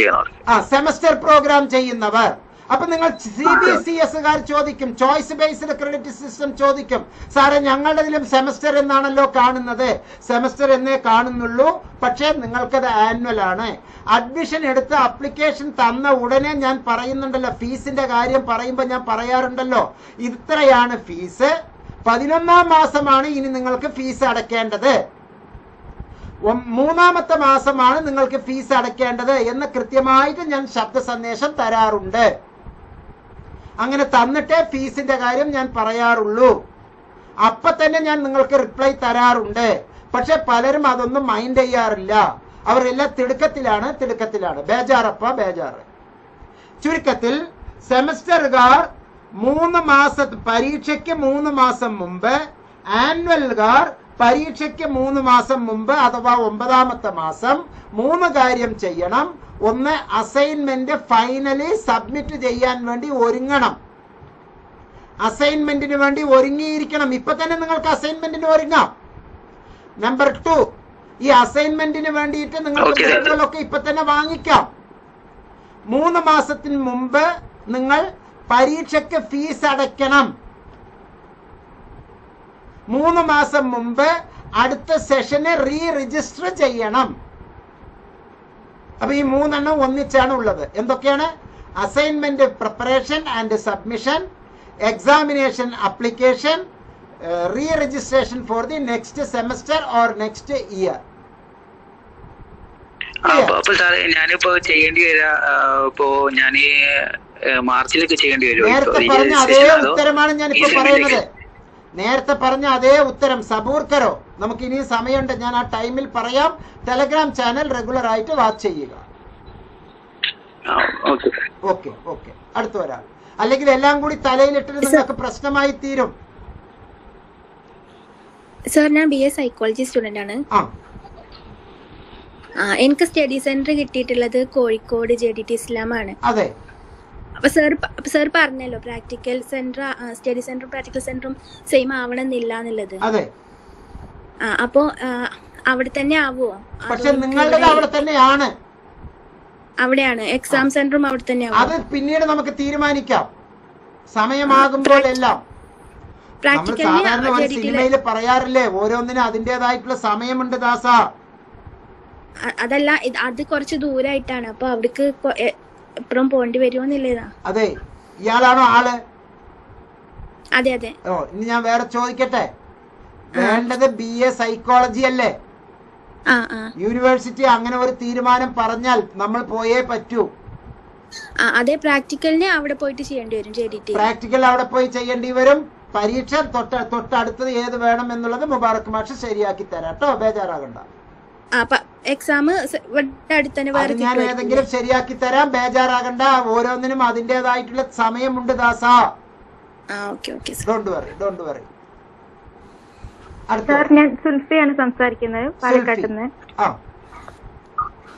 ആ സെമസ്റ്റർ പ്രോഗ്രാം ചെയ്യുന്നവർ. അപ്പൊ നിങ്ങൾ സി ബി സി എസ്സുകാർ ചോദിക്കും. ചോയ്സ് ബേസ്ഡ് ക്രെഡിറ്റ് സിസ്റ്റം ചോദിക്കും. സാറേ ഞങ്ങളുടെ സെമസ്റ്റർ എന്നാണല്ലോ കാണുന്നത്. സെമസ്റ്റർ എന്നേ കാണുന്നുള്ളൂ. പക്ഷേ നിങ്ങൾക്കത് ആനുവൽ ആണ്. അഡ്മിഷൻ എടുത്ത് അപ്ലിക്കേഷൻ തന്ന ഉടനെ ഞാൻ പറയുന്നുണ്ടല്ലോ. ഫീസിന്റെ കാര്യം പറയുമ്പോൾ ഞാൻ പറയാറുണ്ടല്ലോ. ഇത്രയാണ് ഫീസ്. പതിനൊന്നാം മാസമാണ് ഇനി നിങ്ങൾക്ക് ഫീസ് അടയ്ക്കേണ്ടത് മൂന്നാമത്തെ മാസമാണ് നിങ്ങൾക്ക് ഫീസ് അടയ്ക്കേണ്ടത് എന്ന് കൃത്യമായിട്ട് ഞാൻ ശബ്ദ സന്ദേശം തരാറുണ്ട്. അങ്ങനെ തന്നിട്ടേ ഫീസിന്റെ കാര്യം ഞാൻ പറയാറുള്ളൂ. അപ്പൊ തന്നെ ഞാൻ നിങ്ങൾക്ക് റിപ്ലൈ തരാറുണ്ട്. പക്ഷെ പലരും അതൊന്നും മൈൻഡ് ചെയ്യാറില്ല. അവരെല്ലാം തിടുക്കത്തിലാണ് തിടുക്കത്തിലാണ്. ബേജാറപ്പ ബേജാറ്. ചുരുക്കത്തിൽ സെമസ്റ്ററുകാർ മൂന്ന് മാസ പരീക്ഷയ്ക്ക് മൂന്ന് മാസം മുമ്പ് ആനുവൽകാർ പരീക്ഷയ്ക്ക് മൂന്ന് മാസം മുമ്പ് അഥവാ ഒമ്പതാമത്തെ മാസം മൂന്ന് കാര്യം ചെയ്യണം. ഒന്ന് അസൈൻമെന്റ് ഫൈനലി സബ്മിറ്റ് ചെയ്യാൻ വേണ്ടി ഒരുങ്ങണം. അസൈൻമെന്റിന് വേണ്ടി ഒരുങ്ങിയിരിക്കണം. ഇപ്പൊ തന്നെ നിങ്ങൾക്ക് അസൈൻമെന്റിന് ഒരുങ്ങാം. നമ്പർ ടു ഈ അസൈൻമെന്റിന് വേണ്ടിയിട്ട് നിങ്ങൾക്ക്. ബുക്കുകളൊക്കെ ഇപ്പൊ തന്നെ വാങ്ങിക്കാം. മൂന്ന് മാസത്തിന് മുമ്പ് നിങ്ങൾ പരീക്ഷയ്ക്ക് ഫീസ് അടയ്ക്കണം. മൂന്ന് മാസം മുമ്പ് അടുത്ത സെഷന് റീ രജിസ്റ്റർ ചെയ്യണം. അപ്പൊ ഈ മൂന്നെണ്ണം ഒന്നിച്ചാണ് ഉള്ളത്. എന്തൊക്കെയാണ്? Assignment preparation and submission examination application re registration for the next semester or next year അപ്പൊ അപ്പൊ സാറേ ഞാനിപ്പോ ചെയ്യേണ്ടി വരാ ഇപ്പോ ഞാൻ മാർച്ചിലൊക്കെ ചെയ്യേണ്ടി വരുമോ നേരത്തെ പറഞ്ഞ അതേ ഉത്തരമാണ് ഞാൻ ഇപ്പൊ പറയുന്നത്. നേരത്തെ പറഞ്ഞ അതേ ഉത്തരം സബൂർക്കരോ നമുക്ക് ഇനിയും സമയമുണ്ട് ഞാൻ ആ ടൈമിൽ പറയാം. ടെലഗ്രാം ചാനൽ റെഗുലർ ആയിട്ട് വാച്ച് ചെയ്യുക. ഓക്കെ. Okay okay. അടുത്ത ഒരാൾ. അല്ലെങ്കിൽ എല്ലാം കൂടി തലയിലിട്ടിട്ട് നിങ്ങൾക്ക് പ്രശ്നമായി തീരും. സാർ ഞാൻ ബി എ സൈക്കോളജി സ്റ്റുഡന്റ് ആണ്. എനിക്ക് സ്റ്റഡി സെന്റർ കിട്ടിയിട്ടുള്ളത് കോഴിക്കോട് ജെ ഡി ടി ഇസ്ലാമാണ് അതെ. അപ്പൊ സാർ സാർ പറഞ്ഞല്ലോ പ്രാക്ടിക്കൽ സെന്റർ സ്റ്റഡി സെന്ററും പ്രാക്ടിക്കൽ സെന്ററും സെയിം ആവണമെന്നില്ല എന്നുള്ളത്. അതെ. ആ അപ്പോ അവിടെ തന്നെ ആവുമോ പക്ഷെ നിങ്ങളുടേത് അവിടെ തന്നെയാണ്. അവിടെയാണ്. എക്സാം സെന്ററും അവിടെ തന്നെ അത് പിന്നീട് നമുക്ക് തീരുമാനിക്കാം. സമയമാകുമ്പോൾ എല്ലാം നമ്മൾ സാധാരണ സിനിമയിൽ പറയാറില്ലേ ഓരോന്നിനും അതിന്റേതായിട്ടുള്ള സമയമുണ്ട് ദാസ. അതല്ല അത് കുറച്ച് ദൂരായിട്ടാണ്. അപ്പൊ അവിടേക്ക് എപ്പഴും പോണ്ടി വരുമോന്നില്ലേതാ അതെ ഇയാളാണോ ആൾ? അതെ അതെ. ഓ ഇനി ഞാൻ വേറെ ചോദിക്കട്ടെ? വേണ്ടത് ബി എ സൈക്കോളജി അല്ലേ? യൂണിവേഴ്സിറ്റി അങ്ങനെ ഒരു തീരുമാനം പറഞ്ഞാൽ നമ്മൾ പോയേ പറ്റൂ. അതെ പ്രാക്ടിക്കലിന് അവിടെ പോയിട്ട് ചെയ്യേണ്ടി വരും പ്രാക്ടിക്കൽ അവിടെ പോയി ചെയ്യേണ്ടി വരും. പരീക്ഷ തൊട്ട തൊട്ടടുത്തത് ഏത് വേണം എന്നുള്ളത് മുബാറക് മാഷ് ശരിയാക്കി തരാം. കേട്ടോ ബേജാറാകണ്ട. എക്സാം വേറെ ഞാൻ ഏതെങ്കിലും ശരിയാക്കി തരാം ബേജാറാകണ്ട. ഓരോന്നിനും അതിന്റേതായിട്ടുള്ള സമയമുണ്ട് ദാസ. ആ okay okay don't worry don't worry sir ഞാൻ സുൽഫിയാണ് സംസാരിക്കുന്നത് പാലക്കാട്ട് നിന്ന് ആ.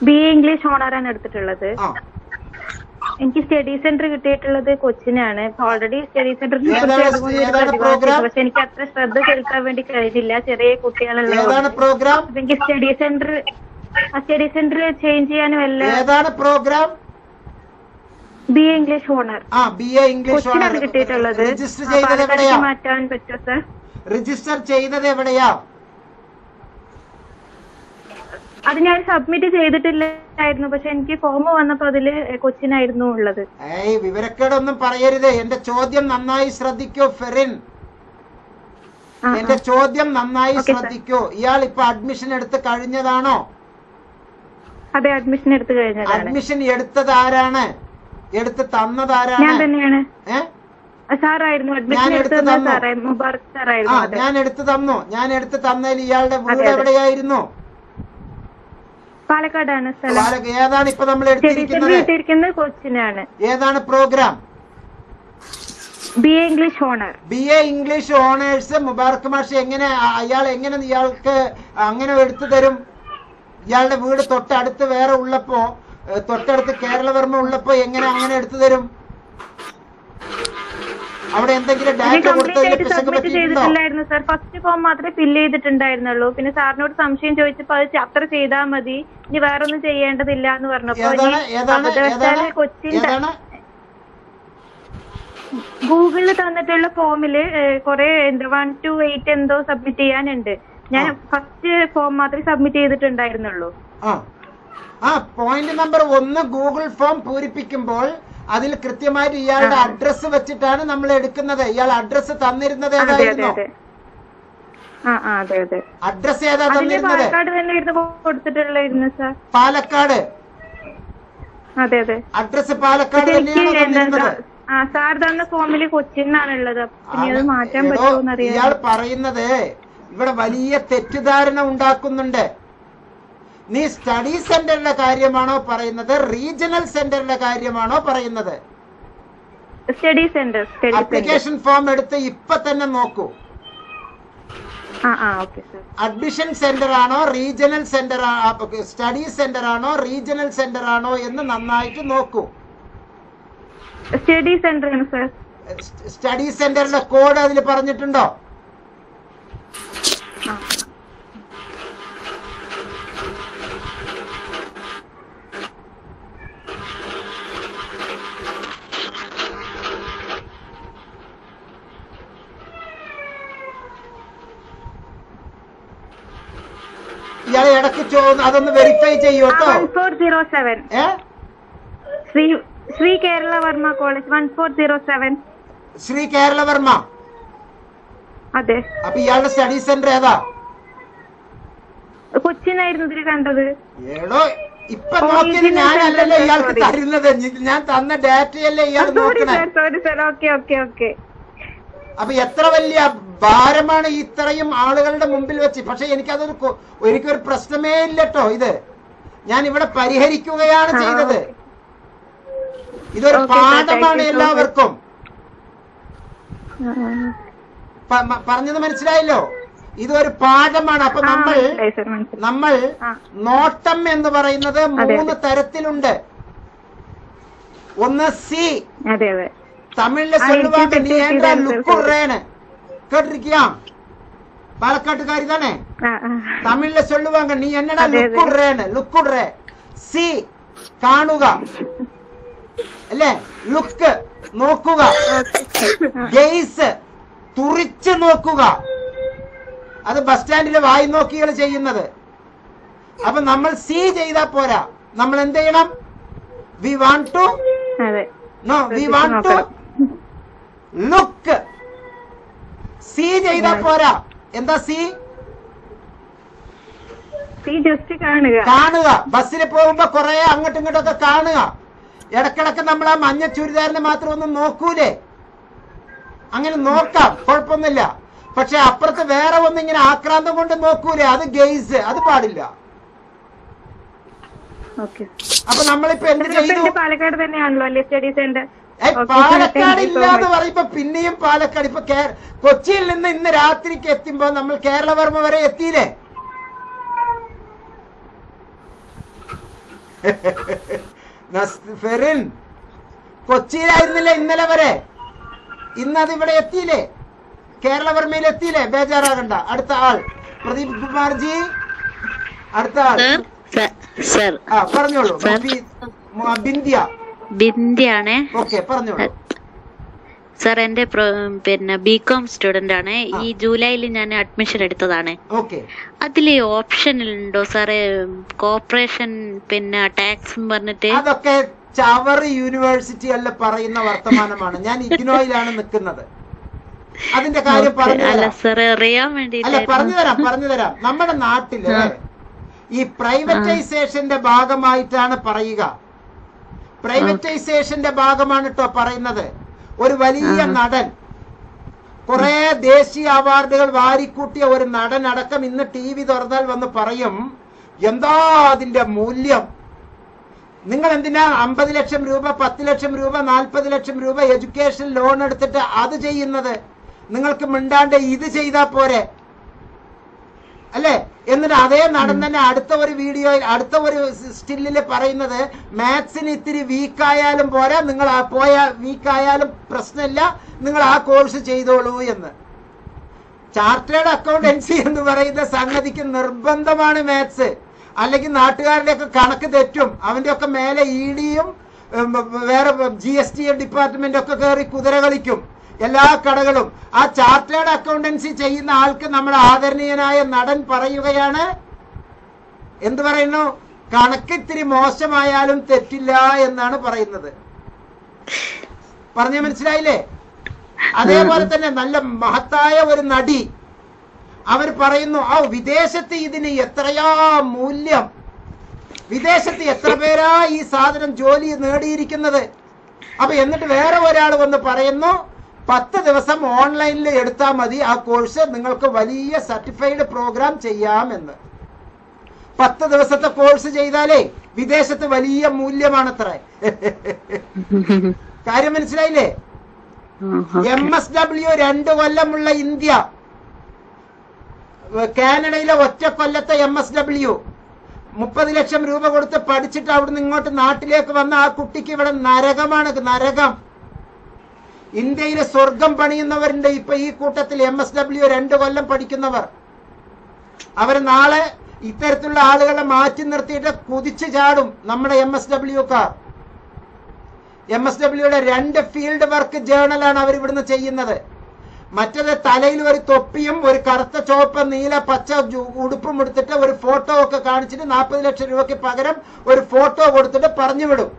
ബി എ ഇംഗ്ലീഷ് ആണ് എടുത്തിട്ടുള്ളത്. ആ. എനിക്ക് സ്റ്റഡി സെന്റർ കിട്ടിയിട്ടുള്ളത് കൊച്ചിനാണ്. ഓൾറെഡി സ്റ്റഡി സെന്ററിനെ കുറിച്ച്? പക്ഷെ എനിക്ക് അത്ര ശ്രദ്ധ ചെലുത്താൻ വേണ്ടി കഴിഞ്ഞില്ല. ചെറിയ കുട്ടികളുള്ള ഏതാണ് പ്രോഗ്രാം എനിക്ക് study centre study centre change ചെയ്യാനും എല്ലാം ഏതാണ് programme B A English honour ആ ബി എ ഇംഗ്ലീഷ് ഓണർ കിട്ടിയിട്ടുള്ളത്. രജിസ്റ്റർ ചെയ്തത് എവിടെയാ? മാറ്റാൻ പറ്റുമോ സർ രജിസ്റ്റർ ചെയ്തത് എവിടെയാ? അത് ഞാൻ സബ്മിറ്റ് ചെയ്തിട്ടില്ലായിരുന്നു പക്ഷെ എനിക്ക് ഫോം വന്നപ്പോ അതിൽ കൊച്ചിനായിരുന്നു ഉള്ളത്. ഏയ് വിവരക്കേടൊന്നും പറയരുത്. എന്റെ ചോദ്യം നന്നായി ശ്രദ്ധിക്കോ ഫെറിൻ. എന്റെ ചോദ്യം നന്നായി ശ്രദ്ധിക്കോ. ഇയാൾ ഇപ്പൊ അഡ്മിഷൻ എടുത്ത് കഴിഞ്ഞതാണോ? അതെ അഡ്മിഷൻ എടുത്തു കഴിഞ്ഞതാണ്. അഡ്മിഷൻ എടുത്തത് ആരാണ്? എടുത്ത് തന്നത് ഞാൻ ആരാണ് തന്നെയാണ്. ഏ? സാറായിരുന്നു. ഞാൻ അഡ്മിഷൻ എടുത്ത് മുബാറക് സാറായിരുന്നു ഞാൻ എടുത്ത് തന്നു. ഞാൻ എടുത്തു തന്നതിൽ ഇയാളുടെ വീട്. എവിടെയായിരുന്നു? പാലക്കാടാണ് സ്ഥലം. ഏതാണ് ഇപ്പൊ നമ്മൾ എടുത്തിരിക്കുന്നത്? കൊച്ചിനാണ്. ഏതാണ് program? B A English honour. B A English honours Mubarak മാഷ് എങ്ങനെ അയാൾ എങ്ങനെ ഇയാൾക്ക് അങ്ങനെ എടുത്തു തരും? ഇയാളുടെ വീട് തൊട്ടടുത്ത് വേറെ ഉള്ളപ്പോ തൊട്ടടുത്ത് കേരളവർമ്മ ഉള്ളപ്പോ എങ്ങനെ അങ്ങനെ എടുത്തു തരും? അവിടെ എന്തെങ്കിലും ഡാറ്റ കൊടുത്തായിരുന്നു സാർ ഫസ്റ്റ് ഫോം മാത്രമേ ഫില്ല് ചെയ്തിട്ടുണ്ടായിരുന്നുള്ളൂ. പിന്നെ സാറിനോട് സംശയം ചോദിച്ചപ്പോ അത് അത്ര ചെയ്താൽ മതി. ഇനി വേറെ ഒന്നും ചെയ്യേണ്ടതില്ല എന്ന് പറഞ്ഞപ്പോ കൊച്ചിൻ ഗൂഗിളിൽ തന്നിട്ടുള്ള ഫോമിൽ കുറെ എന്താ വൺ ടു എയ്റ്റ് എന്തോ സബ്മിറ്റ് ചെയ്യാനുണ്ട്. ഞാൻ ഫസ്റ്റ് ഫോം മാത്രമേ സബ്മിറ്റ് ചെയ്തിട്ടുണ്ടായിരുന്നുള്ളൂ. ആ. ആ പോയിന്റ് നമ്പർ ഒന്ന് ഗൂഗിൾ ഫോം പൂരിപ്പിക്കുമ്പോൾ അതിൽ കൃത്യമായിട്ട് ഇയാളുടെ അഡ്രസ്സ് വെച്ചിട്ടാണ് നമ്മൾ എടുക്കുന്നത്. ഇയാൾ അഡ്രസ്സ് തന്നിരുന്നത് ഏതായിരുന്നു? അതെ. ആ ആ അതെ അതെ. അഡ്രസ് ഏതാ തന്നിരുന്നത്? പാലക്കാട് അതെ അതെ. അഡ്രസ് പാലക്കാട് തന്നെയാണ് തന്നിരുന്നത്? സാർ തന്ന ഫോമിൽ കൊച്ചിന്നാണ് ഉള്ളത് മാറ്റാൻ പറ്റുമോ ഇയാൾ പറയുന്നത് ഇവിടെ വലിയ തെറ്റിദ്ധാരണ ഉണ്ടാക്കുന്നുണ്ട്. നീ സ്റ്റഡി സെന്ററിന്റെ കാര്യമാണോ പറയുന്നത്? റീജിയണൽ സെന്ററിന്റെ കാര്യമാണോ പറയുന്നത്? സ്റ്റഡി സെന്റർ അപ്ലിക്കേഷൻ ഫോം എടുത്ത് ഇപ്പൊ തന്നെ നോക്കൂ. അഡ്മിഷൻ സെന്റർ ആണോ റീജിയണൽ സെന്റർ സ്റ്റഡി സെന്റർ ആണോ റീജിയണൽ സെന്റർ ആണോ എന്ന് നന്നായിട്ട് നോക്കൂ. സ്റ്റഡി സെന്റർ സ്റ്റഡി സെന്ററിന്റെ കോഡ് അതിൽ പറഞ്ഞിട്ടുണ്ടോ? ഇയാൾ ഇടയ്ക്ക് ചോ അതൊന്ന് വെരിഫൈ ചെയ്യൂ കേട്ടോ. Four zero seven Shri Shri Kerala Varma college one four zero seven Shri Keralavarma. അതെ. അപ്പൊ ഇയാളുടെ സ്റ്റഡി സെന്റർ ഏതാ? കൊച്ചിനായിരുന്നു ഇതിൽ കണ്ടത്. ഏടോ ഇപ്പൊ നോക്കിയത് ഞാനല്ലല്ലോ ഇയാൾക്ക് തരുന്നത്. ഞാൻ തന്ന ഡാറ്റയല്ലേ ഇയാൾ നോക്കണേ. അപ്പൊ എത്ര വലിയ ഭാരമാണ് ഇത്രയും ആളുകളുടെ മുമ്പിൽ വെച്ച്. പക്ഷെ എനിക്കതൊരു എനിക്കൊരു പ്രശ്നമേ ഇല്ലട്ടോ ഇത്. ഞാൻ ഇവിടെ പരിഹരിക്കുകയാണ് ചെയ്തത്. ഇതൊരു പാഠമാണ് എല്ലാവർക്കും. പറഞ്ഞത് മനസ്സിലായല്ലോ ഇതൊരു പാഠമാണ് അപ്പൊ നമ്മൾ നമ്മൾ നോട്ടം എന്ന് പറയുന്നത് മൂന്ന് തരത്തിലുണ്ട് ഒന്ന് സി അതെ അതെ தமிழ்ல ஆ, சொல்லுவாங்க எனக்கு நீ ஏன்டா தெரியும், sir, லுக்குறேன்னு கேட்டிருக்கியா பாலக்காட்டுக்காரி தானே ആ ആ தமிழ்ல சொல்லுவாங்க நீ என்னடா അതെ, അതെ. ലുക്കുറേന്ന് ലുക്കുറ സി കാണുക അല്ലേ ലുക്ക് നോക്കുക ഗെയ്സ് തുറിച്ച് നോക്കുക. അത് ബസ് സ്റ്റാൻഡിൽ വായി നോക്കികൾ ചെയ്യുന്നത്. അപ്പൊ നമ്മൾ സി ചെയ്താ പോരാ. നമ്മൾ എന്ത് ചെയ്യണം? We want to know we want to look. See ചെയ്താ പോരാ. എന്താ സി? കാണുക. കാണുക. ബസ്സിൽ പോകുമ്പോ കുറെ അങ്ങോട്ടും ഇങ്ങോട്ടും ഒക്കെ കാണുക. ഇടക്കിടക്ക് നമ്മൾ ആ മഞ്ഞ ചുരിദാറിന് മാത്രം ഒന്ന് നോക്കൂലേ? അങ്ങനെ നോക്കാം കുഴപ്പമൊന്നുമില്ല. പക്ഷെ അപ്പുറത്ത് വേറെ ഒന്നും ഇങ്ങനെ ആക്രാന്തം കൊണ്ട് നോക്കൂലേ അത് ഗെയ്സ് അത് പാടില്ല. അപ്പൊ നമ്മളിപ്പോ എന്ത് ചെയ്തു? പാലക്കാട് തന്നെയാണല്ലോ അല്ലേ സ്റ്റഡി സെന്റർ. പാലക്കാട് ഇല്ലാന്ന് പറയുമ്പോ പിന്നെയും പാലക്കാട് ഇപ്പൊ കൊച്ചിയിൽ നിന്ന് ഇന്ന് രാത്രിക്ക് എത്തുമ്പോ നമ്മൾ കേരളവർമ്മ വരെ എത്തിയില്ലേ? [LAUGHS] ഫെറിൻ കൊച്ചിയിലായിരുന്നില്ല ഇന്നലെ വരെ? ഇന്ന് അത് ഇവിടെ എത്തിയില്ലേ? കേരളവർമ്മയിൽ എത്തിയില്ലേ? ബേജാറാകണ്ട. അടുത്ത ആൾ. പ്രദീപ് കുമാർജി. അടുത്ത ആൾ. സർ ആ പറഞ്ഞോളൂ. ബിന്ദിയ. ബിന്ദിയാണേ ഓക്കെ പറഞ്ഞോളൂ. സർ എന്റെ പ്രൊ- പിന്നെ ബി കോം സ്റ്റുഡന്റ് ആണ് ഈ ജൂലൈയിൽ ഞാൻ അഡ്മിഷൻ എടുത്തതാണ്. അതിൽ അതിൽ ഓപ്ഷൻ ഉണ്ടോ സാറേ കോർപ്പറേഷൻ പിന്നെ ടാക്സ് പറഞ്ഞിട്ട്. അതൊക്കെ ചവറ് യൂണിവേഴ്സിറ്റി അല്ല പറയുന്ന വർത്തമാനമാണ്. ഞാൻ ഇഗ്നോയിലാണ് നിൽക്കുന്നത്. അതിന്റെ കാര്യം പറഞ്ഞു അല്ല പറഞ്ഞു തരാം പറഞ്ഞു തരാം. നമ്മുടെ നാട്ടിൽ ഈ പ്രൈവറ്റൈസേഷന്റെ ഭാഗമായിട്ടാണ് പറയുക. പ്രൈവറ്റൈസേഷന്റെ ഭാഗമാണ് കേട്ടോ പറയുന്നത്. ഒരു വലിയ നടൻ. കുറെ ദേശീയ അവാർഡുകൾ വാരിക്കൂട്ടിയ ഒരു നടൻ അടക്കം ഇന്ന് ടി വി തുറന്നാൽ വന്ന് പറയും എന്താ അതിന്റെ മൂല്യം? നിങ്ങൾ എന്തിനാ അമ്പത് ലക്ഷം രൂപ പത്ത് ലക്ഷം രൂപ നാൽപ്പത് ലക്ഷം രൂപ എഡ്യൂക്കേഷൻ ലോൺ എടുത്തിട്ട് അത് ചെയ്യുന്നത്? നിങ്ങൾക്ക് മിണ്ടാണ്ട് ഇത് ചെയ്താൽ പോരെ? അല്ലേ? എന്നിട്ട് അതേ നടൻ തന്നെ അടുത്ത ഒരു വീഡിയോ അടുത്ത ഒരു സ്റ്റില്ലിൽ പറയുന്നത് മാത്സിന് ഇത്തിരി വീക്കായാലും പോരാ നിങ്ങൾ ആ പോയ വീക്കായാലും പ്രശ്നമില്ല നിങ്ങൾ ആ കോഴ്സ് ചെയ്തോളൂ എന്ന്. ചാർട്ടേഡ് അക്കൗണ്ടൻസി എന്ന് പറയുന്ന സംഗതിക്ക് നിർബന്ധമാണ് മാത്സ്. അല്ലെങ്കിൽ നാട്ടുകാരുടെ ഒക്കെ കണക്ക് തെറ്റും അവന്റെ ഒക്കെ മേലെ ഇ ഡിയും വേറെ ജി എസ് ടി ഡിപ്പാർട്ട്മെന്റ് ഒക്കെ കയറി കുതിര കളിക്കും. എല്ലാ കടകളും. ആ ചാർട്ടേഡ് അക്കൗണ്ടൻസി ചെയ്യുന്ന ആൾക്ക് നമ്മുടെ ആദരണീയനായ നടൻ പറയുകയാണ് എന്ത് പറയുന്നു? കണക്ക് ഇത്തിരി മോശമായാലും തെറ്റില്ല എന്നാണ് പറയുന്നത്. പറഞ്ഞ മനസ്സിലായില്ലേ? അതേപോലെ തന്നെ നല്ല മഹത്തായ ഒരു നടി അവർ പറയുന്നു ആ വിദേശത്ത് ഇതിന് എത്രയാ മൂല്യം? വിദേശത്ത് എത്ര പേരാ ഈ സാധനം ജോലി നേടിയിരിക്കുന്നത്? അപ്പൊ എന്നിട്ട് വേറെ ഒരാൾ വന്ന് പറയുന്നു പത്ത് ദിവസം ഓൺലൈനിൽ എടുത്താൽ മതി ആ കോഴ്സ് നിങ്ങൾക്ക് വലിയ സർട്ടിഫൈഡ് പ്രോഗ്രാം ചെയ്യാമെന്ന് പത്ത് ദിവസത്തെ കോഴ്സ് ചെയ്താലേ വിദേശത്ത് വലിയ മൂല്യമാണത്ര. [LAUGHS] കാര്യം മനസ്സിലായില്ലേ? എം എസ് ഡബ്ല്യു രണ്ട് കൊല്ലമുള്ള ഇന്ത്യ. കാനഡയിലെ ഒറ്റ കൊല്ലത്തെ എം എസ് ഡബ്ല്യു മുപ്പത് ലക്ഷം രൂപ കൊടുത്ത് പഠിച്ചിട്ട് അവിടുന്ന് ഇങ്ങോട്ട് നാട്ടിലേക്ക് വന്ന ആ കുട്ടിക്ക് ഇവിടെ നരകമാണ് നരകം. ഇന്ത്യയിലെ സ്വർഗം പണിയുന്നവരുണ്ട് ഇപ്പൊ ഈ കൂട്ടത്തിൽ എം എസ് ഡബ്ല്യു രണ്ട് കൊല്ലം പഠിക്കുന്നവർ. അവർ നാളെ ഇത്തരത്തിലുള്ള ആളുകളെ മാറ്റി നിർത്തിയിട്ട് കുതിച്ചു ചാടും നമ്മുടെ എം എസ് ഡബ്ല്യുക്കാർ എം എസ് ഡബ്ല്യുടെ രണ്ട് ഫീൽഡ് വർക്ക് ജേണലാണ് അവർ ഇവിടുന്ന് ചെയ്യുന്നത്. മറ്റത് തലയിൽ ഒരു തൊപ്പിയും ഒരു കറുത്ത ചുവപ്പ് നീല പച്ച ഉടുപ്പും എടുത്തിട്ട് ഒരു ഫോട്ടോ ഒക്കെ കാണിച്ചിട്ട് നാൽപ്പത് ലക്ഷം രൂപയ്ക്ക് പകരം ഒരു ഫോട്ടോ കൊടുത്തിട്ട് പറഞ്ഞു വിടും.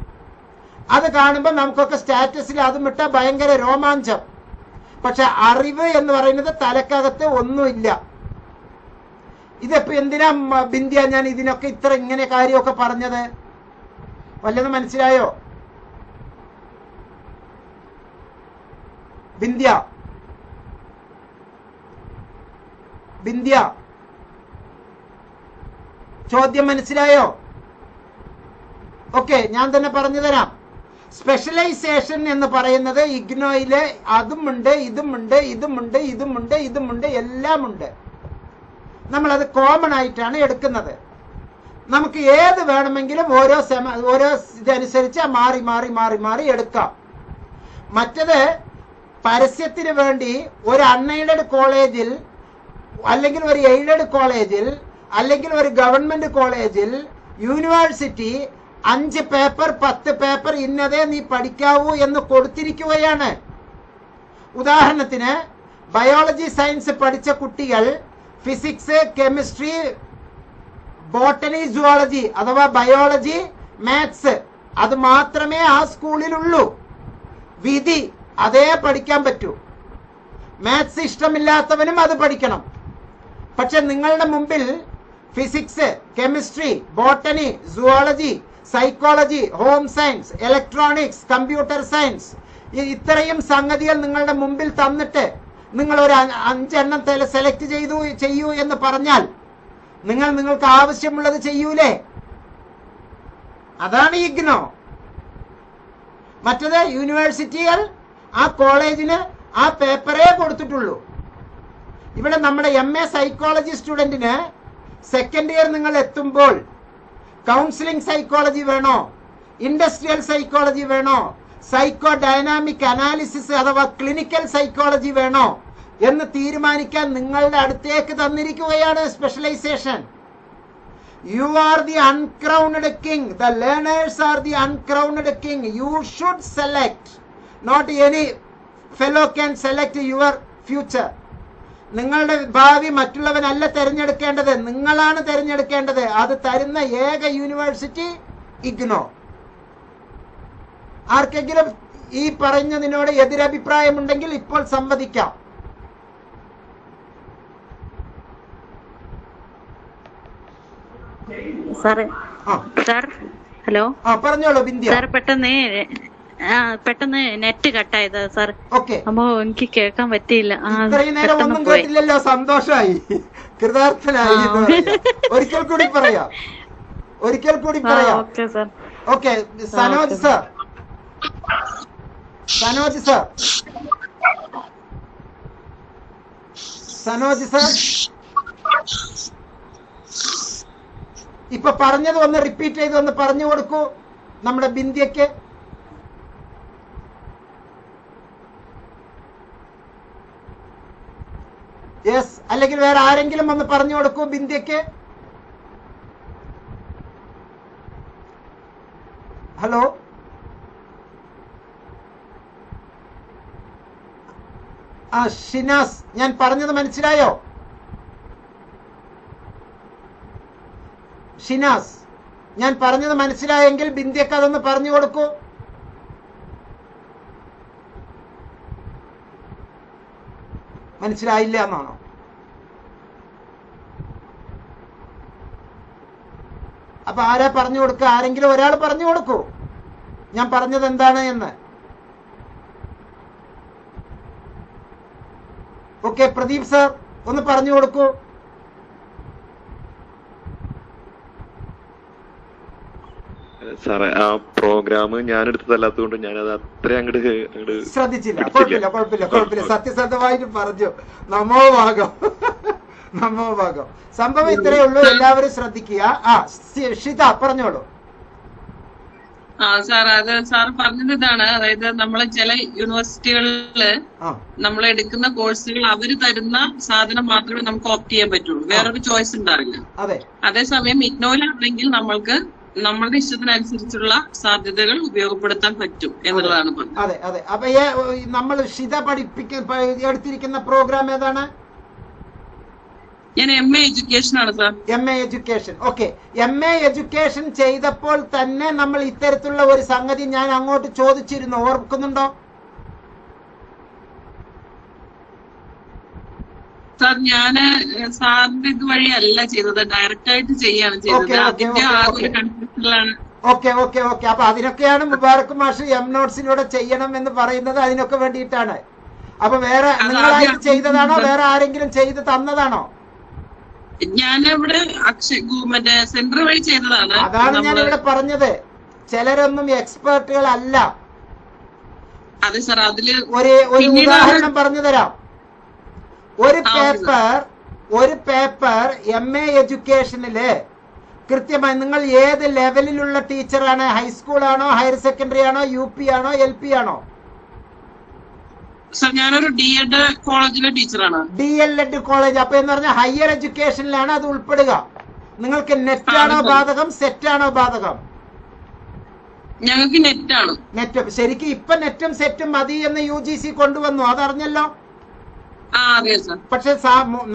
അത് കാണുമ്പോൾ നമുക്കൊക്കെ സ്റ്റാറ്റസിൽ അതും ഇട്ട ഭയങ്കര രോമാഞ്ചം. പക്ഷെ അറിവ് എന്ന് പറയുന്നത് തലക്കകത്ത് ഒന്നുമില്ല ഇതിപ്പോ എന്തിനാ ബിന്ദിയ ഞാൻ ഇതിനൊക്കെ ഇത്ര ഇങ്ങനെ കാര്യമൊക്കെ പറഞ്ഞത്? വല്ലതും മനസ്സിലായോ? ബിന്ദിയ ബിന്ദിയ. ചോദ്യം മനസ്സിലായോ? ഓക്കെ ഞാൻ തന്നെ പറഞ്ഞു തരാം. സ്പെഷ്യലൈസേഷൻ എന്ന് പറയുന്നത് ഇഗ്നോയിലെ അതുമുണ്ട് ഇതുമുണ്ട് ഇതുമുണ്ട് ഇതുമുണ്ട് ഇതുമുണ്ട് എല്ലാം ഉണ്ട് നമ്മളത് കോമൺ ആയിട്ടാണ് എടുക്കുന്നത്. നമുക്ക് ഏത് വേണമെങ്കിലും ഓരോ സെമ ഓരോ ഇതനുസരിച്ച് മാറി മാറി മാറി മാറി എടുക്കാം. മറ്റത് പരസ്യത്തിന് വേണ്ടി ഒരു അൺഎയ്ഡഡ് കോളേജിൽ അല്ലെങ്കിൽ ഒരു എയ്ഡഡ് കോളേജിൽ അല്ലെങ്കിൽ ഒരു ഗവൺമെന്റ് കോളേജിൽ യൂണിവേഴ്സിറ്റി അഞ്ച് പേപ്പർ പത്ത് പേപ്പർ ഇന്നതേ നീ പഠിക്കാവൂ എന്ന് കൊടുത്തിരിക്കുകയാണ്. ഉദാഹരണത്തിന് ബയോളജി സയൻസ് പഠിച്ച കുട്ടികൾ ഫിസിക്സ് കെമിസ്ട്രി ബോട്ടണി സുവോളജി അഥവാ ബയോളജി മാത്സ് അത് മാത്രമേ ആ സ്കൂളിലുള്ളൂ. വിധി അതേ പഠിക്കാൻ പറ്റൂ. മാത്സ് ഇഷ്ടമില്ലാത്തവനും അത് പഠിക്കണം. പക്ഷെ നിങ്ങളുടെ മുമ്പിൽ physics chemistry botany zoology psychology home science electronics computer science ഇത്രയും സംഗതികൾ നിങ്ങളുടെ മുമ്പിൽ തന്നിട്ട് നിങ്ങൾ ഒരു അഞ്ചെണ്ണം തെല സെലക്ട് ചെയ്തു ചെയ്യൂ എന്ന് പറഞ്ഞാൽ നിങ്ങൾ നിങ്ങൾക്ക് ആവശ്യമുള്ളത് ചെയ്യൂലേ? അതാണ് ഇഗ്നോ മറ്റത് യൂണിവേഴ്സിറ്റികൾ ആ കോളേജിന് ആ പേപ്പറേ കൊടുത്തിട്ടുള്ളൂ. ഇവിടെ നമ്മുടെ എം എ സൈക്കോളജി സ്റ്റുഡന്റിന് സെക്കൻഡ് ഇയർ നിങ്ങൾ എത്തുമ്പോൾ കൗൺസിലിംഗ് സൈക്കോളജി വേണോ? ഇൻഡസ്ട്രിയൽ സൈക്കോളജി വേണോ? സൈക്കോ ഡൈനാമിക് അനാലിസിസ് അഥവാ ക്ലിനിക്കൽ സൈക്കോളജി വേണോ? എന്ന് തീരുമാനിക്കാൻ നിങ്ങളുടെ അടുത്തേക്ക് തന്നിരിക്കുകയാണ് specialisation you are the uncrowned king the learners are the uncrowned king you should select not any fellow can select your future നിങ്ങളുടെ ഭാവി മറ്റുള്ളവനല്ല തിരഞ്ഞെടുക്കേണ്ടത്. നിങ്ങളാണ് തിരഞ്ഞെടുക്കേണ്ടത്. അത് തരുന്ന ഏക യൂണിവേഴ്സിറ്റി ഇഗ്നോ ആർക്കെങ്കിലും ഈ പറഞ്ഞതിനോട് എതിരഭിപ്രായമുണ്ടെങ്കിൽ ഇപ്പോൾ സംവദിക്കാം. Sir hello. ആ പറഞ്ഞോളൂ ബിന്ദു സാർ പെട്ടെന്ന് പെട്ടെന്ന് നെറ്റ് കട്ടായത് സർ ഓക്കെ അപ്പോ എനിക്ക് കേൾക്കാൻ പറ്റിയില്ല. ആ ഇത്രയും നേരം ഒന്നും കേട്ടില്ലല്ലോ സന്തോഷമായി കൃതാർത്ഥനായി ഒരിക്കൽ കൂടി പറയാം. ഒരിക്കൽ കൂടി പറയാം. Okay sir okay Sanoj sir Sanoj sir Sanoj sir ഇപ്പൊ പറഞ്ഞത് ഒന്ന് റിപ്പീറ്റ് ചെയ്ത് ഒന്ന് പറഞ്ഞു കൊടുക്കൂ. നമ്മുടെ ബിന്ദിയക്ക് യെസ് അല്ലെങ്കിൽ വേറെ ആരെങ്കിലും വന്ന് പറഞ്ഞു കൊടുക്കൂ ബിന്ദ്യക്ക് ഹലോ ആ ഷിനാസ് ഞാൻ പറഞ്ഞത് മനസ്സിലായോ? ഷിനാസ് ഞാൻ പറഞ്ഞത് മനസ്സിലായെങ്കിൽ ബിന്ദ്യക്ക് അതൊന്ന് പറഞ്ഞു കൊടുക്കൂ. മനസ്സിലായില്ല എന്നാണോ? അപ്പൊ ആരാ പറഞ്ഞു കൊടുക്കുക? ആരെങ്കിലും ഒരാൾ പറഞ്ഞു കൊടുക്കൂ. ഞാൻ പറഞ്ഞത് എന്താണ് എന്ന്. ഓക്കെ പ്രദീപ് സർ ഒന്ന് പറഞ്ഞു കൊടുക്കൂ. സാറേ ആ പ്രോഗ്രാം ഞാൻ എടുത്തതല്ലാത്തത് കൊണ്ട് ഞാനത് അത്ര അങ്ങോട്ട് അങ്ങോട്ട് ശ്രദ്ധിച്ചില്ല. കുഴപ്പമില്ല കുഴപ്പമില്ല കുഴപ്പമില്ല. സത്യസന്ധമായിട്ട് പറഞ്ഞു. നമോ ഭാഗം. [LAUGHS] നമോ ഭാഗം. സംഭവം ഇത്രയേ ഉള്ളൂ. എല്ലാവരും ശ്രദ്ധിക്കുക. ആ ശിത ഷിത പറഞ്ഞോളൂ. ആ സാർ അത് സാർ പറഞ്ഞത് ഇതാണ്. അതായത് നമ്മളെ ചില യൂണിവേഴ്സിറ്റികളിൽ നമ്മൾ എടുക്കുന്ന കോഴ്സുകൾ അവർ തരുന്ന സാധനം മാത്രമേ നമുക്ക് ഓപ്റ്റ് ചെയ്യാൻ പറ്റുള്ളൂ. വേറൊരു ചോയ്സ് ഉണ്ടാവില്ല. അതെ. അതേസമയം ഇഗ്നോയിലാണെങ്കിൽ നമ്മൾക്ക് നമ്മളുടെ ഇഷ്ടത്തിനനുസരിച്ചുള്ള സാധ്യതകൾ ഉപയോഗപ്പെടുത്താൻ പറ്റും എന്നുള്ളതാണ് അതെ അതെ. അപ്പൊ നമ്മൾ ഷിത പഠിപ്പിക്ക എടുത്തിരിക്കുന്ന പ്രോഗ്രാം ഏതാണ്? ഞാൻ എം എ എഡ്യൂക്കേഷൻ ആണ് sir M A education okay M A education ചെയ്തപ്പോൾ തന്നെ നമ്മൾ ഇത്തരത്തിലുള്ള ഒരു സംഗതി ഞാൻ അങ്ങോട്ട് ചോദിച്ചിരുന്നു. ഓർക്കുന്നുണ്ടോ? സാർ ഞാൻ സാറിന്റെ ഇതുവഴി അല്ല ചെയ്തത്. ഡയറക്റ്റ് ആയിട്ട് ചെയ്യാണ് ചെയ്തത്. ഓക്കെ, ഓക്കെ, അതിന്റെ ഓക്കെ, ആ ഒരു കൺഫ്യൂഷനിലാണ് ഓക്കെ ഓക്കെ ഓക്കെ. അപ്പൊ അതിനൊക്കെയാണ് മുബാറക് മാഷ് എം നോട്ട്സിലൂടെ ചെയ്യണം എന്ന് പറയുന്നത് അതിനൊക്കെ വേണ്ടിയിട്ടാണ്. അപ്പൊ വേറെ നിങ്ങളായിട്ട് ചെയ്തതാണോ? വേറെ ആരെങ്കിലും ചെയ്ത് തന്നതാണോ? ഞാനിവിടെ മറ്റേ സെന്റർ വഴി ചെയ്തതാണ്. അതാണ് ഞാൻ ഇവിടെ പറഞ്ഞത്. ചിലരൊന്നും എക്സ്പേർട്ടുകൾ അല്ല ഒരു ഒരു ഉദാഹരണം പറഞ്ഞു തരാം ഒരു പേപ്പർ ഒരു പേപ്പർ എം എ എഡ്യൂക്കേഷനിൽ കൃത്യമായി നിങ്ങൾ ഏത് ലെവലിലുള്ള ടീച്ചറാണ് ഹൈസ്കൂളാണോ ഹയർ സെക്കൻഡറി ആണോ? യു പി ആണോ? എൽ പി ആണോ? സാർ ഞാനൊരു ഡി എഡ് കോളേജിലെ ടീച്ചറാണ്. ഡി എൽ എഡ് കോളേജ് അപ്പൊ എന്ന് പറഞ്ഞാൽ ഹയർ എഡ്യൂക്കേഷനിലാണ് അത് ഉൾപ്പെടുക. നിങ്ങൾക്ക് നെറ്റ് ആണോ ബാധകം? സെറ്റ് ആണോ ബാധകം? ഞങ്ങൾക്ക് നെറ്റ് ആണ്. നെറ്റ് ശരിക്കും ഇപ്പൊ നെറ്റും സെറ്റും മതി എന്ന് യു ജി സി കൊണ്ടുവന്നു. അതറിഞ്ഞല്ലോ? പക്ഷെ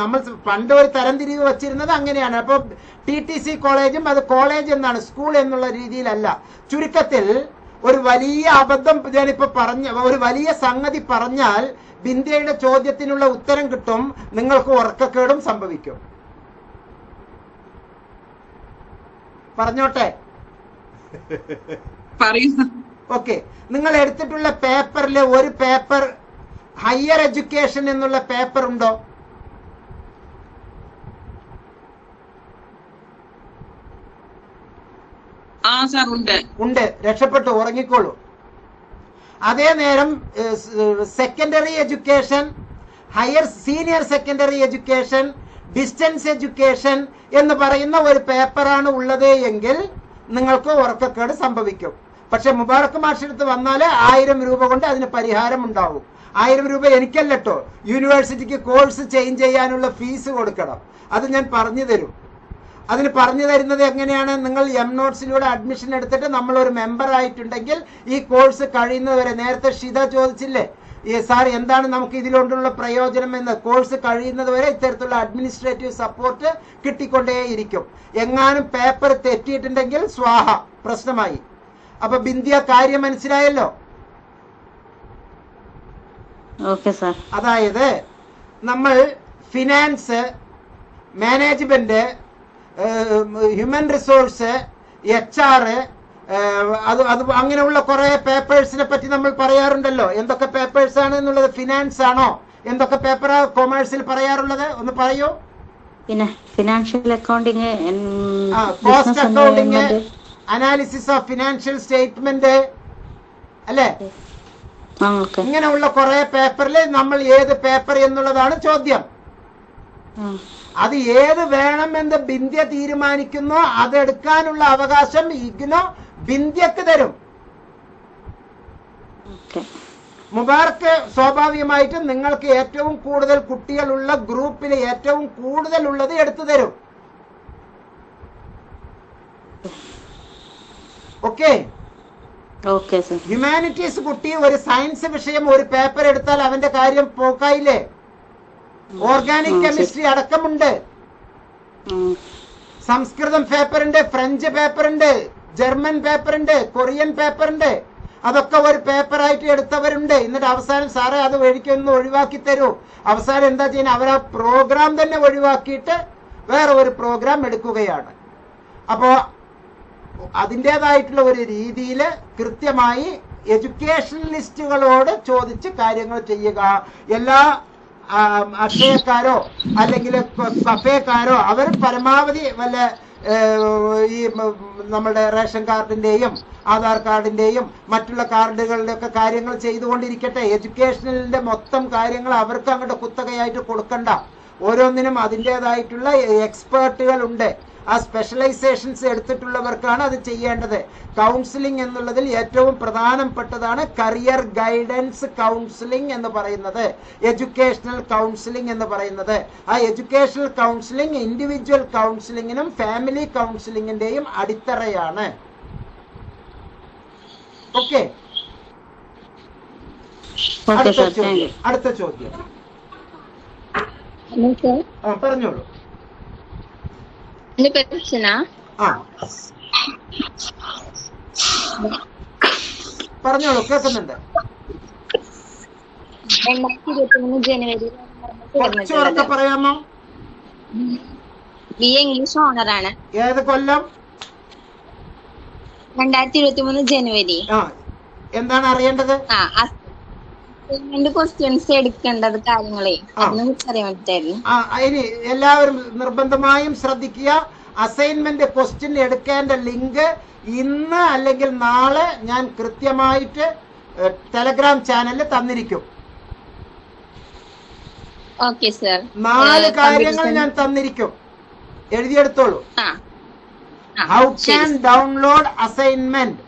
നമ്മൾ പണ്ട് ഒരു തരംതിരിവ് വച്ചിരുന്നത് അങ്ങനെയാണ്. അപ്പൊ ടി ടി സി കോളേജും അത് കോളേജ് എന്നാണ് സ്കൂൾ എന്നുള്ള രീതിയിലല്ല. ചുരുക്കത്തിൽ ഒരു വലിയ അബദ്ധം ഞാനിപ്പോ പറഞ്ഞ ഒരു വലിയ സംഗതി പറഞ്ഞാൽ ബിന്ദയുടെ ചോദ്യത്തിനുള്ള ഉത്തരം കിട്ടും നിങ്ങൾക്ക് ഉറക്കക്കേടും സംഭവിക്കും. പറഞ്ഞോട്ടെ? ഓക്കെ. നിങ്ങൾ എടുത്തിട്ടുള്ള പേപ്പറിലെ ഒരു പേപ്പർ ഹയർ എഡ്യൂക്കേഷൻ എന്നുള്ള പേപ്പർ ഉണ്ടോ. ഉണ്ട്. രക്ഷപ്പെട്ടു ഉറങ്ങിക്കോളൂ. അതേ നേരം secondary education higher senior secondary education distance education എന്ന് പറയുന്ന ഒരു പേപ്പറാണ് ഉള്ളത് എങ്കിൽ നിങ്ങൾക്ക് ഉറക്കക്കേട് സംഭവിക്കും. പക്ഷെ മുബാറക്ക് മാഷെടുത്ത് വന്നാൽ ആയിരം രൂപ കൊണ്ട് അതിന് പരിഹാരം ഉണ്ടാവും ആയിരം രൂപ എനിക്കല്ലട്ടോ. യൂണിവേഴ്സിറ്റിക്ക് കോഴ്സ് ചേഞ്ച് ചെയ്യാനുള്ള ഫീസ് കൊടുക്കണം. അത് ഞാൻ പറഞ്ഞു തരും. അതിന് പറഞ്ഞു തരുന്നത് എങ്ങനെയാണ്? നിങ്ങൾ എം നോട്ട്സിലൂടെ അഡ്മിഷൻ എടുത്തിട്ട് നമ്മൾ ഒരു മെമ്പർ ആയിട്ടുണ്ടെങ്കിൽ ഈ കോഴ്സ് കഴിയുന്നതുവരെ നേരത്തെ ഷിത ചോദിച്ചില്ലേ? സാർ എന്താണ് നമുക്ക് ഇതിലുകൊണ്ടുള്ള പ്രയോജനം എന്ന്? കോഴ്സ് കഴിയുന്നത് വരെ ഇത്തരത്തിലുള്ള അഡ്മിനിസ്ട്രേറ്റീവ് സപ്പോർട്ട് കിട്ടിക്കൊണ്ടേയിരിക്കും. എങ്ങാനും പേപ്പർ തെറ്റിയിട്ടുണ്ടെങ്കിൽ സ്വാഹ പ്രശ്നമായി. അപ്പൊ ബിന്ദിയ കാര്യം മനസ്സിലായല്ലോ? അതായത് നമ്മൾ finance management human resource H R അത് അത് അങ്ങനെയുള്ള കുറെ പേപ്പേഴ്സിനെ പറ്റി നമ്മൾ പറയാറുണ്ടല്ലോ. എന്തൊക്കെ പേപ്പേഴ്സ് ആണ് എന്നുള്ളത് ഫിനാൻസ് ആണോ? എന്തൊക്കെ പേപ്പർ കൊമേഴ്സിൽ പറയാറുള്ളത്? ഒന്ന് പറയൂ. പിന്നെ financial accounting cost accounting analysis of financial statement അല്ലേ? ഇങ്ങനെയുള്ള കുറെ പേപ്പറിൽ നമ്മൾ ഏത് പേപ്പർ എന്നുള്ളതാണ് ചോദ്യം. അത് ഏത് വേണമെന്ന് ബിന്ദ്യ തീരുമാനിക്കുന്നോ അതെടുക്കാനുള്ള അവകാശം ഇഗ്നോ ബിന്ദ്യക്ക് തരും. മുബാർക്ക് സ്വാഭാവികമായിട്ടും നിങ്ങൾക്ക് ഏറ്റവും കൂടുതൽ കുട്ടികളുള്ള ഗ്രൂപ്പിൽ ഏറ്റവും കൂടുതൽ ഉള്ളത് എടുത്തു തരും. ഓക്കെ? ഹ്യൂമാനിറ്റീസ് കുട്ടി ഒരു സയൻസ് വിഷയം ഒരു പേപ്പർ എടുത്താൽ അവന്റെ കാര്യം പോക്കായില്ലേ? ഓർഗാനിക് കെമിസ്ട്രി അടക്കമുണ്ട്. സംസ്കൃതം പേപ്പറുണ്ട് ഫ്രഞ്ച് പേപ്പറുണ്ട് ജർമ്മൻ പേപ്പറുണ്ട് കൊറിയൻ പേപ്പറുണ്ട് അതൊക്കെ ഒരു പേപ്പറായിട്ട് എടുത്തവരുണ്ട്. എന്നിട്ട് അവസാനം സാറേ അത് ഒഴിക്കൊന്ന് ഒഴിവാക്കി തരൂ. അവസാനം എന്താ ചെയ്യുന്നത് അവർ ആ പ്രോഗ്രാം തന്നെ ഒഴിവാക്കിയിട്ട് വേറെ ഒരു പ്രോഗ്രാം എടുക്കുകയാണ്. അപ്പോ അതിന്റെതായിട്ടുള്ള ഒരു രീതിയിൽ കൃത്യമായി എഡ്യൂക്കേഷണലിസ്റ്റുകളോട് ചോദിച്ച് കാര്യങ്ങൾ ചെയ്യുക. എല്ലാ അക്ഷയക്കാരോ അല്ലെങ്കിൽ സഫയക്കാരോ അവർ പരമാവധി വല്ല ഈ നമ്മുടെ റേഷൻ കാർഡിന്റെയും ആധാർ കാർഡിന്റെയും മറ്റുള്ള കാർഡുകളുടെ ഒക്കെ കാര്യങ്ങൾ ചെയ്തുകൊണ്ടിരിക്കട്ടെ. എഡ്യൂക്കേഷനിലെ മൊത്തം കാര്യങ്ങൾ അവർക്ക് അങ്ങോട്ട് കുത്തകയായിട്ട് കൊടുക്കണ്ട. ഓരോന്നിനും അതിന്റെതായിട്ടുള്ള എക്സ്പേർട്ടുകൾ ഉണ്ട്. ആ സ്പെഷ്യലൈസേഷൻസ് എടുത്തിട്ടുള്ളവർക്കാണ് അത് ചെയ്യേണ്ടത്. കൗൺസിലിംഗ് എന്നുള്ളതിൽ ഏറ്റവും പ്രധാനപ്പെട്ടതാണ് കരിയർ ഗൈഡൻസ് കൗൺസിലിംഗ് എന്ന് പറയുന്നത്. എഡ്യൂക്കേഷണൽ കൗൺസിലിംഗ് എന്ന് പറയുന്നത്. ആ എഡ്യൂക്കേഷണൽ കൗൺസിലിംഗ് ഇൻഡിവിജ്വൽ കൗൺസിലിംഗിനും ഫാമിലി കൗൺസിലിംഗിന്റെയും അടിത്തറയാണ്. ഓക്കെ ഓക്കെ അടുത്ത ചോദ്യം. അടുത്ത ചോദ്യം. പറഞ്ഞോളൂ. എന്റെ പേര് അർച്ചന ആ പറഞ്ഞോളൂ കേൾക്കുന്നുണ്ട്. രണ്ടായിരത്തി ഇരുപത്തി മൂന്ന് ജനുവരി പറയാമോ? ബി എ ഇംഗ്ലീഷ് ഓണറാണ് ഏത് കൊല്ലം? രണ്ടായിരത്തി ഇരുപത്തി മൂന്ന് ജനുവരി എന്താണ് അറിയേണ്ടത്? ആ അസൈൻമെന്റ് ക്വസ്റ്റ്യൻസ് എടുക്കേണ്ടത് കാര്യങ്ങളെ. അതിനെ എല്ലാവരും നിർബന്ധമായും ശ്രദ്ധിക്കുക. അസൈൻമെന്റ് ക്വസ്റ്റ്യൻ എടുക്കേണ്ട ലിങ്ക് ഇന്ന് അല്ലെങ്കിൽ നാളെ ഞാൻ കൃത്യമായിട്ട് ടെലഗ്രാം ചാനലിൽ തന്നിരിക്കും. ഓക്കെ സർ നാല് കാര്യങ്ങൾ ഞാൻ തന്നിരിക്കും. എഴുതിയെടുത്തോളൂ. How can download assignment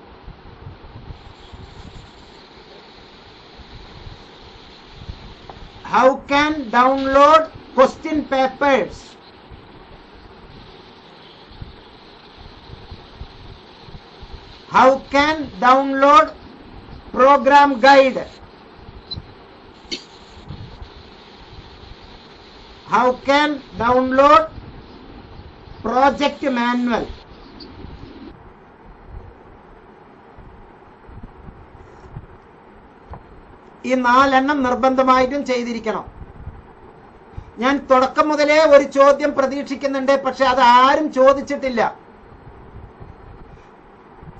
how can download question papers? How can download program guide? How can download project manual ഈ നാലെണ്ണം നിർബന്ധമായിട്ടും ചെയ്തിരിക്കണം. ഞാൻ തുടക്കം മുതലേ ഒരു ചോദ്യം പ്രതീക്ഷിക്കുന്നുണ്ട് പക്ഷെ അത് ആരും ചോദിച്ചിട്ടില്ല.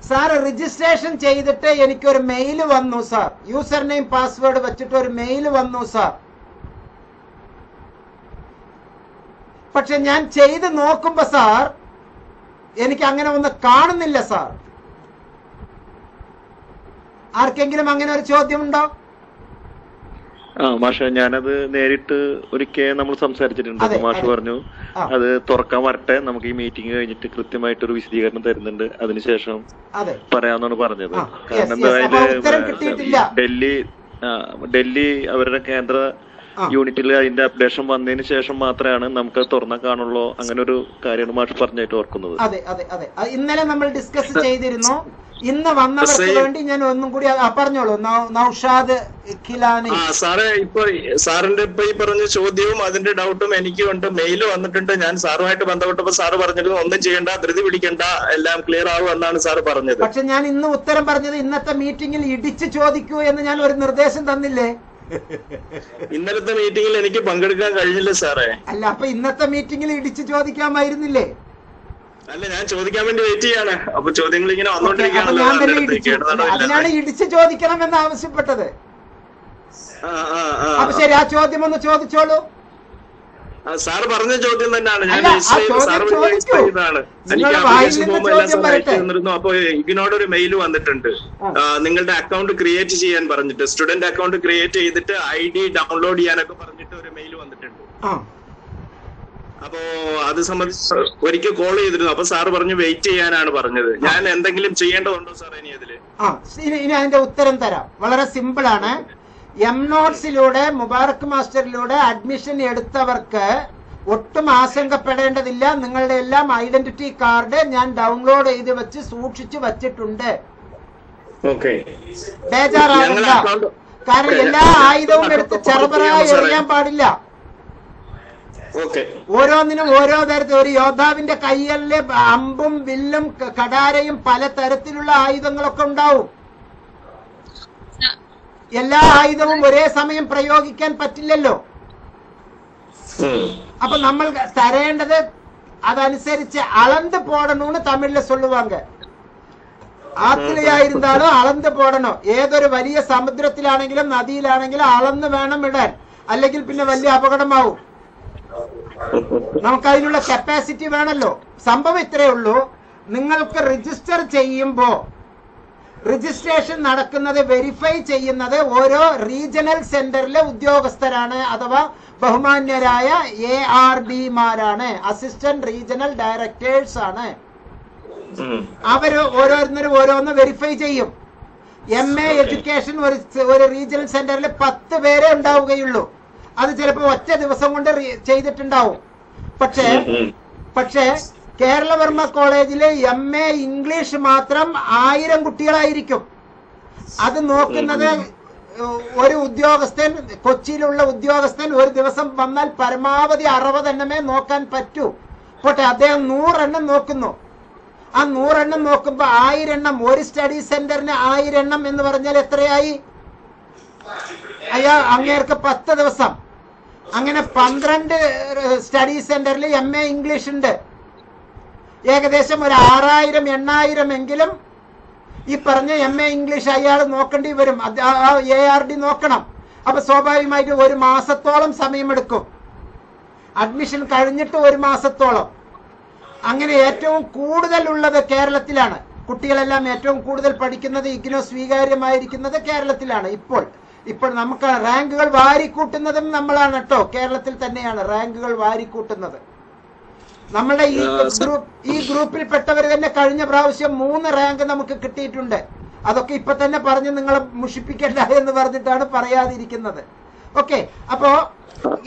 സാർ രജിസ്ട്രേഷൻ ചെയ്തിട്ട് എനിക്കൊരു മെയിൽ വന്നു സാർ. യൂസർ നെയിം പാസ്വേഡ് വെച്ചിട്ട് ഒരു മെയിൽ വന്നു സാർ. പക്ഷെ ഞാൻ ചെയ്ത് നോക്കുമ്പോ സാർ എനിക്ക് അങ്ങനെ ഒന്ന് കാണുന്നില്ല സാർ. ആർക്കെങ്കിലും അങ്ങനെ ഒരു ചോദ്യമുണ്ടോ? മാഷ ഞാനത് നേരിട്ട് ഒരിക്കൽ നമ്മൾ സംസാരിച്ചിട്ടുണ്ട്. മാഷ്. പറഞ്ഞു അത് തുറക്കാൻ വരട്ടെ. നമുക്ക് ഈ മീറ്റിംഗ് കഴിഞ്ഞിട്ട് കൃത്യമായിട്ട് ഒരു വിശദീകരണം തരുന്നുണ്ട്. അതിനുശേഷം അതെ. പറയാന്നാണ് പറഞ്ഞത്. കാരണം എന്തായാലും. ഡൽഹി ആ, ഡൽഹി അവരുടെ കേന്ദ്ര യൂണിറ്റിൽ അതിന്റെ അപ്ഡേഷൻ വന്നതിന് ശേഷം മാത്രമാണ് നമുക്ക് തുറന്ന കാണുള്ളൂ അങ്ങനെ ഒരു കാര്യമാണ് മാഷ് പറഞ്ഞായിട്ട് ഓർക്കുന്നത്. അതെ അതെ അതെ. ഇന്നലെ നമ്മൾ ഡിസ്കസ് ചെയ്തിരുന്നു. ഇന്ന് വന്നവർക്ക് വേണ്ടി ഞാൻ ഒന്നും കൂടി പറഞ്ഞോളൂ. നൌഷാദ് ഖിലാനി. സാറേ ഇപ്പൊ സാറിന്റെ ഇപ്പൊ ഈ പറഞ്ഞ ചോദ്യവും അതിന്റെ ഡൗട്ടും എനിക്കും ഉണ്ട്. മെയിൽ വന്നിട്ടുണ്ട്. ഞാൻ സാറുമായിട്ട് ബന്ധപ്പെട്ടപ്പോ സാറ് പറഞ്ഞിരുന്നു ഒന്നും ചെയ്യണ്ട ധൃതി പിടിക്കണ്ട എല്ലാം ക്ലിയർ ആവും എന്നാണ് സാറ് പറഞ്ഞത്. പക്ഷെ ഞാൻ ഇന്ന് ഉത്തരം പറഞ്ഞത് ഇന്നത്തെ മീറ്റിംഗിൽ ഇടിച്ചു ചോദിക്കൂ എന്ന് ഞാൻ ഒരു നിർദ്ദേശം തന്നില്ലേ? [LAUGHS] ഇന്നലത്തെ മീറ്റിംഗിൽ എനിക്ക് പങ്കെടുക്കാൻ കഴിഞ്ഞില്ല സാറേ. അല്ല അപ്പൊ ഇന്നത്തെ മീറ്റിംഗിൽ ഇടിച്ചു ചോദിക്കാമായിരുന്നില്ലേ? അല്ല ഞാൻ ചോദിക്കാൻ വേണ്ടി വെയിറ്റ് ചെയ്യാണ്. അപ്പൊ ചോദ്യങ്ങൾ ഇങ്ങനെ വന്നോണ്ടിരിക്കുകയാണ്. വന്നോണ്ടിരിക്കുകയാണല്ലോ ഇടിച്ചു. അതിനാണ് ചോദിക്കണം എന്ന് ആവശ്യപ്പെട്ടത്. ആ, ആ, ആ. അപ്പൊ ശരി ആ ചോദ്യം ഒന്ന് ചോദിച്ചോളൂ. സാറ് പറഞ്ഞ ചോദ്യം തന്നെയാണ്. ഞാൻ എനിക്ക് സാർ അയച്ചു തന്നിരുന്നു. അപ്പൊ ഇതിനോടൊരു മെയിൽ വന്നിട്ടുണ്ട്. നിങ്ങളുടെ അക്കൗണ്ട് ക്രിയേറ്റ് ചെയ്യാൻ പറഞ്ഞിട്ട്. സ്റ്റുഡന്റ് അക്കൗണ്ട് ക്രിയേറ്റ് ചെയ്തിട്ട് ഐ ഡി ഡൗൺലോഡ് ചെയ്യാനൊക്കെ പറഞ്ഞിട്ട് ഒരു മെയിൽ വന്നിട്ടുണ്ട്. അപ്പോ അത് സംബന്ധിച്ച് ഒരിക്കൽ കോൾ ചെയ്തിരുന്നു. അപ്പൊ സാറ് പറഞ്ഞു വെയിറ്റ് ചെയ്യാനാണ് പറഞ്ഞത്. ഞാൻ എന്തെങ്കിലും ചെയ്യേണ്ടതുണ്ടോ സാർ ഇനി അതിൽ? ഇനി അതിന്റെ ഉത്തരം തരാം. വളരെ സിമ്പിൾ ആണ്. എം നോട്ട്സിലൂടെ മുബാറക് മാസ്റ്ററിലൂടെ അഡ്മിഷൻ എടുത്തവർക്ക് ഒട്ടും ആശങ്കപ്പെടേണ്ടതില്ല. നിങ്ങളുടെ എല്ലാം ഐഡന്റിറ്റി കാർഡ് ഞാൻ ഡൗൺലോഡ് ചെയ്ത് വെച്ച് സൂക്ഷിച്ചു വച്ചിട്ടുണ്ട്. ബേജാറാകണ്ട കാരണം എല്ലാ ആയുധവും എടുത്ത് ചെറുപറായി എറിയാൻ പാടില്ല. ഓരോന്നിനും ഓരോ തരത്തിൽ ഒരു യോദ്ധാവിന്റെ കയ്യലിൽ അമ്പും വില്ലും കടാരയും പല തരത്തിലുള്ള ആയുധങ്ങളൊക്കെ ഉണ്ടാവും. എല്ലാ ആയുധവും ഒരേ സമയം പ്രയോഗിക്കാൻ പറ്റില്ലല്ലോ അപ്പൊ നമ്മൾ തരേണ്ടത് അതനുസരിച്ച് அளந்து போடணும்னு തമിഴില് சொல்லுவாங்க ആത്തിലയായിരുന്നാലും അളന്ന് പോടണം ഏതൊരു വലിയ സമുദ്രത്തിലാണെങ്കിലും നദിയിലാണെങ്കിലും അളന്ന് വേണം ഇടാൻ അല്ലെങ്കിൽ പിന്നെ വലിയ അപകടമാവും നമുക്ക് അതിനുള്ള കപ്പാസിറ്റി വേണമല്ലോ സംഭവം ഇത്രയേ ഉള്ളൂ നിങ്ങൾക്ക് രജിസ്റ്റർ ചെയ്യുമ്പോ രജിസ്ട്രേഷൻ നടക്കുന്നത് വെരിഫൈ ചെയ്യുന്നത് ഓരോ റീജിയണൽ സെന്ററിലെ ഉദ്യോഗസ്ഥരാണ് അഥവാ ബഹുമാന്യരായ എ ആർ ഡിമാരാണ് അസിസ്റ്റന്റ് റീജിയണൽ ഡയറക്ടേഴ്സ് ആണ്. അവർ ഓരോരുത്തരും ഓരോന്ന് വെരിഫൈ ചെയ്യും. എം എ എഡ്യൂക്കേഷൻ ഒരു ഒരു റീജിയണൽ സെന്ററിൽ പത്ത് പേരെ ഉണ്ടാവുകയുള്ളൂ. അത് ചിലപ്പോൾ ഒറ്റ ദിവസം കൊണ്ട് ചെയ്തിട്ടുണ്ടാവും. പക്ഷേ പക്ഷേ കേരളവർമ്മ കോളേജിലെ എം എ ഇംഗ്ലീഷ് മാത്രം ആയിരം കുട്ടികളായിരിക്കും. അത് നോക്കുന്നത് ഒരു ഉദ്യോഗസ്ഥൻ കൊച്ചിയിലുള്ള ഉദ്യോഗസ്ഥൻ ഒരു ദിവസം വന്നാൽ പരമാവധി അറുപതെണ്ണമേ നോക്കാൻ പറ്റൂ. പോട്ടെ അദ്ദേഹം നൂറെണ്ണം നോക്കുന്നു. ആ നൂറെണ്ണം നോക്കുമ്പോ ആയിരം എണ്ണം ഒരു സ്റ്റഡി സെന്ററിന് ആയിരം എണ്ണം എന്ന് പറഞ്ഞാൽ എത്രയായി? അയ്യാ അങ്ങേർക്ക് പത്ത് ദിവസം. അങ്ങനെ പന്ത്രണ്ട് സ്റ്റഡി സെന്ററിൽ എം എ ഇംഗ്ലീഷ് ഉണ്ട്. ഏകദേശം ഒരു ആറായിരം എണ്ണായിരം എങ്കിലും ഈ പറഞ്ഞ എം എ ഇംഗ്ലീഷ് അയാൾ നോക്കേണ്ടി വരും. എ ആർ ഡി നോക്കണം. അപ്പൊ സ്വാഭാവികമായിട്ട് ഒരു മാസത്തോളം സമയമെടുക്കും. അഡ്മിഷൻ കഴിഞ്ഞിട്ട് ഒരു മാസത്തോളം. അങ്ങനെ ഏറ്റവും കൂടുതൽ ഉള്ളത് കേരളത്തിലാണ്. കുട്ടികളെല്ലാം ഏറ്റവും കൂടുതൽ പഠിക്കുന്നത് ഇഗ്നോ സ്വീകാര്യമായിരിക്കുന്നത് കേരളത്തിലാണ് ഇപ്പോൾ. ഇപ്പോൾ നമുക്ക് റാങ്കുകൾ വാരിക്കൂട്ടുന്നതും നമ്മളാണ് കേട്ടോ. കേരളത്തിൽ തന്നെയാണ് റാങ്കുകൾ വാരിക്കൂട്ടുന്നത്. നമ്മളുടെ ഈ ഗ്രൂപ്പ് ഈ ഗ്രൂപ്പിൽപ്പെട്ടവർ തന്നെ കഴിഞ്ഞ പ്രാവശ്യം മൂന്ന് റാങ്ക് നമുക്ക് കിട്ടിയിട്ടുണ്ട്. അതൊക്കെ ഇപ്പൊ തന്നെ പറഞ്ഞ് നിങ്ങളെ മുഷിപ്പിക്കണ്ട എന്ന് പറഞ്ഞിട്ടാണ് പറയാതിരിക്കുന്നത്. ഓക്കെ അപ്പോ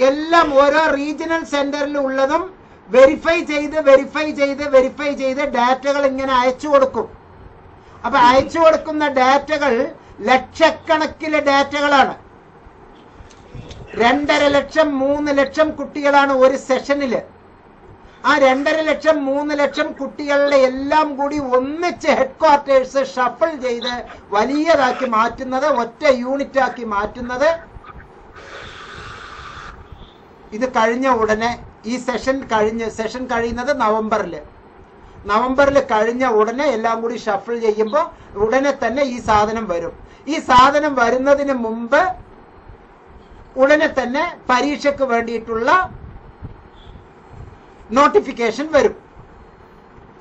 എല്ലാം ഓരോ റീജിയണൽ സെന്ററിൽ ഉള്ളതും വെരിഫൈ ചെയ്ത് വെരിഫൈ ചെയ്ത് വെരിഫൈ ചെയ്ത് ഡാറ്റകൾ ഇങ്ങനെ അയച്ചു കൊടുക്കും. അപ്പൊ അയച്ചു കൊടുക്കുന്ന ഡാറ്റകൾ ലക്ഷക്കണക്കിലെ ഡാറ്റകളാണ് രണ്ടര ലക്ഷം മൂന്ന് ലക്ഷം കുട്ടികളാണ് ഒരു സെഷനിൽ ആ രണ്ടര ലക്ഷം മൂന്ന് ലക്ഷം കുട്ടികളുടെ എല്ലാം കൂടി ഒന്നിച്ച് ഹെഡ് ക്വാർട്ടേഴ്സ് ഷഫിൾ ചെയ്ത് വലിയതാക്കി മാറ്റുന്നത് ഒറ്റ യൂണിറ്റ് ആക്കി മാറ്റുന്നത്. ഇത് കഴിഞ്ഞ ഉടനെ ഈ സെഷൻ കഴിഞ്ഞ് സെഷൻ കഴിയുന്നത് നവംബറിൽ നവംബറിൽ കഴിഞ്ഞ ഉടനെ എല്ലാം കൂടി ഷഫിൾ ചെയ്യുമ്പോൾ ഉടനെ തന്നെ ഈ സാധനം വരും. ഈ സാധനം വരുന്നതിന് മുമ്പ് ഉടനെ തന്നെ പരീക്ഷയ്ക്ക് വേണ്ടിയിട്ടുള്ള നോട്ടിഫിക്കേഷൻ വരും.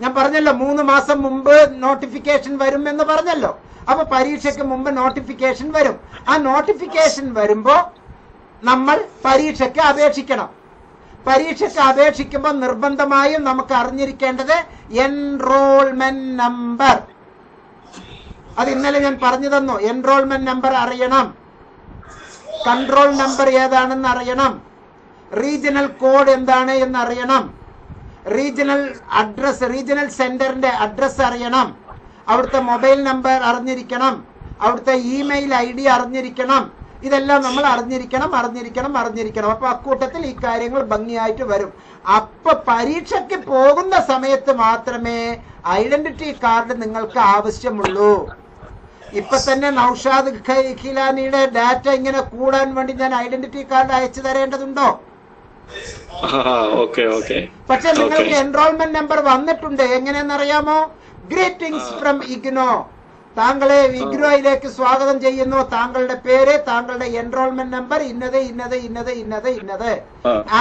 ഞാൻ പറഞ്ഞല്ലോ മൂന്ന് മാസം മുമ്പ് നോട്ടിഫിക്കേഷൻ വരും എന്ന് പറഞ്ഞല്ലോ. അപ്പൊ പരീക്ഷയ്ക്ക് മുമ്പ് നോട്ടിഫിക്കേഷൻ വരും. ആ നോട്ടിഫിക്കേഷൻ വരുമ്പോ നമ്മൾ പരീക്ഷയ്ക്ക് അപേക്ഷിക്കണം. പരീക്ഷയ്ക്ക് അപേക്ഷിക്കുമ്പോൾ നിർബന്ധമായും നമുക്ക് അറിഞ്ഞിരിക്കേണ്ടത് എൻറോൾമെന്റ് നമ്പർ അത് ഇന്നലെ ഞാൻ പറഞ്ഞു തന്നു എൻറോൾമെന്റ് നമ്പർ അറിയണം. കൺട്രോൾ നമ്പർ ഏതാണെന്ന് അറിയണം. റീജിയണൽ കോഡ് എന്താണ് എന്ന് അറിയണം റീജിയണൽ അഡ്രസ് റീജിയണൽ സെന്ററിന്റെ അഡ്രസ് അറിയണം. അവിടുത്തെ മൊബൈൽ നമ്പർ അറിഞ്ഞിരിക്കണം. അവിടുത്തെ ഇമെയിൽ ഐ ഡി അറിഞ്ഞിരിക്കണം. ഇതെല്ലാം നമ്മൾ അറിഞ്ഞിരിക്കണം അറിഞ്ഞിരിക്കണം അറിഞ്ഞിരിക്കണം. അപ്പൊ അക്കൂട്ടത്തിൽ ഈ കാര്യങ്ങൾ ഭംഗിയായിട്ട് വരും. അപ്പൊ പരീക്ഷയ്ക്ക് പോകുന്ന സമയത്ത് മാത്രമേ ഐഡന്റിറ്റി കാർഡ് നിങ്ങൾക്ക് ആവശ്യമുള്ളൂ. ഇപ്പൊ തന്നെ നൌഷാദ് ഖിലാനിയുടെ ഡാറ്റ ഇങ്ങനെ കൂടാൻ വേണ്ടി ഞാൻ ഐഡന്റിറ്റി കാർഡ് അയച്ചു തരേണ്ടതുണ്ടോ? പക്ഷെ നിങ്ങൾക്ക് എൻറോൾമെന്റ് നമ്പർ വന്നിട്ടുണ്ട്. എങ്ങനെയെന്നറിയാമോ ഗ്രീറ്റിംഗ്സ് ഫ്രം ഇഗ്നോ താങ്കളെ വിഗ്രഹയിലേക്ക് സ്വാഗതം ചെയ്യുന്നു. താങ്കളുടെ പേര് താങ്കളുടെ എൻറോൾമെന്റ് നമ്പർ ഇന്നത് ഇന്നത് ഇന്നത് ഇന്നത് ഇന്നത്.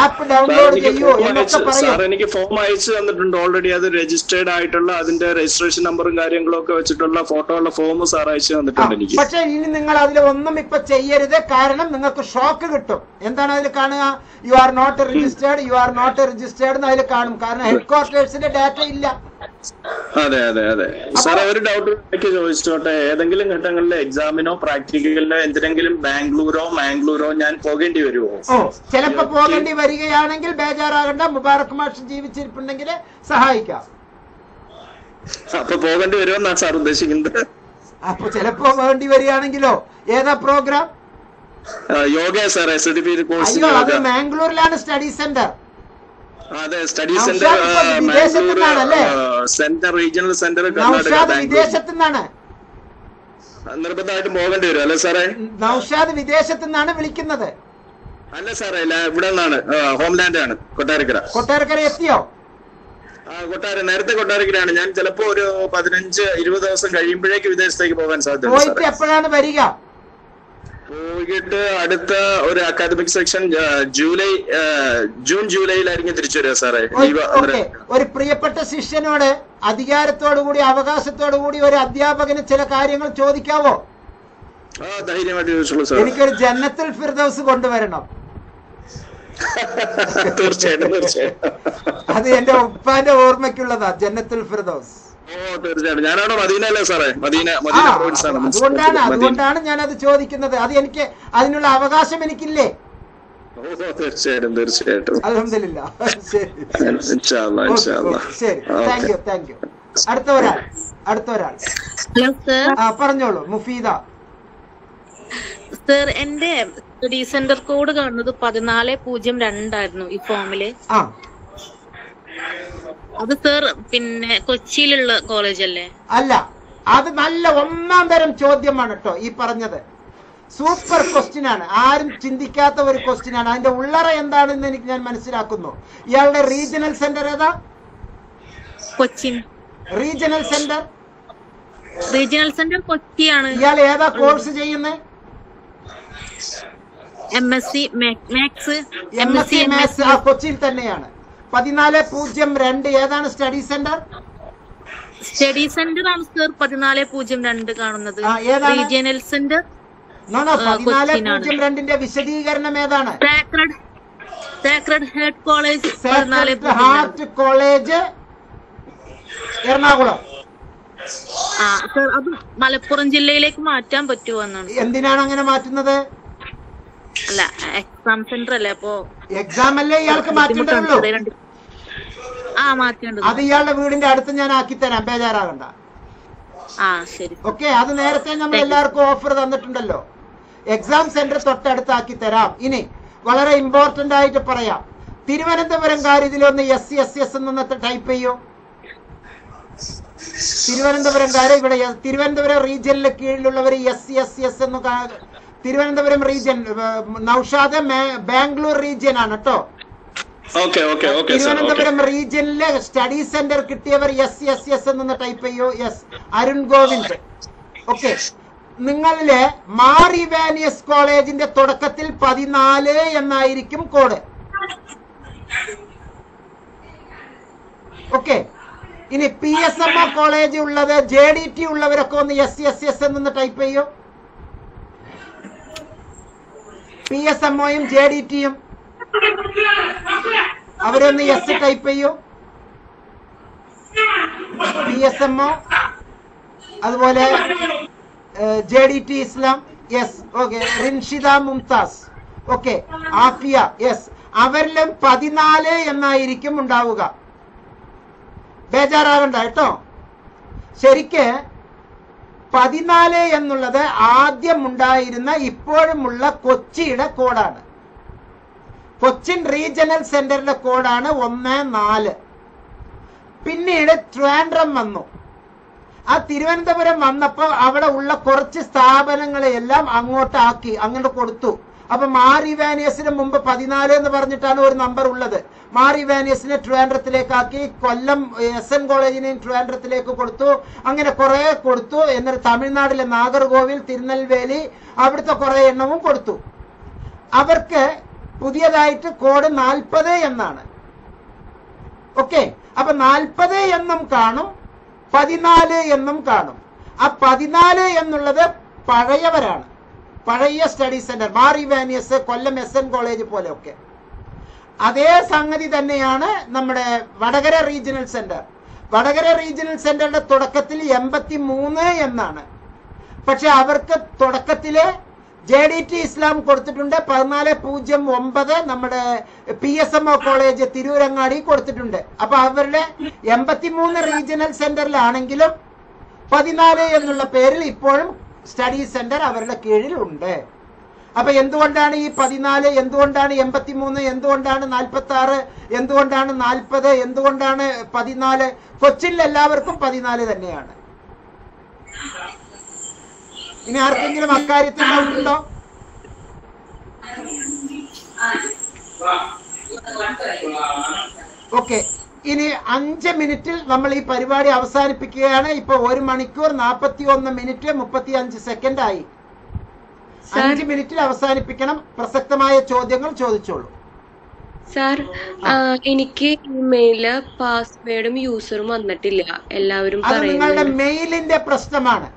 ആപ്പ് ഡൗൺലോഡ് ചെയ്യൂ സാർ എനിക്ക് ഫോം അയച്ചു തന്നിട്ടുണ്ട്. ഓൾറെഡി അത് രജിസ്റ്റേർഡ് ആയിട്ടുള്ള അതിന്റെ രജിസ്ട്രേഷൻ നമ്പറും കാര്യങ്ങളും ഒക്കെ വെച്ചിട്ടുള്ള ഫോട്ടോ ഉള്ള ഫോം സാർ അയച്ചു തന്നിട്ടുണ്ട് എനിക്ക്. പക്ഷേ ഇനി നിങ്ങൾ അതിൽ ഒന്നും ഇപ്പൊ ചെയ്യരുത്. കാരണം നിങ്ങൾക്ക് ഷോക്ക് കിട്ടും. എന്താണ് അതിൽ കാണുക? You are not registered you are not registered എന്ന് അതിൽ കാണും. കാരണം ഹെഡ് ക്വാർട്ടേഴ്സിന്റെ ഡാറ്റ ഇല്ല. അതെ അതെ അതെ. സാറേ ഒരു ഡൗട്ട് എനിക്ക് ചോദിച്ചോട്ടെ? ഏതെങ്കിലും ഘട്ടങ്ങളിൽ എക്സാമിനോ പ്രാക്ടിക്കലിനോ എന്തിനെങ്കിലും ബാംഗ്ലൂരോ മാംഗ്ലൂരോ ഞാൻ പോകേണ്ടി വരുമോ ഓ ചിലപ്പോ പോകേണ്ടി വരികയാണെങ്കിൽ ബേജാറാകണ്ട മുബാറക് മാഷ് ജീവിച്ചിരിപ്പുണ്ടെങ്കിൽ സഹായിക്കാം. അപ്പൊ പോകേണ്ടി വരുമെന്നാണ് സാർ ഉദ്ദേശിക്കുന്നത്? അപ്പൊ ചിലപ്പോ വേണ്ടി വരികയാണെങ്കിലോ? ഏതാ program yoga sir certificate course അല്ല അത് മാംഗ്ലൂരിലാണ് സ്റ്റഡി സെന്റർ അതെ സ്റ്റഡി സെന്റർ വിദേശത്ത്? സെന്റർ റീജിയണൽ സെന്റർ നൌഷാദ് നിന്നാണ് നിർബന്ധമായിട്ടും പോകേണ്ടി വരും അല്ലെ സാറേ? നൌഷാദ് വിദേശത്തു നിന്നാണ് വിളിക്കുന്നത്. അല്ല സാറേ ഇല്ല, ഇവിടെ നിന്നാണ് ഹോംലാൻഡ് ആണ് കൊട്ടാരക്കര. കൊട്ടാരക്കര എത്തിയോ? കൊട്ടാര നേരത്തെ കൊട്ടാരക്കരയാണ്. ഞാൻ ചിലപ്പോ ഒരു പതിനഞ്ച് ഇരുപത് ദിവസം കഴിയുമ്പോഴേക്ക് വിദേശത്തേക്ക് പോകാൻ സാധ്യത എപ്പോഴാണ് വരിക? പോയിട്ട് അടുത്ത ഒരു അക്കാദമിക് സെക്ഷൻ ജൂലൈ ജൂൺ ജൂലൈയിലായിരിക്കും തിരിച്ചു വരിക സാറേ. ഒരു പ്രിയപ്പെട്ട ശിഷ്യനോട് അധികാരത്തോടു കൂടി അവകാശത്തോടു കൂടി ഒരു അധ്യാപകന് ചില കാര്യങ്ങൾ ചോദിക്കാവോ? എനിക്കൊരു ജന്നത്തുൽ ഫിർദൌസ് കൊണ്ടുവരണം. [LAUGHS] തീർച്ചയായിട്ടും തീർച്ചയായിട്ടും. അത് എന്റെ ഉപ്പാന്റെ ഓർമ്മയ്ക്കുള്ളതാ ജന്നത്തുൽ ഫിർദൌസ്. തീർച്ചയായിട്ടും. ഞാനവിടെ മദീനല്ലേ സാറേ? മദീന മദീന അതുകൊണ്ടാണ് അതുകൊണ്ടാണ് ഞാൻ അത് ചോദിക്കുന്നത്. അത് എനിക്ക് അതിനുള്ള അവകാശം എനിക്കില്ലേ? ഓ തീർച്ചയായിട്ടും തീർച്ചയായിട്ടും. അലഹമില്ല ശരി താങ്ക് യു താങ്ക് യു അടുത്ത ഒരാൾ അടുത്ത ഒരാൾ. ഹലോ സർ ആ പറഞ്ഞോളൂ മുഫീദ. സർ എന്റെ സ്റ്റഡി സെന്റർ കോഡ് കാണുന്നത് പതിനാല് പൂജ്യം രണ്ടായിരുന്നു ഈ ഫോമിൽ ആ. അത് സർ പിന്നെ കൊച്ചിയിലുള്ള കോളേജ് അല്ലേ? അല്ല അത് നല്ല ഒന്നാം തരം ചോദ്യമാണ് കേട്ടോ ഈ പറഞ്ഞത്. സൂപ്പർ ക്വസ്റ്റ്യൻ ആണ്. ആരും ചിന്തിക്കാത്ത ഒരു ക്വസ്റ്റ്യൻ ആണ്. അതിന്റെ ഉള്ളറ എന്താണെന്ന് എനിക്ക് ഞാൻ മനസ്സിലാക്കുന്നു. ഇയാളുടെ റീജിയണൽ സെന്റർ ഏതാ? Kochi. Regional centre regional centre കൊച്ചിയാണ്. ഇയാൾ ഏതാ കോഴ്സ് ചെയ്യുന്നത് M S C maths M S C maths ആ കൊച്ചിയിൽ തന്നെയാണ്. പതിനാല് പൂജ്യം രണ്ട് ഏതാണ് സ്റ്റഡി സെന്റർ? സ്റ്റഡി സെന്റർ ആണ് സർ പതിനാല് പൂജ്യം രണ്ട് കാണുന്നത്. റീജിയണൽ സെന്റർ പതിനാല് പൂജ്യം രണ്ടിന്റെ വിശദീകരണം ഏതാണ്? Sacred head college heart college Ernakulam. Malappuram ജില്ലയിലേക്ക് മാറ്റാൻ പറ്റുമോ എന്നാണ്. എന്തിനാണ് അങ്ങനെ മാറ്റുന്നത്? അല്ല എക്സാം സെന്റർ അല്ലേ? അപ്പോ എക്സാം അല്ലേ ഇയാൾക്ക് ബുദ്ധിമുട്ടാണ്. ആ അത് ഇയാളുടെ വീടിന്റെ അടുത്ത് ഞാൻ ആക്കി തരാം. ബേജാറാകണ്ട. ഓക്കെ അത് നേരത്തെ നമ്മൾ എല്ലാവർക്കും ഓഫർ തന്നിട്ടുണ്ടല്ലോ. എക്സാം സെന്റർ തൊട്ടടുത്താക്കി തരാം. ഇനി വളരെ ഇമ്പോർട്ടന്റ് ആയിട്ട് പറയാം. തിരുവനന്തപുരംകാർ ഇതിലൊന്ന് എസ് എസ് എസ് എന്നൊന്ന് ടൈപ്പ് ചെയ്യോ? തിരുവനന്തപുരം തിരുവനന്തപുരംകാര് ഇവിടെ തിരുവനന്തപുരം റീജിയനിലെ കീഴിലുള്ളവർ എസ് എസ് എസ് എന്ന് തിരുവനന്തപുരം റീജിയൻ നൌഷാദ് ബാംഗ്ലൂർ റീജിയൻ ആണ് കേട്ടോ. തിരുവനന്തപുരം റീജിയനിലെ സ്റ്റഡി സെന്റർ കിട്ടിയവർ എസ് എസ് എസ് എന്ന് ടൈപ്പ് ചെയ്യോ. എസ് അരുൺ ഗോവിന്ദ്. ഓക്കെ നിങ്ങളിലെ മാർ ഇവാനിയസ് കോളേജിന്റെ തുടക്കത്തിൽ പതിനാല് എന്നായിരിക്കും കോഡ് ഓക്കെ ഇനി P S M O college ഉള്ളത് ജെ ഡി ടി ഉള്ളവരൊക്കെ ഒന്ന് എസ് എസ് എസ് എന്ന് ടൈപ്പ് ചെയ്യൂ. പി എസ് എം ഒയും ജെ ഡി ടിയും അവരൊന്ന് എസ് ടൈപ്പ് ചെയ്യൂ. പി എസ് എം ഒ അതുപോലെ J D T Islam yes okay Rinshida Mumtaz okay Afiya yes അവരിലും പതിനാല് എന്നായിരിക്കും ഉണ്ടാവുക. ബേജാറാകണ്ട കേട്ടോ? ശരിക്ക് പതിനാല് എന്നുള്ളത് ആദ്യം ഉണ്ടായിരുന്ന ഇപ്പോഴുമുള്ള കൊച്ചിയുടെ കോഡാണ്. കൊച്ചിൻ റീജിയണൽ സെന്ററിന്റെ കോഡാണ് ഒന്ന് നാല്. പിന്നീട് ട്രാൻഡ്രം വന്നു. ആ തിരുവനന്തപുരം വന്നപ്പോൾ അവിടെ ഉള്ള കുറച്ച് സ്ഥാപനങ്ങളെയെല്ലാം അങ്ങോട്ടാക്കി അങ്ങോട്ട് കൊടുത്തു. അപ്പൊ മാറി വാനിയസിന് മുമ്പ് പതിനാല് എന്ന് പറഞ്ഞിട്ടാണ് ഒരു നമ്പർ ഉള്ളത്. മാറി വാനിയസിനെ ട്രിവാൻഡ്രത്തിലേക്കാക്കി കൊല്ലം എസ് എൻ കോളേജിനെയും ട്രിവാൻഡ്രത്തിലേക്ക് കൊടുത്തു. അങ്ങനെ കുറെ കൊടുത്തു. എന്നിട്ട് തമിഴ്നാട്ടിലെ നാഗർകോവിൽ തിരുനെൽവേലി അവിടുത്തെ കുറെ എണ്ണവും കൊടുത്തു. അവർക്ക് പുതിയതായിട്ട് കോഡ് നാൽപ്പത് എന്നാണ്. ഓക്കെ? അപ്പൊ നാൽപ്പത് എന്നും കാണും പതിനാല് എന്നും കാണും. ആ പതിനാല് എന്നുള്ളത് പഴയവരാണ്. പഴയ സ്റ്റഡി സെന്റർ മാറി Ivanios Kollam S N college പോലെയൊക്കെ. അതേ സംഗതി തന്നെയാണ് നമ്മുടെ Vadakara regional centre. Vadakara regional സെന്ററിന്റെ തുടക്കത്തിൽ എൺപത്തി മൂന്ന് എന്നാണ്. പക്ഷെ അവർക്ക് തുടക്കത്തിൽ ജെ ഡി ടി ഇസ്ലാം കൊടുത്തിട്ടുണ്ട് പതിനാല് പൂജ്യം ഒമ്പത് നമ്മുടെ P S M O college Tirurangadi കൊടുത്തിട്ടുണ്ട്. അപ്പൊ അവരുടെ എൺപത്തി മൂന്ന് റീജിയണൽ സെന്ററിലാണെങ്കിലും പതിനാല് എന്നുള്ള പേരിൽ ഇപ്പോഴും സ്റ്റഡി സെന്റർ അവരുടെ കീഴിലുണ്ട്. അപ്പൊ എന്തുകൊണ്ടാണ് ഈ പതിനാല് എന്തുകൊണ്ടാണ് എൺപത്തി മൂന്ന് എന്തുകൊണ്ടാണ് നാൽപ്പത്തി ആറ് എന്തുകൊണ്ടാണ് നാൽപ്പത് എന്തുകൊണ്ടാണ് പതിനാല്? കൊച്ചിയിൽ എല്ലാവർക്കും പതിനാല് തന്നെയാണ്. ഇനി ആർക്കെങ്കിലും അക്കാര്യത്തിൽ ഉണ്ടോ? ഓക്കെ ഇനി അഞ്ച് മിനിറ്റിൽ നമ്മൾ ഈ പരിപാടി അവസാനിപ്പിക്കുകയാണ്. ഇപ്പൊ ഒരു മണിക്കൂർ നാൽപ്പത്തി ഒന്ന് മിനിറ്റ് മുപ്പത്തി അഞ്ച് സെക്കൻഡ് ആയി അഞ്ച് മിനിറ്റിൽ അവസാനിപ്പിക്കണം. പ്രസക്തമായ ചോദ്യങ്ങൾ ചോദിച്ചോളൂ. സാർ എനിക്ക് ഇമെയിൽ പാസ്വേഡും യൂസറും വന്നിട്ടില്ല. എല്ലാവരും അത് നിങ്ങളുടെ മെയിലിന്റെ പ്രശ്നമാണ്.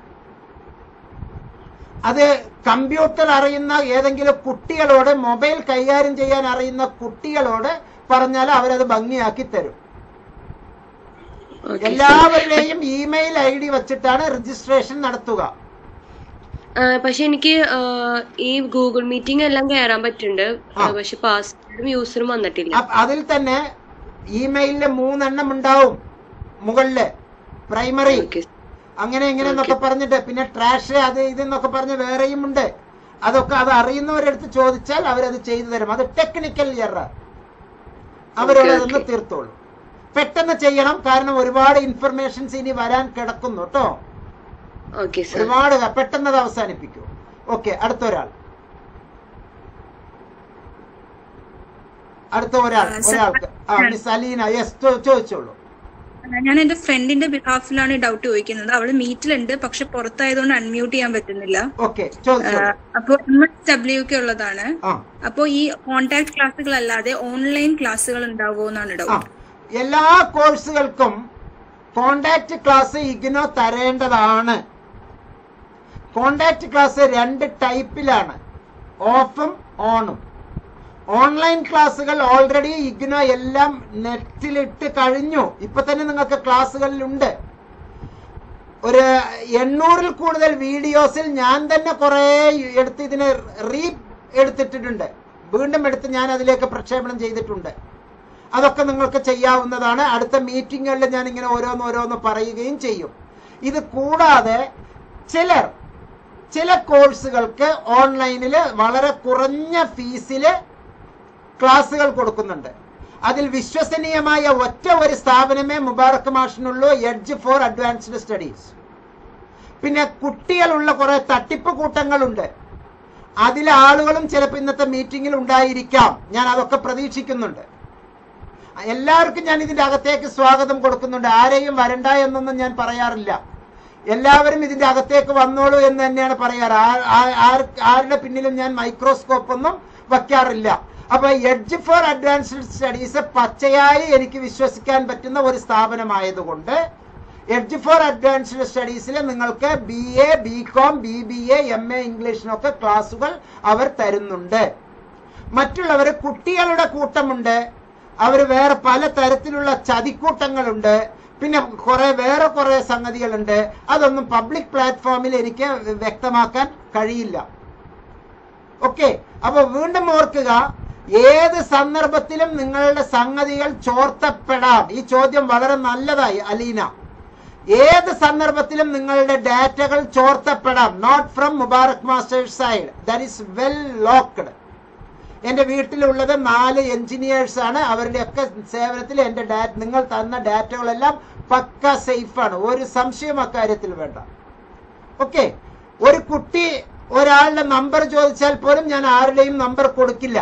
അത് കമ്പ്യൂട്ടർ അറിയുന്ന ഏതെങ്കിലും കുട്ടികളോട് മൊബൈൽ കൈകാര്യം ചെയ്യാൻ അറിയുന്ന കുട്ടികളോട് പറഞ്ഞാൽ അവരത് ഭംഗിയാക്കി തരും. എല്ലാവരുടെയും ഇമെയിൽ ഐ ഡി വെച്ചിട്ടാണ് രജിസ്ട്രേഷൻ നടത്തുക. പക്ഷെ എനിക്ക് ഈ ഗൂഗിൾ മീറ്റിംഗ് എല്ലാം കയറാൻ പറ്റുന്നുണ്ട്. പക്ഷെ പാസ്വേഡും യൂസറും വന്നിട്ടില്ല. അതിൽ തന്നെ ഇമെയിലിൽ മൂന്നെണ്ണം ഉണ്ടാവും. മുകളിൽ പ്രൈമറി അങ്ങനെ ഇങ്ങനെ എന്നൊക്കെ പറഞ്ഞിട്ട് പിന്നെ ട്രാഷ് അത് ഇതെന്നൊക്കെ പറഞ്ഞ് വേറെയും ഉണ്ട്. അതൊക്കെ അത് അറിയുന്നവരെടുത്ത് ചോദിച്ചാൽ അവരത് ചെയ്തു തരും. അത് ടെക്നിക്കൽ എറർ അവരോട് Okay, അതൊന്ന് തീർത്തോളൂ. പെട്ടെന്ന് ചെയ്യണം. കാരണം ഒരുപാട് ഇൻഫർമേഷൻസ് ഇനി വരാൻ കിടക്കുന്നു കേട്ടോ. ഓക്കെ സാർ ഒരുപാട് പെട്ടെന്ന് അത് അവസാനിപ്പിക്കൂ. ഓക്കെ അടുത്തൊരാൾ. അടുത്ത ഒരാൾ. ഒരാൾക്ക്. ആ മിസ് അലീന. യെസ് ചോദിച്ചോളൂ. ഞാൻ എന്റെ ഫ്രണ്ടിന്റെ ബിഹാഫിലാണ് ഡൗട്ട് ചോദിക്കുന്നത്. അവൾ മീറ്റിലുണ്ട് പക്ഷെ പുറത്തായതുകൊണ്ട് അൺമ്യൂട്ട് ചെയ്യാൻ പറ്റുന്നില്ല. ഓക്കെ ചോദിച്ചോളൂ. ആ, അപ്പൊ എം എസ് ഡബ്ല്യു കെ ഉള്ളതാണ് അപ്പൊ ഈ കോൺടാക്ട് ക്ലാസ്സുകൾ അല്ലാതെ ഓൺലൈൻ ക്ലാസ്സുകൾ ഉണ്ടാവുമോ എന്നാണ് ഡൗട്ട് എല്ലാ കോഴ്സുകൾക്കും കോണ്ടാക്ട് ക്ലാസ് ഇഗ്നോ തരേണ്ടതാണ്. കോണ്ടാക്ട് ക്ലാസ് രണ്ട് ടൈപ്പിലാണ് ഓഫും ഓണും. ഓൺലൈൻ ക്ലാസ്സുകൾ ഓൾറെഡി ഇഗ്നോ എല്ലാം നെറ്റിലിട്ട് കഴിഞ്ഞു. ഇപ്പൊ തന്നെ നിങ്ങൾക്ക് ക്ലാസ്സുകളിലുണ്ട് ഒരു എണ്ണൂറിൽ കൂടുതൽ വീഡിയോസിൽ ഞാൻ തന്നെ കുറെ എടുത്ത് ഇതിനെ റീ എടുത്തിട്ടിട്ടുണ്ട്. വീണ്ടും എടുത്ത് ഞാൻ അതിലേക്ക് പ്രക്ഷേപണം ചെയ്തിട്ടുണ്ട്. അതൊക്കെ നിങ്ങൾക്ക് ചെയ്യാവുന്നതാണ്. അടുത്ത മീറ്റിങ്ങുകളിൽ ഞാൻ ഇങ്ങനെ ഓരോന്ന് ഓരോന്ന് പറയുകയും ചെയ്യും. ഇത് കൂടാതെ ചിലർ ചില കോഴ്സുകൾക്ക് ഓൺലൈനിൽ വളരെ കുറഞ്ഞ ഫീസിൽ ക്ലാസ്സുകൾ കൊടുക്കുന്നുണ്ട്. അതിൽ വിശ്വസനീയമായ ഒറ്റ ഒരു സ്ഥാപനമേ മുബാറക്ക് മാഷിനുള്ളൂ എഡ്ജ് ഫോർ അഡ്വാൻസ്ഡ് സ്റ്റഡീസ്. പിന്നെ കുട്ടികളുള്ള കുറെ തട്ടിപ്പ് കൂട്ടങ്ങളുണ്ട്. അതിലെ ആളുകളും ചിലപ്പോൾ ഇന്നത്തെ മീറ്റിംഗിൽ ഉണ്ടായിരിക്കാം. ഞാൻ അതൊക്കെ പ്രതീക്ഷിക്കുന്നുണ്ട്. എല്ലാവർക്കും ഞാൻ ഇതിന്റെ അകത്തേക്ക് സ്വാഗതം കൊടുക്കുന്നുണ്ട്. ആരെയും വരണ്ട എന്നൊന്നും ഞാൻ പറയാറില്ല. എല്ലാവരും ഇതിന്റെ അകത്തേക്ക് വന്നോളൂ എന്ന് തന്നെയാണ് പറയാറ്. ആരുടെ പിന്നിലും ഞാൻ മൈക്രോസ്കോപ്പ് ഒന്നും വയ്ക്കാറില്ല. അപ്പൊ എഡ്ജ് ഫോർ അഡ്വാൻസ്ഡ് സ്റ്റഡീസ് പച്ചയായി എനിക്ക് വിശ്വസിക്കാൻ പറ്റുന്ന ഒരു സ്ഥാപനമായതുകൊണ്ട് എഡ്ജ് ഫോർ അഡ്വാൻസ്ഡ് സ്റ്റഡീസിൽ നിങ്ങൾക്ക് B A B com B B A M A ഇംഗ്ലീഷിനൊക്കെ ക്ലാസ്സുകൾ അവർ തരുന്നുണ്ട്. മറ്റുള്ളവർ കുട്ടികളുടെ കൂട്ടമുണ്ട്. അവർ വേറെ പല തരത്തിലുള്ള ചതിക്കൂട്ടങ്ങളുണ്ട്. പിന്നെ കുറെ വേറെ കുറെ സംഗതികളുണ്ട്. അതൊന്നും പബ്ലിക് പ്ലാറ്റ്ഫോമിൽ എനിക്ക് വ്യക്തമാക്കാൻ കഴിയില്ല. ഓക്കെ അപ്പൊ വീണ്ടും ഓർക്കുക ഏത് സന്ദർഭത്തിലും നിങ്ങളുടെ സംഗതികൾ ചോർത്തപ്പെടാം. ഈ ചോദ്യം വളരെ നല്ലതായി അലീന. ഏത് സന്ദർഭത്തിലും നിങ്ങളുടെ ഡാറ്റകൾ ചോർത്തപ്പെടാം. Not from Mubarak master's side that well locked എന്റെ വീട്ടിലുള്ളത് നാല് എഞ്ചിനീയേഴ്സ് ആണ്. അവരുടെയൊക്കെ സേവനത്തിൽ എന്റെ ഡാറ്റ നിങ്ങൾ തന്ന ഡാറ്റകളെല്ലാം പക്ക സേഫാണ്. ഒരു സംശയം അക്കാര്യത്തിൽ വേണ്ട. ഓക്കെ? ഒരു കുട്ടി ഒരാളുടെ നമ്പർ ചോദിച്ചാൽ പോലും ഞാൻ ആരുടെയും നമ്പർ കൊടുക്കില്ല.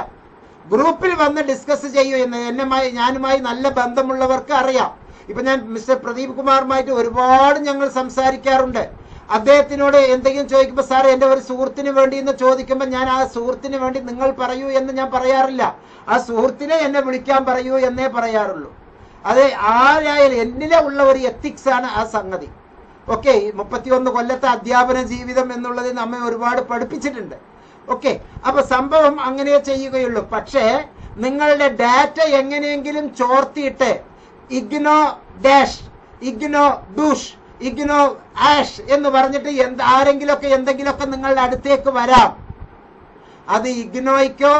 ഗ്രൂപ്പിൽ വന്ന് ഡിസ്കസ് ചെയ്യൂ എന്ന് എന്നുമായി ഞാനുമായി നല്ല ബന്ധമുള്ളവർക്ക് അറിയാം. ഇപ്പൊ ഞാൻ മിസ്റ്റർ പ്രദീപ് കുമാറുമായിട്ട് ഒരുപാട് ഞങ്ങൾ സംസാരിക്കാറുണ്ട്. അദ്ദേഹത്തിനോട് എന്തെങ്കിലും ചോദിക്കുമ്പോൾ സാർ എന്റെ ഒരു സുഹൃത്തിന് വേണ്ടി എന്ന് ചോദിക്കുമ്പോൾ ഞാൻ ആ സുഹൃത്തിന് വേണ്ടി നിങ്ങൾ പറയൂ എന്ന് ഞാൻ പറയാറില്ല. ആ സുഹൃത്തിനെ എന്നെ വിളിക്കാൻ പറയൂ എന്നേ പറയാറുള്ളൂ. അത് ആരായാലും എന്നിലെ ഉള്ള ഒരു എത്തിക്സ് ആണ് ആ സംഗതി. ഓക്കെ മുപ്പത്തിയൊന്ന് കൊല്ലത്തെ അധ്യാപന ജീവിതം എന്നുള്ളത് നമ്മെ ഒരുപാട് പഠിപ്പിച്ചിട്ടുണ്ട്. ഓക്കെ അപ്പൊ സംഭവം അങ്ങനെ ചെയ്യുകയുള്ളൂ. പക്ഷേ നിങ്ങളുടെ ഡാറ്റ എങ്ങനെയെങ്കിലും ചോർത്തിയിട്ട് ഇഗ്നോ ഡാഷ് ഇഗ്നോ ഡൂഷ് ഇഗ്നോ ആഷ് എന്ന് പറഞ്ഞിട്ട് എന്ത് ആരെങ്കിലുമൊക്കെ എന്തെങ്കിലുമൊക്കെ നിങ്ങളുടെ അടുത്തേക്ക് വരാം. അത് ഇഗ്നോയ്ക്കോ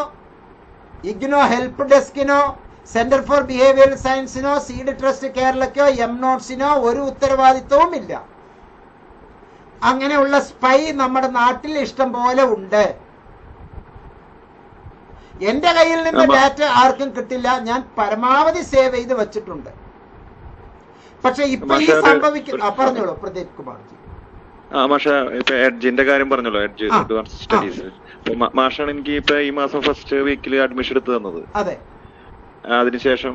ഇഗ്നോ ഹെൽപ്പ് ഡെസ്കിനോ സെന്റർ ഫോർ ബിഹേവിയറൽ സയൻസിനോ സീഡ് ട്രസ്റ്റ് കേരളക്കോ എം നോട്ട്സിനോ ഒരു ഉത്തരവാദിത്വവും ഇല്ല അങ്ങനെയുള്ള സ്പൈ നമ്മുടെ നാട്ടിൽ ഇഷ്ടം പോലെ ഉണ്ട്. എന്റെ കയ്യിൽ നിന്ന് ഡാറ്റ ആർക്കും കിട്ടില്ല. ഞാൻ പരമാവധി സേവ് ചെയ്ത് വെച്ചിട്ടുണ്ട്. പക്ഷെ ഇപ്പൊ ഈ സംഭവിക്കുന്ന പറഞ്ഞോളൂ പ്രദീപ് കുമാർ ആ മാഷ ഇപ്പൊ എഡ്ജിന്റെ കാര്യം പറഞ്ഞല്ലോ എഡ്ജ് അഡ്വാൻസ് സ്റ്റഡീസ് മാഷാണ് എനിക്ക് ഇപ്പൊ ഈ മാസം ഫസ്റ്റ് വീക്കിൽ അഡ്മിഷൻ എടുത്ത് തന്നത്. അതെ. അതിനുശേഷം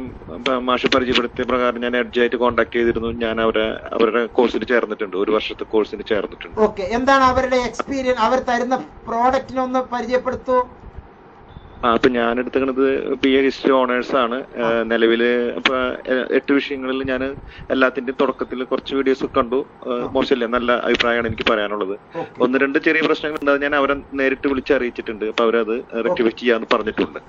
മാഷ് പരിചയപ്പെടുത്തിയ പ്രകാരം ഞാൻ എഡ്ജായിട്ട് കോൺടാക്ട് ചെയ്തിരുന്നു. ഞാൻ അവരെ അവരുടെ കോഴ്സിന് ചേർന്നിട്ടുണ്ട്. ഒരു വർഷത്തെ കോഴ്സിന് ചേർന്നിട്ടുണ്ട്. ഓക്കെ. എന്താണ് അവരുടെ എക്സ്പീരിയൻസ് അവർ തരുന്ന പ്രോഡക്റ്റിനെ ഒന്ന് പരിചയപ്പെടുത്തൂ. അപ്പൊ ഞാൻ എടുത്തേക്കണത് ബി എ ഹിസ്റ്ററി ഓണേഴ്സ് ആണ്. നിലവിൽ ഇപ്പൊ എട്ട് വിഷയങ്ങളിൽ ഞാൻ എല്ലാത്തിന്റെയും തുടക്കത്തിൽ കുറച്ച് വീഡിയോസ് കണ്ടു. മോശമില്ല? നല്ല അഭിപ്രായമാണ് എനിക്ക് പറയാനുള്ളത്. ഒന്ന് രണ്ട് ചെറിയ പ്രശ്നങ്ങൾ ഉണ്ട് ഞാൻ അവരെ നേരിട്ട് വിളിച്ച് അറിയിച്ചിട്ടുണ്ട്. അപ്പൊ അവരത് റെക്ടിഫൈ ചെയ്യാന്ന് പറഞ്ഞിട്ടുണ്ട്.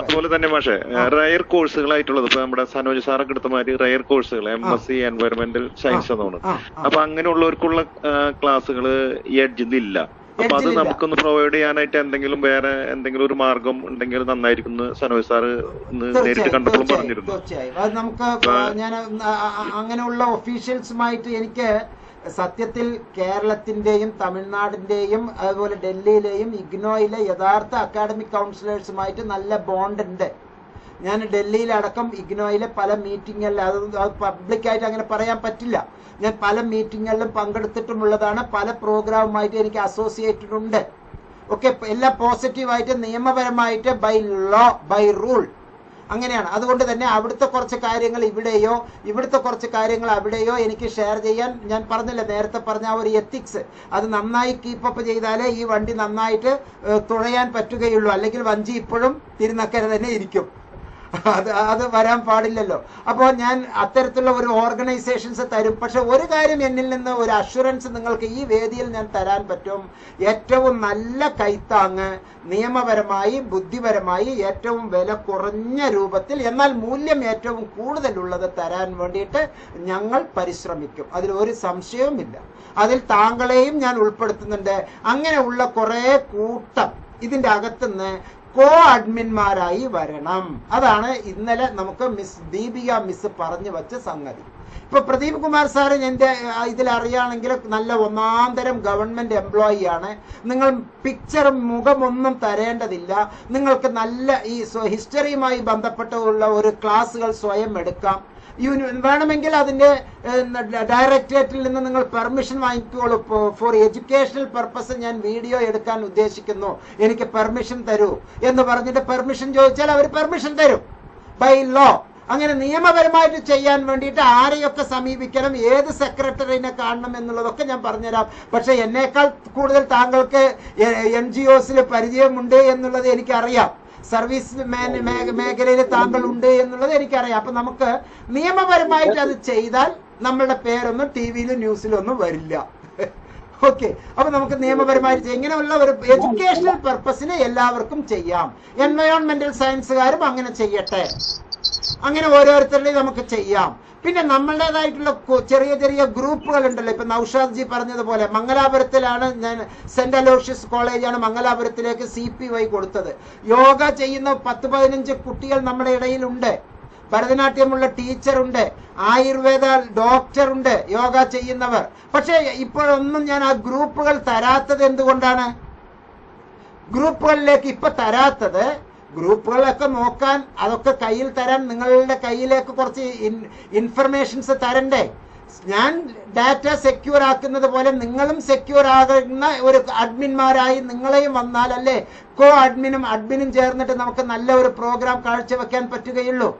അതുപോലെ തന്നെ പക്ഷേ റയർ കോഴ്സുകളായിട്ടുള്ളത് ഇപ്പൊ നമ്മുടെ സനോജ് സാറൊക്കെ എടുത്ത മാതിരി റയർ കോഴ്സുകൾ M S C environmental science എന്നാണ് അപ്പൊ അങ്ങനെയുള്ളവർക്കുള്ള ക്ലാസ്സുകൾ ഈ എഡ്ജിൽ ഇല്ല. അപ്പൊ അത് നമുക്കൊന്ന് പ്രൊവൈഡ് ചെയ്യാനായിട്ട് എന്തെങ്കിലും വേറെ എന്തെങ്കിലും ഒരു മാർഗം ഉണ്ടെങ്കിൽ നന്നായിരിക്കും എന്ന് സനോജ് സാർ നേരിട്ട് കണ്ടപ്പോൾ പറഞ്ഞിരുന്നു. തീർച്ചയായും. അത് നമുക്ക് ഞാൻ അങ്ങനെയുള്ള ഒഫീഷ്യൽസുമായിട്ട് എനിക്ക് സത്യത്തിൽ കേരളത്തിന്റെയും തമിഴ്നാടിന്റെയും അതുപോലെ ഡൽഹിയിലെയും ഇഗ്നോയിലെ യഥാർത്ഥ അക്കാഡമിക് കൗൺസിലേഴ്സുമായിട്ട് നല്ല ബോണ്ട് ഉണ്ട്. ഞാൻ ഡൽഹിയിലടക്കം ഇഗ്നോയിലെ പല മീറ്റിങ്ങുകളിൽ അത് പബ്ലിക്കായിട്ട് അങ്ങനെ പറയാൻ പറ്റില്ല. ഞാൻ പല മീറ്റിങ്ങുകളിലും പങ്കെടുത്തിട്ടുമുള്ളതാണ് പല പ്രോഗ്രാമുമായിട്ട് എനിക്ക് അസോസിയേറ്റഡ് ഉണ്ട്. ഓക്കെ എല്ലാം പോസിറ്റീവായിട്ട് നിയമപരമായിട്ട് ബൈ ലോ ബൈ റൂൾ അങ്ങനെയാണ്. അതുകൊണ്ട് തന്നെ അവിടുത്തെ കുറച്ച് കാര്യങ്ങൾ ഇവിടെയോ ഇവിടുത്തെ കുറച്ച് കാര്യങ്ങൾ അവിടെയോ എനിക്ക് ഷെയർ ചെയ്യാൻ ഞാൻ പറഞ്ഞില്ല നേരത്തെ പറഞ്ഞ ആ ഒരു എത്തിക്സ് അത് നന്നായി കീപ്പപ്പ് ചെയ്താലേ ഈ വണ്ടി നന്നായിട്ട് തുഴയാൻ പറ്റുകയുള്ളൂ. അല്ലെങ്കിൽ വഞ്ചി ഇപ്പോഴും തിരുനക്കര തന്നെ ഇരിക്കും. അത് അത് വരാൻ പാടില്ലല്ലോ. അപ്പോൾ ഞാൻ അത്തരത്തിലുള്ള ഒരു ഓർഗനൈസേഷൻസ് തരും. പക്ഷെ ഒരു കാര്യം എന്നിൽ നിന്ന് ഒരു അഷുറൻസ് നിങ്ങൾക്ക് ഈ വേദിയിൽ ഞാൻ തരാൻ പറ്റും. ഏറ്റവും നല്ല കൈത്താങ്ങ് നിയമപരമായി ബുദ്ധിപരമായി ഏറ്റവും വില കുറഞ്ഞ രൂപത്തിൽ എന്നാൽ മൂല്യം ഏറ്റവും കൂടുതലുള്ളത് തരാൻ വേണ്ടിയിട്ട് ഞങ്ങൾ പരിശ്രമിക്കും. അതിൽ ഒരു സംശയവുമില്ല. അതിൽ താങ്കളെയും ഞാൻ ഉൾപ്പെടുത്തുന്നുണ്ട്. അങ്ങനെയുള്ള കുറേ കൂട്ടം ഇതിന്റെ അകത്തുനിന്ന് കോ അഡ്മിന്മാരായി വരണം. അതാണ് ഇന്നലെ നമുക്ക് മിസ് ദീപിക മിസ് പറഞ്ഞു വച്ച സംഗതി. ഇപ്പൊ പ്രദീപ് കുമാർ സാറ് എന്റെ ഇതിൽ അറിയാണെങ്കിൽ നല്ല ഒന്നാം തരം ഗവൺമെന്റ് എംപ്ലോയി ആണ് നിങ്ങൾ പിക്ചറും മുഖമൊന്നും തരേണ്ടതില്ല. നിങ്ങൾക്ക് നല്ല ഈ ഹിസ്റ്ററിയുമായി ബന്ധപ്പെട്ടുള്ള ഒരു ക്ലാസ്സുകൾ സ്വയം എടുക്കാം. വേണമെങ്കിൽ അതിന്റെ ഡയറക്ടറേറ്റിൽ നിന്ന് നിങ്ങൾ പെർമിഷൻ വാങ്ങിക്കോളൂ. ഫോർ എഡ്യൂക്കേഷണൽ പർപ്പസ് ഞാൻ വീഡിയോ എടുക്കാൻ ഉദ്ദേശിക്കുന്നു. എനിക്ക് പെർമിഷൻ തരൂ. എന്ന് പറഞ്ഞിട്ട് പെർമിഷൻ ചോദിച്ചാൽ അവർ പെർമിഷൻ തരും. ബൈ ലോ അങ്ങനെ നിയമപരമായിട്ട് ചെയ്യാൻ വേണ്ടിയിട്ട് ആരെയൊക്കെ സമീപിക്കണം ഏത് സെക്രട്ടറിനെ കാണണം എന്നുള്ളതൊക്കെ ഞാൻ പറഞ്ഞുതരാം. പക്ഷെ എന്നേക്കാൾ കൂടുതൽ താങ്കൾക്ക് എൻ ജി ഒസിൽ പരിചയമുണ്ട് എന്നുള്ളത് എനിക്കറിയാം. സർവീസ് മേഖലയിൽ താങ്കൾ ഉണ്ട് എന്നുള്ളത് എനിക്കറിയാം. അപ്പൊ നമുക്ക് നിയമപരമായിട്ട് അത് ചെയ്താൽ നമ്മളുടെ പേരൊന്നും ടി വിയിലും ന്യൂസിലും ഒന്നും വരില്ല. ഓക്കെ. അപ്പൊ നമുക്ക് നിയമപരമായിട്ട്. ഇങ്ങനെയുള്ള ഒരു എഡ്യൂക്കേഷണൽ പർപ്പസിന് എല്ലാവർക്കും ചെയ്യാം. എൻവയോൺമെന്റൽ സയൻസുകാരും അങ്ങനെ ചെയ്യട്ടെ. അങ്ങനെ ഓരോരുത്തരുടെയും നമുക്ക് ചെയ്യാം. പിന്നെ നമ്മളുടേതായിട്ടുള്ള ചെറിയ ചെറിയ ഗ്രൂപ്പുകൾ ഉണ്ടല്ലോ ഇപ്പൊ നൌഷാദ് ജി പറഞ്ഞതുപോലെ മംഗലാപുരത്തിലാണ് ഞാൻ സെന്റ് അലോഷ്യസ് കോളേജാണ് മംഗലാപുരത്തിലേക്ക് സി പി വൈ കൊടുത്തത്. യോഗ ചെയ്യുന്ന പത്ത് പതിനഞ്ച് കുട്ടികൾ നമ്മുടെ ഇടയിലുണ്ട്. ഭരതനാട്യമുള്ള ടീച്ചറുണ്ട്. ആയുർവേദ ഡോക്ടറുണ്ട്. യോഗ ചെയ്യുന്നവർ. പക്ഷേ ഇപ്പോഴൊന്നും ഞാൻ ആ ഗ്രൂപ്പുകൾ തരാത്തത് എന്തുകൊണ്ടാണ്? ഗ്രൂപ്പുകളിലേക്ക് ഇപ്പൊ തരാത്തത് ഗ്രൂപ്പുകളൊക്കെ നോക്കാൻ അതൊക്കെ കയ്യിൽ തരാൻ നിങ്ങളുടെ കയ്യിലേക്ക് കുറച്ച് ഇൻഫർമേഷൻസ് തരണ്ടേ? ഞാൻ ഡാറ്റ സെക്യൂർ ആക്കുന്നത് പോലെ നിങ്ങളും സെക്യൂർ ആകുന്ന ഒരു അഡ്മിന്മാരായി നിങ്ങളെയും വന്നാൽ അല്ലേ കോ അഡ്മിനും അഡ്മിനും ചേർന്നിട്ട് നമുക്ക് നല്ല ഒരു പ്രോഗ്രാം കാഴ്ചവെക്കാൻ പറ്റുകയുള്ളൂ.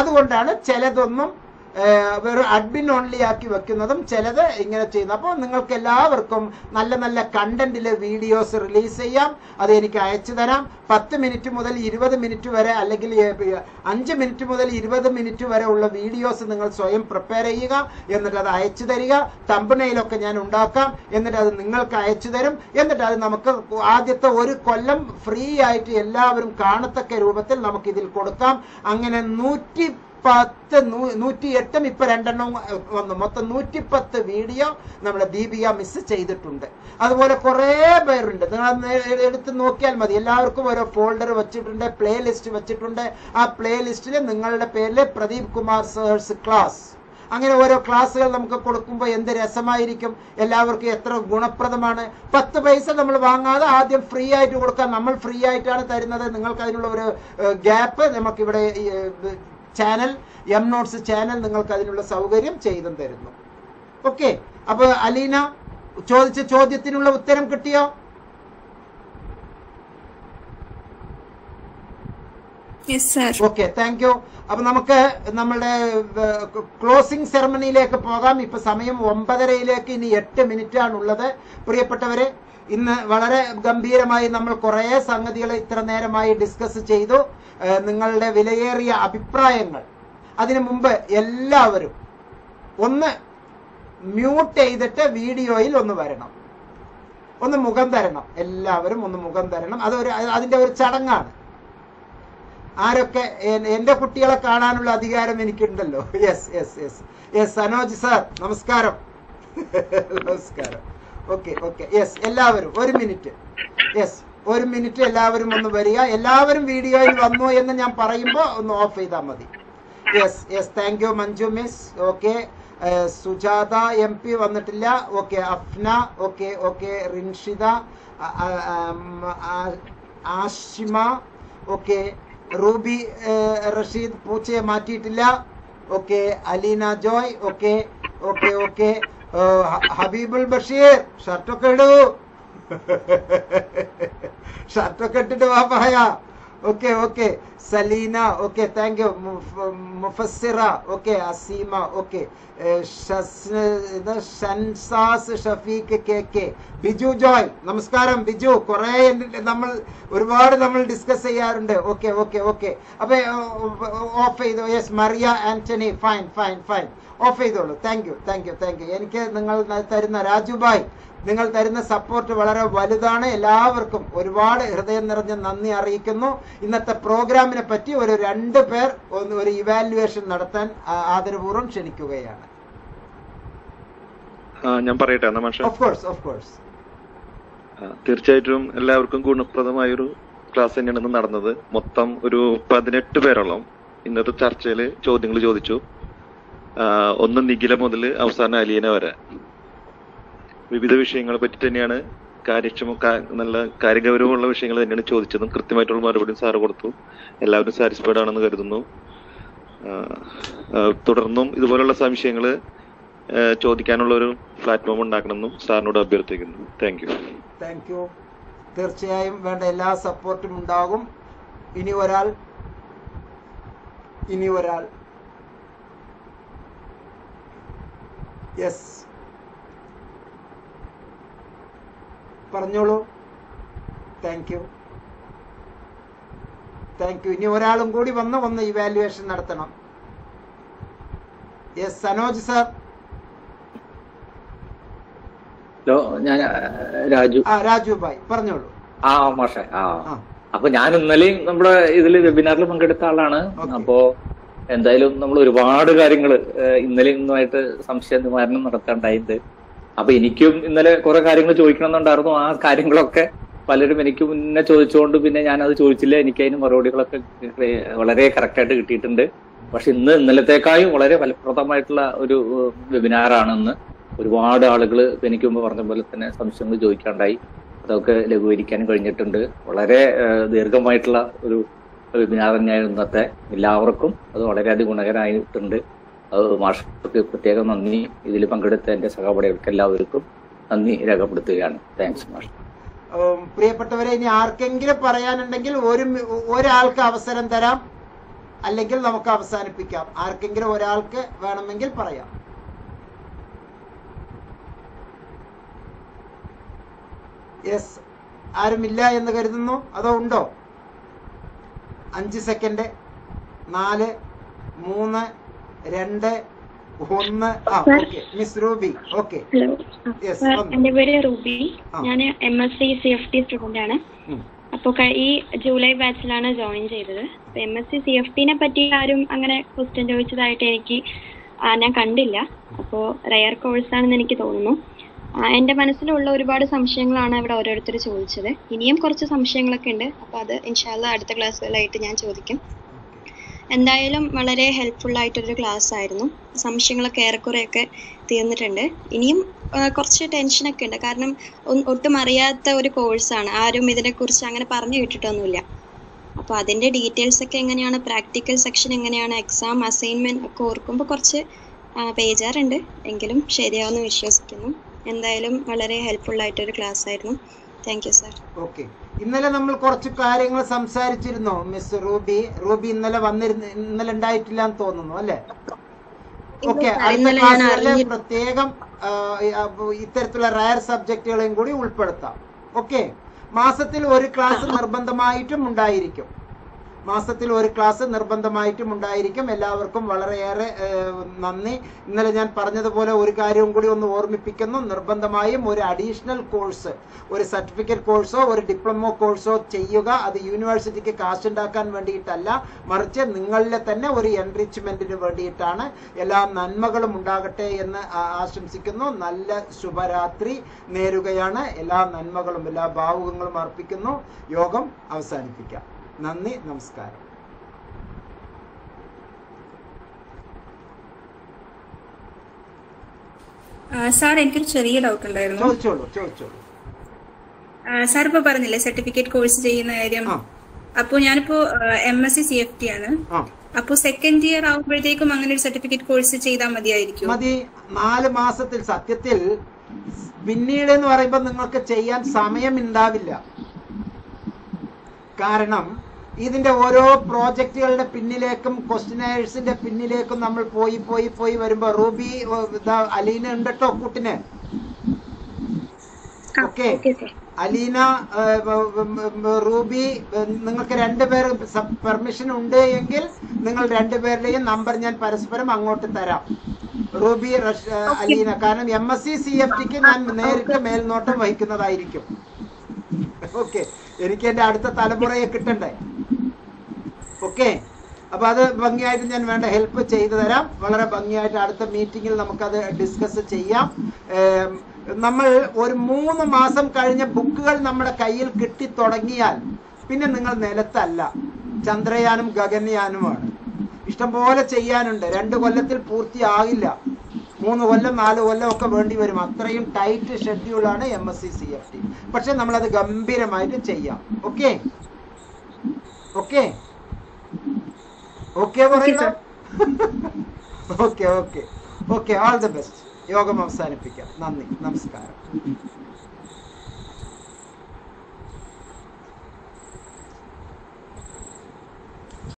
അതുകൊണ്ടാണ് ചിലതൊന്നും വെറും അഡ്മിൻ ഓൺലി ആക്കി വെക്കുന്നതും ചിലത് ഇങ്ങനെ ചെയ്യുന്നത് അപ്പോൾ നിങ്ങൾക്ക് എല്ലാവർക്കും നല്ല നല്ല കണ്ടന്റിലെ വീഡിയോസ് റിലീസ് ചെയ്യാം. അത് എനിക്ക് അയച്ചു തരാം. പത്ത് മിനിറ്റ് മുതൽ ഇരുപത് മിനിറ്റ് വരെ അല്ലെങ്കിൽ അഞ്ച് മിനിറ്റ് മുതൽ ഇരുപത് മിനിറ്റ് വരെ ഉള്ള വീഡിയോസ് നിങ്ങൾ സ്വയം പ്രിപ്പയർ ചെയ്യുക. എന്നിട്ട് അത് അയച്ചു തരിക. തമ്പനയിലൊക്കെ ഞാൻ ഉണ്ടാക്കാം. എന്നിട്ട് അത് നിങ്ങൾക്ക് അയച്ചു തരും. എന്നിട്ട് അത് നമുക്ക് ആദ്യത്തെ ഒരു കൊല്ലം ഫ്രീ ആയിട്ട് എല്ലാവരും കാണത്തക്ക രൂപത്തിൽ നമുക്ക് ഇതിൽ കൊടുക്കാം. അങ്ങനെ നൂറ്റി പത്ത് നൂറ്റി എട്ടും ഇപ്പൊ രണ്ടെണ്ണം വന്നു. മൊത്തം നൂറ്റി പത്ത് വീഡിയോ നമ്മുടെ ദീപിക മിസ് ചെയ്തിട്ടുണ്ട്. അതുപോലെ കുറേ പേരുണ്ട്. നിങ്ങൾ എടുത്ത് നോക്കിയാൽ മതി. എല്ലാവർക്കും ഓരോ ഫോൾഡർ വെച്ചിട്ടുണ്ട് പ്ലേ ലിസ്റ്റ് വെച്ചിട്ടുണ്ട്. ആ പ്ലേ ലിസ്റ്റിൽ നിങ്ങളുടെ പേരിൽ പ്രദീപ് കുമാർ സേഴ്സ് ക്ലാസ് അങ്ങനെ ഓരോ ക്ലാസ്സുകൾ നമുക്ക് കൊടുക്കുമ്പോൾ എന്ത് രസമായിരിക്കും? എല്ലാവർക്കും എത്ര ഗുണപ്രദമാണ്? പത്ത് പൈസ നമ്മൾ വാങ്ങാതെ ആദ്യം ഫ്രീ ആയിട്ട് കൊടുക്കാം നമ്മൾ ഫ്രീ ആയിട്ടാണ് തരുന്നത്. നിങ്ങൾക്ക് അതിനുള്ള ഒരു ഗ്യാപ്പ് നമുക്കിവിടെ ചാനൽ എം നോട്ട്സ് ചാനൽ നിങ്ങൾക്ക് അതിനുള്ള സൗകര്യം ചെയ്തും തരുന്നു. ഓക്കെ അപ്പൊ അലീന ചോദിച്ച ചോദ്യത്തിനുള്ള ഉത്തരം കിട്ടിയോ? ഓക്കെ താങ്ക് യു അപ്പൊ നമുക്ക് നമ്മളുടെ ക്ലോസിംഗ് സെറമണിയിലേക്ക് പോകാം. ഇപ്പൊ സമയം ഒമ്പതരയിലേക്ക് ഇനി എട്ട് മിനിറ്റ് ആണുള്ളത്. പ്രിയപ്പെട്ടവരെ ഇന്ന് വളരെ ഗംഭീരമായി നമ്മൾ കുറേ സംഗതികൾ ഇത്ര നേരമായി ഡിസ്കസ് ചെയ്തു. നിങ്ങളുടെ വിലയേറിയ അഭിപ്രായങ്ങൾ. അതിനു മുമ്പ് എല്ലാവരും ഒന്ന് മ്യൂട്ട് ചെയ്തിട്ട് വീഡിയോയിൽ ഒന്ന് വരണം. ഒന്ന് മുഖം തരണം. എല്ലാവരും ഒന്ന് മുഖം തരണം. അതൊരു അതിന്റെ ഒരു ചടങ്ങാണ്. ആരൊക്കെ എന്റെ കുട്ടികളെ കാണാനുള്ള അധികാരം എനിക്കുണ്ടല്ലോ. Yes yes yes yes Sanoj sir നമസ്കാരം. [LAUGHS] നമസ്കാരം. Okay okay. യെസ് എല്ലാവരും ഒരു മിനിറ്റ്. യെസ് ഒരു മിനിറ്റ് എല്ലാവരും ഒന്ന് വരിക. എല്ലാവരും വീഡിയോയിൽ വന്നു എന്ന് ഞാൻ പറയുമ്പോൾ ഒന്ന് ഓഫ് ചെയ്താൽ മതി. Yes yes thank you Manju miss okay Sujatha M P വന്നിട്ടില്ല. Okay Afna okay okay Rinshitha Ashima okay Ruby Rasheed പൂച്ചയെ മാറ്റിയിട്ടില്ല. Okay Aleena Joy okay okay okay Habeebul Basheer ഷർട്ടൊക്കെ ഇടൂ. [LAUGHS] ഷർട്ടൊക്കെ ഇട്ടിട്ട് വാ പറയാ. Okay okay. Salina okay thank you Mufasira okay Aseema okay. Shansas Shafeeq K K. Biju Joy നമസ്കാരം ബിജു. കുറെ നമ്മൾ ഒരുപാട് നമ്മൾ ഡിസ്കസ് ചെയ്യാറുണ്ട്. Okay okay okay. അപ്പൊ ഓഫ് ചെയ്തു? Yes Maria Antony. Fine fine fine off ചെയ്തോളൂ. Thank you thank you thank you എനിക്ക് നിങ്ങൾ തരുന്ന രാജുഭായ് നിങ്ങൾ തരുന്ന സപ്പോർട്ട് വളരെ വലുതാണ്. എല്ലാവർക്കും ഒരുപാട് ഹൃദയം നിറഞ്ഞ നന്ദി അറിയിക്കുന്നു. ഇന്നത്തെ പ്രോഗ്രാമിനെ പറ്റി ഒരു രണ്ട് പേർ ഒന്ന് ഒരു ഇവാലുവേഷൻ നടത്താൻ ആദരപൂർവം ക്ഷണിക്കുകയാണ്. ഞാൻ പറയട്ടെ ഓഫ് കോഴ്സ് ഓഫ് കോഴ്സ് തീർച്ചയായിട്ടും എല്ലാവർക്കും ഗുണപ്രദമായ ഒരു ക്ലാസ് തന്നെയാണ് ഇന്ന് നടന്നത്. മൊത്തം ഒരു പതിനെട്ട് പേരോളം ഇന്നത്തെ ചർച്ചയിൽ ചോദ്യങ്ങൾ ചോദിച്ചു. ഒന്ന് നിഖില മുതൽ അവസാന അലീന വരെ. വിവിധ വിഷയങ്ങളെ പറ്റി തന്നെയാണ് കാര്യക്ഷമ നല്ല കാര്യഗൗരവമുള്ള വിഷയങ്ങൾ തന്നെയാണ് ചോദിച്ചതും. കൃത്യമായിട്ടുള്ള മറുപടിയും സാറ് കൊടുത്തു. എല്ലാവരും സാറ്റിസ്ഫൈഡ് ആണെന്ന് കരുതുന്നു. തുടർന്നും ഇതുപോലുള്ള സംശയങ്ങൾ ചോദിക്കാനുള്ള ഒരു പ്ലാറ്റ്ഫോം ഉണ്ടാക്കണമെന്നും സാറിനോട് അഭ്യർത്ഥിക്കുന്നു. താങ്ക് യു താങ്ക് യു തീർച്ചയായും വേണ്ട എല്ലാ സപ്പോർട്ടും ഉണ്ടാകും. ഇനി ഒരാൾ ഇനി ഒരാൾ. യെസ് പറഞ്ഞോളൂ. താങ്ക് യു താങ്ക് യു ഇനി ഒരാളും കൂടി വന്ന് വന്ന് ഇവാലുവേഷൻ നടത്തണം. യെസ് സനോജ് സാർ ഹലോ ഞാൻ രാജു. ആ രാജു ഭായ് പറഞ്ഞോളൂ. ആ മാഷെ ആ. അപ്പൊ ഞാൻ ഇന്നലെയും നമ്മുടെ ഇതിൽ വെബിനാറിൽ പങ്കെടുത്ത ആളാണ്. അപ്പോ എന്തായാലും നമ്മൾ ഒരുപാട് കാര്യങ്ങൾ ഇന്നലെ ഇന്നുമായിട്ട് സംശയ നിവാരണം നടത്താണ്ടായിട്ടുണ്ട് അപ്പൊ എനിക്കും ഇന്നലെ കുറെ കാര്യങ്ങൾ ചോദിക്കണമെന്നുണ്ടായിരുന്നു. ആ കാര്യങ്ങളൊക്കെ പലരും എനിക്ക് മുന്നേ ചോദിച്ചുകൊണ്ട് പിന്നെ ഞാൻ അത് ചോദിച്ചില്ല. എനിക്ക് അതിന് മറുപടികളൊക്കെ വളരെ കറക്റ്റായിട്ട് കിട്ടിയിട്ടുണ്ട്. പക്ഷെ ഇന്ന് ഇന്നലത്തേക്കായും വളരെ ഫലപ്രദമായിട്ടുള്ള ഒരു വെബിനാർ ആണെന്ന് ഒരുപാട് ആളുകൾ എനിക്ക് മുമ്പ് പറഞ്ഞ പോലെ തന്നെ സംശയങ്ങൾ ചോദിക്കാണ്ടായി. അതൊക്കെ ലഘൂകരിക്കാനും കഴിഞ്ഞിട്ടുണ്ട്. വളരെ ദീർഘമായിട്ടുള്ള ഒരു വെബിനാർ തന്നെയായിരുന്നു ഇന്നത്തെ. എല്ലാവർക്കും അത് വളരെയധികം ഗുണകരമായിട്ടുണ്ട്. അത് മാഷർക്ക് പ്രത്യേകം നന്ദി. ഇതിൽ പങ്കെടുത്ത എന്റെ സഹപാഠികൾക്ക് എല്ലാവർക്കും നന്ദി രേഖപ്പെടുത്തുകയാണ്. താങ്ക്സ് മാഷ്. പ്രിയപ്പെട്ടവരെ ഇനി ആർക്കെങ്കിലും പറയാനുണ്ടെങ്കിൽ ഒരു ഒരാൾക്ക് അവസരം തരാം. അല്ലെങ്കിൽ നമുക്ക് അവസാനിപ്പിക്കാം. ആർക്കെങ്കിലും ഒരാൾക്ക് വേണമെങ്കിൽ പറയാം. യെസ് ആരുമില്ല എന്ന് കരുതുന്നു? അതോ ഉണ്ടോ? അഞ്ച് സെക്കൻഡ് നാല് മൂന്ന് രണ്ട് ഒന്ന്. ആ ഓക്കെ മിസ് റൂബി ഓക്കെ എന്റെ പേര് റൂബി ഞാൻ M S C C F T student ആണ്. അപ്പൊ അപ്പോൾ ഈ ജൂലൈ ബാച്ചിലാണ് ജോയിൻ ചെയ്തത്. M S C C F ടിനെ പറ്റി ആരും അങ്ങനെ ക്വസ്റ്റ്യൻ ചോദിച്ചതായിട്ട് എനിക്ക് ഞാൻ കണ്ടില്ല. അപ്പോൾ റയർ കോഴ്സ് ആണെന്ന് എനിക്ക് തോന്നുന്നു. എന്റെ മനസ്സിലുള്ള ഒരുപാട് സംശയങ്ങളാണ് ഇവിടെ ഓരോരുത്തർ ചോദിച്ചത്. ഇനിയും കുറച്ച് സംശയങ്ങളൊക്കെ ഉണ്ട്. അപ്പോൾ അത് ഇൻഷാല്ല അടുത്ത ക്ലാസ്സുകളായിട്ട് ഞാൻ ചോദിക്കും. എന്തായാലും വളരെ ഹെൽപ്ഫുൾ ആയിട്ടൊരു ക്ലാസ് ആയിരുന്നു സംശയങ്ങളൊക്കെ ഏറെക്കുറെയൊക്കെ തീർന്നിട്ടുണ്ട്. ഇനിയും കുറച്ച് ടെൻഷനൊക്കെ ഉണ്ട്. കാരണം ഒട്ടും അറിയാത്ത ഒരു കോഴ്സാണ് ആരും ഇതിനെക്കുറിച്ച് അങ്ങനെ പറഞ്ഞു കേട്ടിട്ടൊന്നുമില്ല. അപ്പോൾ അതിന്റെ ഡീറ്റെയിൽസ് ഒക്കെ എങ്ങനെയാണ് പ്രാക്ടിക്കൽ സെക്ഷൻ എങ്ങനെയാണ് എക്സാം അസൈൻമെന്റ് ഒക്കെ ഓർക്കുമ്പോൾ കുറച്ച് ബേജാറുണ്ട് എങ്കിലും ശരിയാവുമെന്ന് വിശ്വസിക്കുന്നു. എന്തായാലും വളരെ ഹെൽപ്ഫുൾ ആയിട്ടൊരു ക്ലാസ് ആയിരുന്നു. താങ്ക് യു സാർ ഓക്കെ ഇന്നലെ നമ്മൾ കുറച്ച് കാര്യങ്ങൾ സംസാരിച്ചിരുന്നു മിസ് റൂബി? റൂബി ഇന്നലെ വന്നിരുന്ന ഇന്നലെ ഉണ്ടായിട്ടില്ല എന്ന് തോന്നുന്നു അല്ലേ? ഓക്കെ അടുത്ത അറിഞ്ഞി- പ്രത്യേകം ഇത്തരത്തിലുള്ള റയർ സബ്ജക്റ്റുകളെയും കൂടി ഉൾപ്പെടുത്താം. ഓക്കെ മാസത്തിൽ ഒരു ക്ലാസ് നിർബന്ധമായിട്ടും ഉണ്ടായിരിക്കും. മാസത്തിൽ ഒരു ക്ലാസ് നിർബന്ധമായിട്ടും ഉണ്ടായിരിക്കും. എല്ലാവർക്കും വളരെയേറെ നന്ദി. ഇന്നലെ ഞാൻ പറഞ്ഞതുപോലെ ഒരു കാര്യവും കൂടി ഒന്ന് ഓർമ്മിപ്പിക്കുന്നു. നിർബന്ധമായും ഒരു അഡീഷണൽ കോഴ്സ് ഒരു സർട്ടിഫിക്കറ്റ് കോഴ്സോ ഒരു ഡിപ്ലോമോ കോഴ്സോ ചെയ്യുക. അത് യൂണിവേഴ്സിറ്റിക്ക് കാശ് ഉണ്ടാക്കാൻ വേണ്ടിയിട്ടല്ല. മറിച്ച് നിങ്ങളിലെ തന്നെ ഒരു എൻറിച്ച്മെന്റിന് വേണ്ടിയിട്ടാണ്. എല്ലാ നന്മകളും ഉണ്ടാകട്ടെ എന്ന് ആശംസിക്കുന്നു. നല്ല ശുഭരാത്രി നേരുകയാണ്. എല്ലാ നന്മകളും എല്ലാ ഭാവുകങ്ങളും അർപ്പിക്കുന്നു. യോഗം അവസാനിപ്പിക്കാം. നന്ദി നമസ്കാരം. സാർ എനിക്കൊരു ചെറിയ ഡൗട്ട് ഉണ്ടായിരുന്നു. ചോദിച്ചോളൂ ചോദിച്ചോളൂ. സാർ ഇപ്പൊ പറഞ്ഞില്ലേ സർട്ടിഫിക്കറ്റ് കോഴ്സ് ചെയ്യുന്ന കാര്യം? അപ്പോ ഞാനിപ്പോ M S C C F T ആണ്. അപ്പൊ സെക്കൻഡ് ഇയർ ആവുമ്പോഴത്തേക്കും അങ്ങനെ ഒരു സർട്ടിഫിക്കറ്റ് കോഴ്സ് ചെയ്താൽ മതിയായിരിക്കും. മതി. നാല് മാസത്തിൽ സത്യത്തിൽ പിന്നീട് എന്ന് പറയുമ്പോൾ നിങ്ങൾക്ക് ചെയ്യാൻ സമയം ഉണ്ടാവില്ല കാരണം ഇതിന്റെ ഓരോ പ്രോജക്റ്റുകളുടെ പിന്നിലേക്കും ക്വസ്റ്റിനേഴ്സിന്റെ പിന്നിലേക്കും നമ്മൾ പോയി പോയി പോയി വരുമ്പോ റൂബി അലീന ഉണ്ട് കേട്ടോ കൂട്ടിന് ഓക്കെ. അലീന റൂബി നിങ്ങൾക്ക് രണ്ടുപേർ പെർമിഷൻ ഉണ്ട് എങ്കിൽ നിങ്ങൾ രണ്ടുപേരുടെയും നമ്പർ ഞാൻ പരസ്പരം അങ്ങോട്ട് തരാം. റൂബി റഷ് അലീന കാരണം M S C C F tick ഞാൻ നേരിട്ട് മേൽനോട്ടം വഹിക്കുന്നതായിരിക്കും. ഓക്കെ. എനിക്ക് എന്റെ അടുത്ത തലമുറയെ കിട്ടണ്ടേ? ഓക്കെ? അപ്പൊ അത് ഭംഗിയായിട്ട് ഞാൻ വേണ്ട ഹെൽപ്പ് ചെയ്തു തരാം. വളരെ ഭംഗിയായിട്ട് അടുത്ത മീറ്റിംഗിൽ നമുക്കത് ഡിസ്കസ് ചെയ്യാം. നമ്മൾ ഒരു മൂന്ന് മാസം കഴിഞ്ഞ ബുക്കുകൾ നമ്മുടെ കയ്യിൽ കിട്ടി തുടങ്ങിയാൽ പിന്നെ നിങ്ങൾ നിലത്തല്ല. ചന്ദ്രയാനും ഗഗൻയാനുമാണ് ഇഷ്ടംപോലെ ചെയ്യാനുണ്ട്. രണ്ട് കൊല്ലത്തിൽ പൂർത്തിയാകില്ല. മൂന്ന് കൊല്ലം നാല് കൊല്ലം ഒക്കെ വേണ്ടി വരും. അത്രയും tight ഷെഡ്യൂളാണ് M S C C F T പക്ഷെ നമ്മളത് ഗംഭീരമായിട്ട് ചെയ്യാം. ഓക്കെ ഓക്കെ ഓക്കെ പറയുന്നു okay okay okay all the best യോഗം അവസാനിപ്പിക്കാം. നന്ദി. നമസ്കാരം.